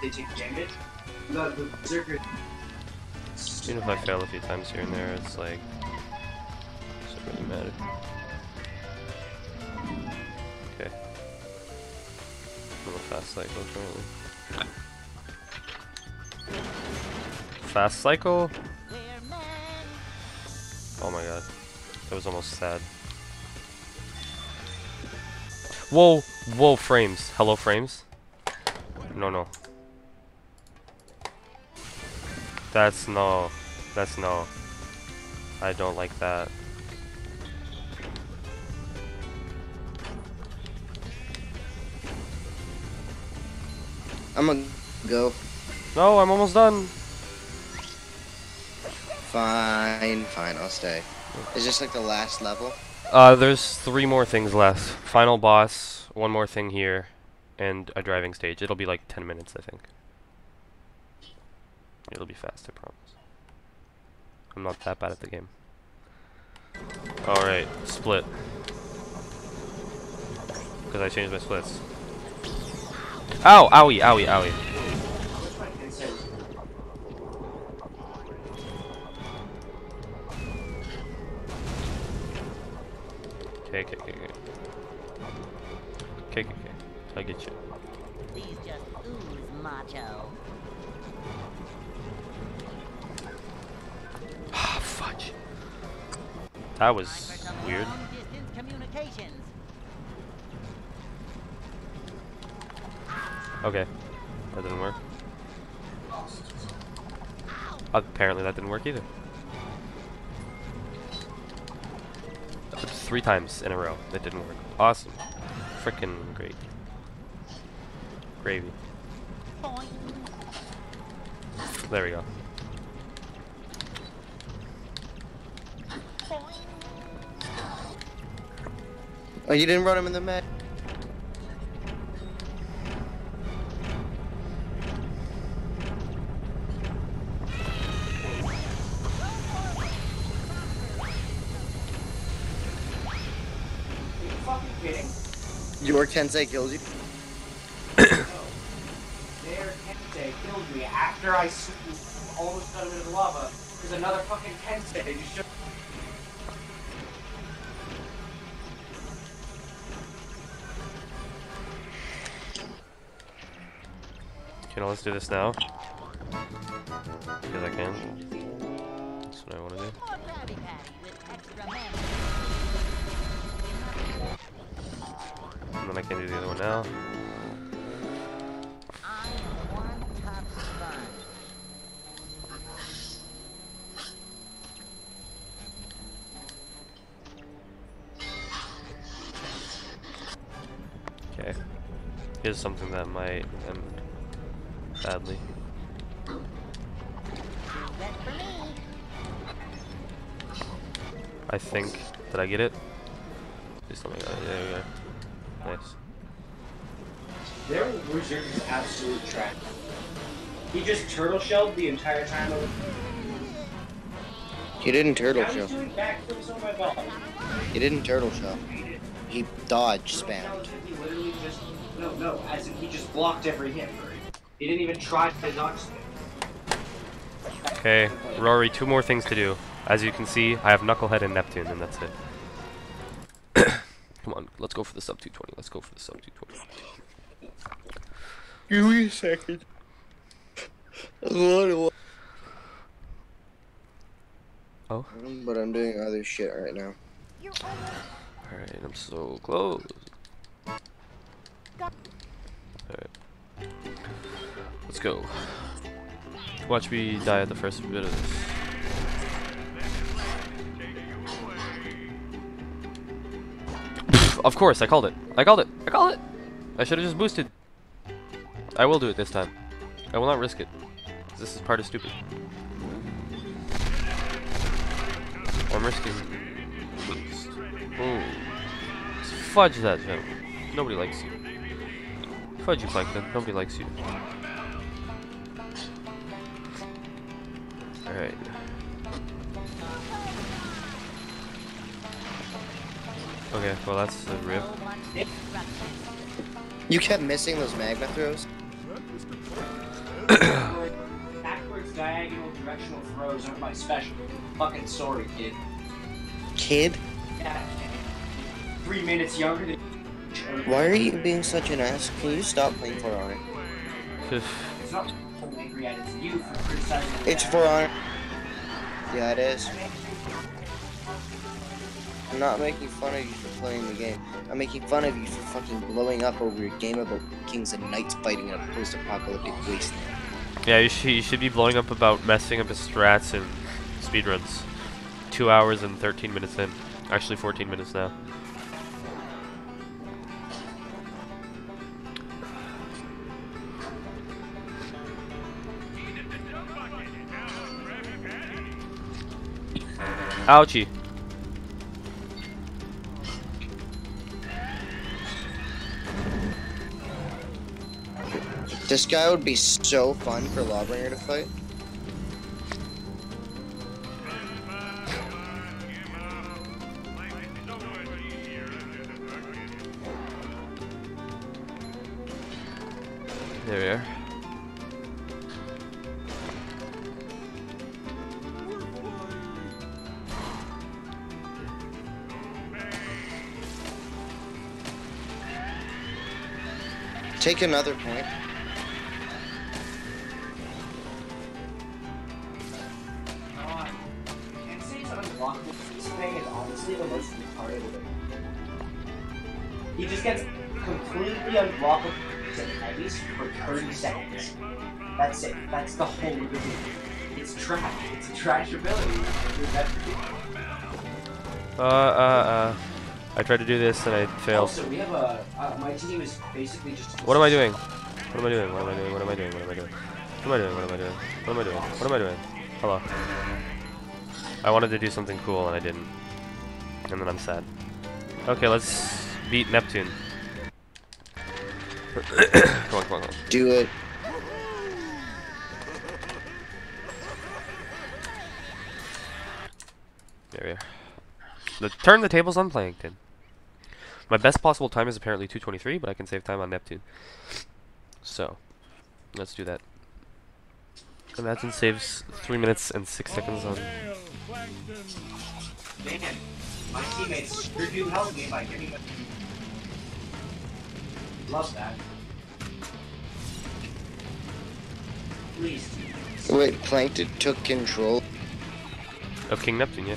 Speaker 9: They take Jenga? The, the Berserker.
Speaker 1: Even if I fail a few times here and there, it's like... It Doesn't really matter. Okay. A fast cycle currently. Fast cycle? Oh my god. That was almost sad. Whoa! Whoa, frames. Hello, frames? No, no. That's no. That's no. I don't like that.
Speaker 6: I'm gonna go.
Speaker 1: No, I'm almost done.
Speaker 6: Fine, fine, I'll stay. Is this like the last level?
Speaker 1: Uh, there's three more things left. Final boss, one more thing here, and a driving stage. It'll be like 10 minutes, I think. It'll be fast, I promise. I'm not that bad at the game. Alright, split. Because I changed my splits. Ow! Owie! Owie! Owie! Apparently that didn't work either. Three times in a row. That didn't work. Awesome. Freaking great. Gravy. There we go.
Speaker 6: Oh, you didn't run him in the mat? Kensei killed you?
Speaker 9: Their Kensei killed me after I s- almost got him into the lava. There's another fucking Kensei. They just showed
Speaker 1: Okay, now let's do this now. now.
Speaker 2: Okay.
Speaker 1: Here's something that might end badly. I think. Did I get it?
Speaker 9: Turtle shelled the entire time. Over.
Speaker 6: He didn't turtle shell.
Speaker 9: he's doing backflips on my ball.
Speaker 6: He didn't turtle shell. He dodge spammed.
Speaker 9: He literally just no, no, as in he just blocked every hit. He didn't even try to dodge spam.
Speaker 1: Okay, Rory, two more things to do. As you can see, I have Knucklehead and Neptune, and that's it. [COUGHS] Come on, let's go for the sub 220. Let's go for the sub 220.
Speaker 6: Give me a second. What?
Speaker 1: Oh.
Speaker 6: But I'm doing other shit right now.
Speaker 1: Alright, I'm so close. Alright. Let's go. Watch me die at the first bit of this. of course, I called it. I called it. I called it. I should have just boosted. I will do it this time. I will not risk it. This is part of stupid. I'm risking. Ooh. Fudge that joke. Nobody likes you. Fudge you, Plankton. Nobody likes you. Alright. Okay, well that's the rip.
Speaker 6: You kept missing those magma throws?
Speaker 9: Backwards diagonal directional throws aren't my special. Fucking sorry, kid.
Speaker 6: Kid?
Speaker 9: Yeah. Three minutes younger than.
Speaker 6: Why are you being such an ass? Can you stop playing For Honor?
Speaker 9: It's not angry at it's you for criticizing.
Speaker 6: It's For Honor. Yeah, it is. I'm not making fun of you for playing the game. I'm making fun of you for fucking blowing up over your game about kings and knights fighting in a post-apocalyptic wasteland.
Speaker 1: Yeah, you should, you should be blowing up about messing up his strats and speedruns. Two hours and 13 minutes in. Actually, 14 minutes now. Ouchie.
Speaker 6: This guy would be so fun for Lawbringer to fight.
Speaker 1: There we are.
Speaker 6: Take another point.
Speaker 9: That's it. That's the whole ability. It's trash. It's a trash ability.
Speaker 1: Uh, uh, uh. I tried to do this and I failed.
Speaker 9: Also, we have a. Uh, my team is basically just.
Speaker 1: What am I doing? What am I doing? What am I doing? What am I doing? What am I doing? What am I doing? What am I doing? What am I doing? What am I doing? Hello. I wanted to do something cool and I didn't. And then I'm sad. Okay, let's beat Neptune. [COUGHS] come on, come on, come on.
Speaker 6: Do it.
Speaker 1: There we are. The, turn the tables on Plankton. My best possible time is apparently 223, but I can save time on Neptune. So, let's do that. Imagine saves 3 minutes and 6 seconds on...
Speaker 9: Man, my teammates sure do help me by giving me. Love that. Please.
Speaker 6: Wait, Plankton took control.
Speaker 1: Of King Neptune, yeah.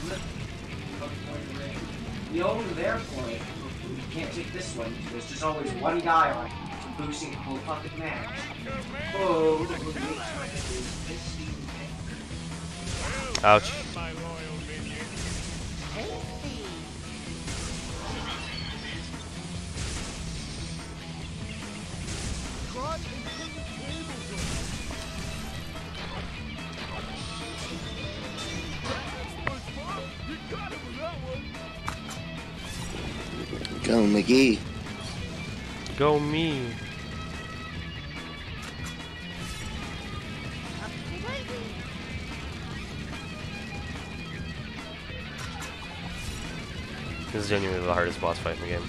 Speaker 9: The over their point, you can't take this one. There's just always one guy on it, boosting the whole fucking match. Oh,
Speaker 1: Ouch.
Speaker 6: Go McGee.
Speaker 1: Go me. This is genuinely the hardest boss fight in the game.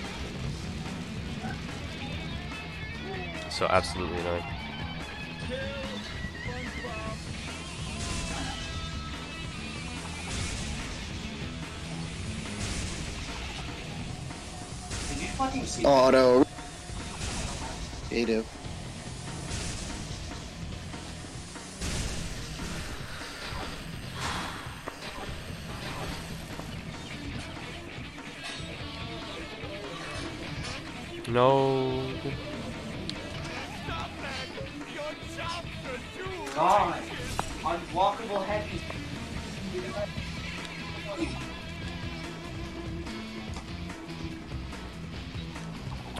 Speaker 1: So absolutely annoying.
Speaker 9: Fucking see
Speaker 6: Auto. Yeah, you do.
Speaker 1: No.
Speaker 9: God, unblockable heavy.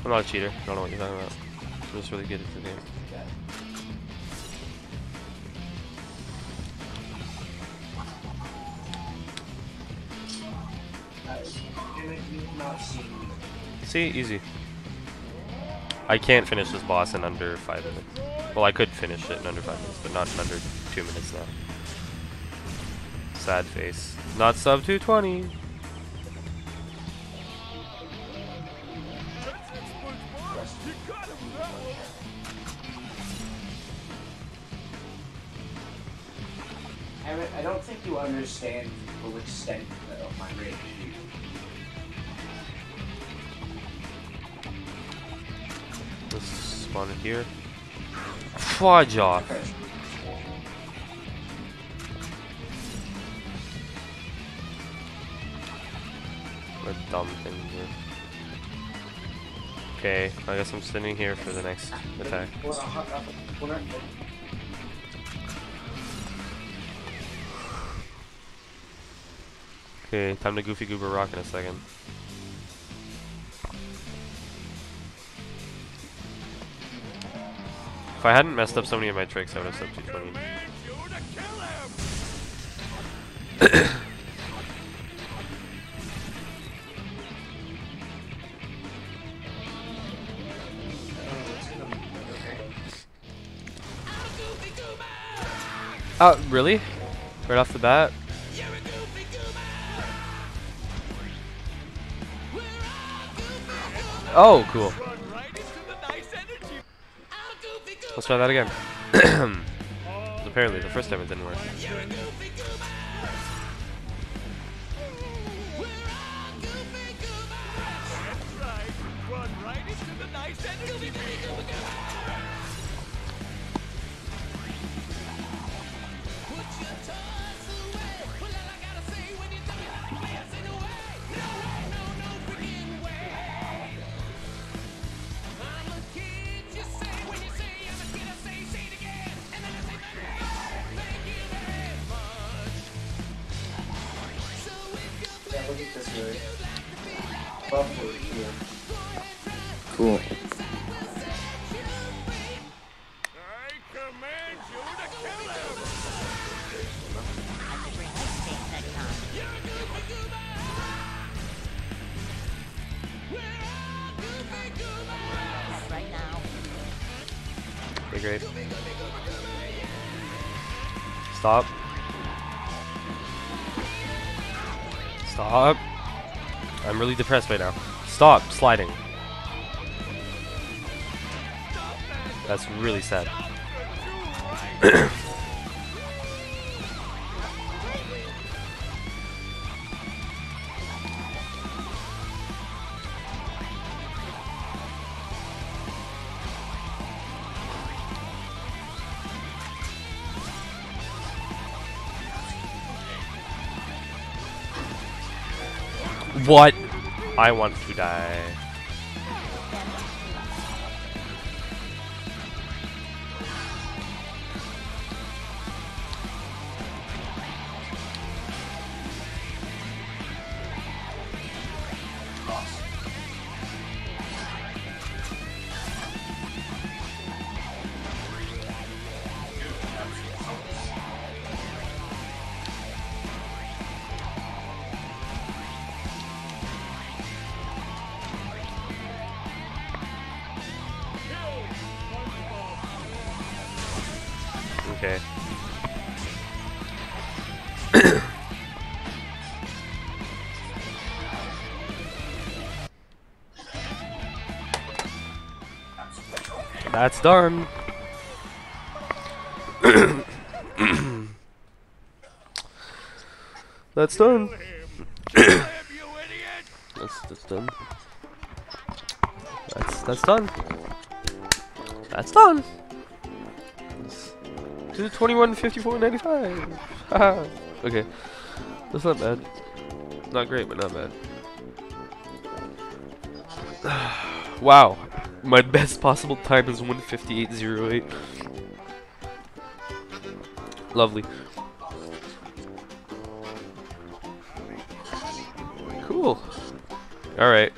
Speaker 1: I'm not a cheater. I don't know what you're talking about. I'm just really good at the game. See, easy. I can't finish this boss in under five minutes. Well, I could finish it in under five minutes, but not in under two minutes now. Sad face. Not sub 220.
Speaker 9: Emmett, I don't think you understand the extent of my rage.
Speaker 1: Let's spawn it here. Fudge off. What a dumb thing do. Okay, I guess I'm sitting here for the next attack. Okay, time to Goofy Goober Rock in a second. If I hadn't messed up so many of my tricks, I would have sub 220. [COUGHS] Oh, really? Right off the bat? Oh, cool. Let's try that again. [COUGHS] Apparently, the first time it didn't work. Really depressed right now. Stop sliding. That's really sad. What? I want to die. Done. [COUGHS] That's done. [COUGHS] that's that's done. That's that's done. That's done. To the 21 54 95. [LAUGHS] Okay. That's not bad. Not great, but not bad. [SIGHS] wow. My best possible time is 158.08. Lovely. Cool. Alright.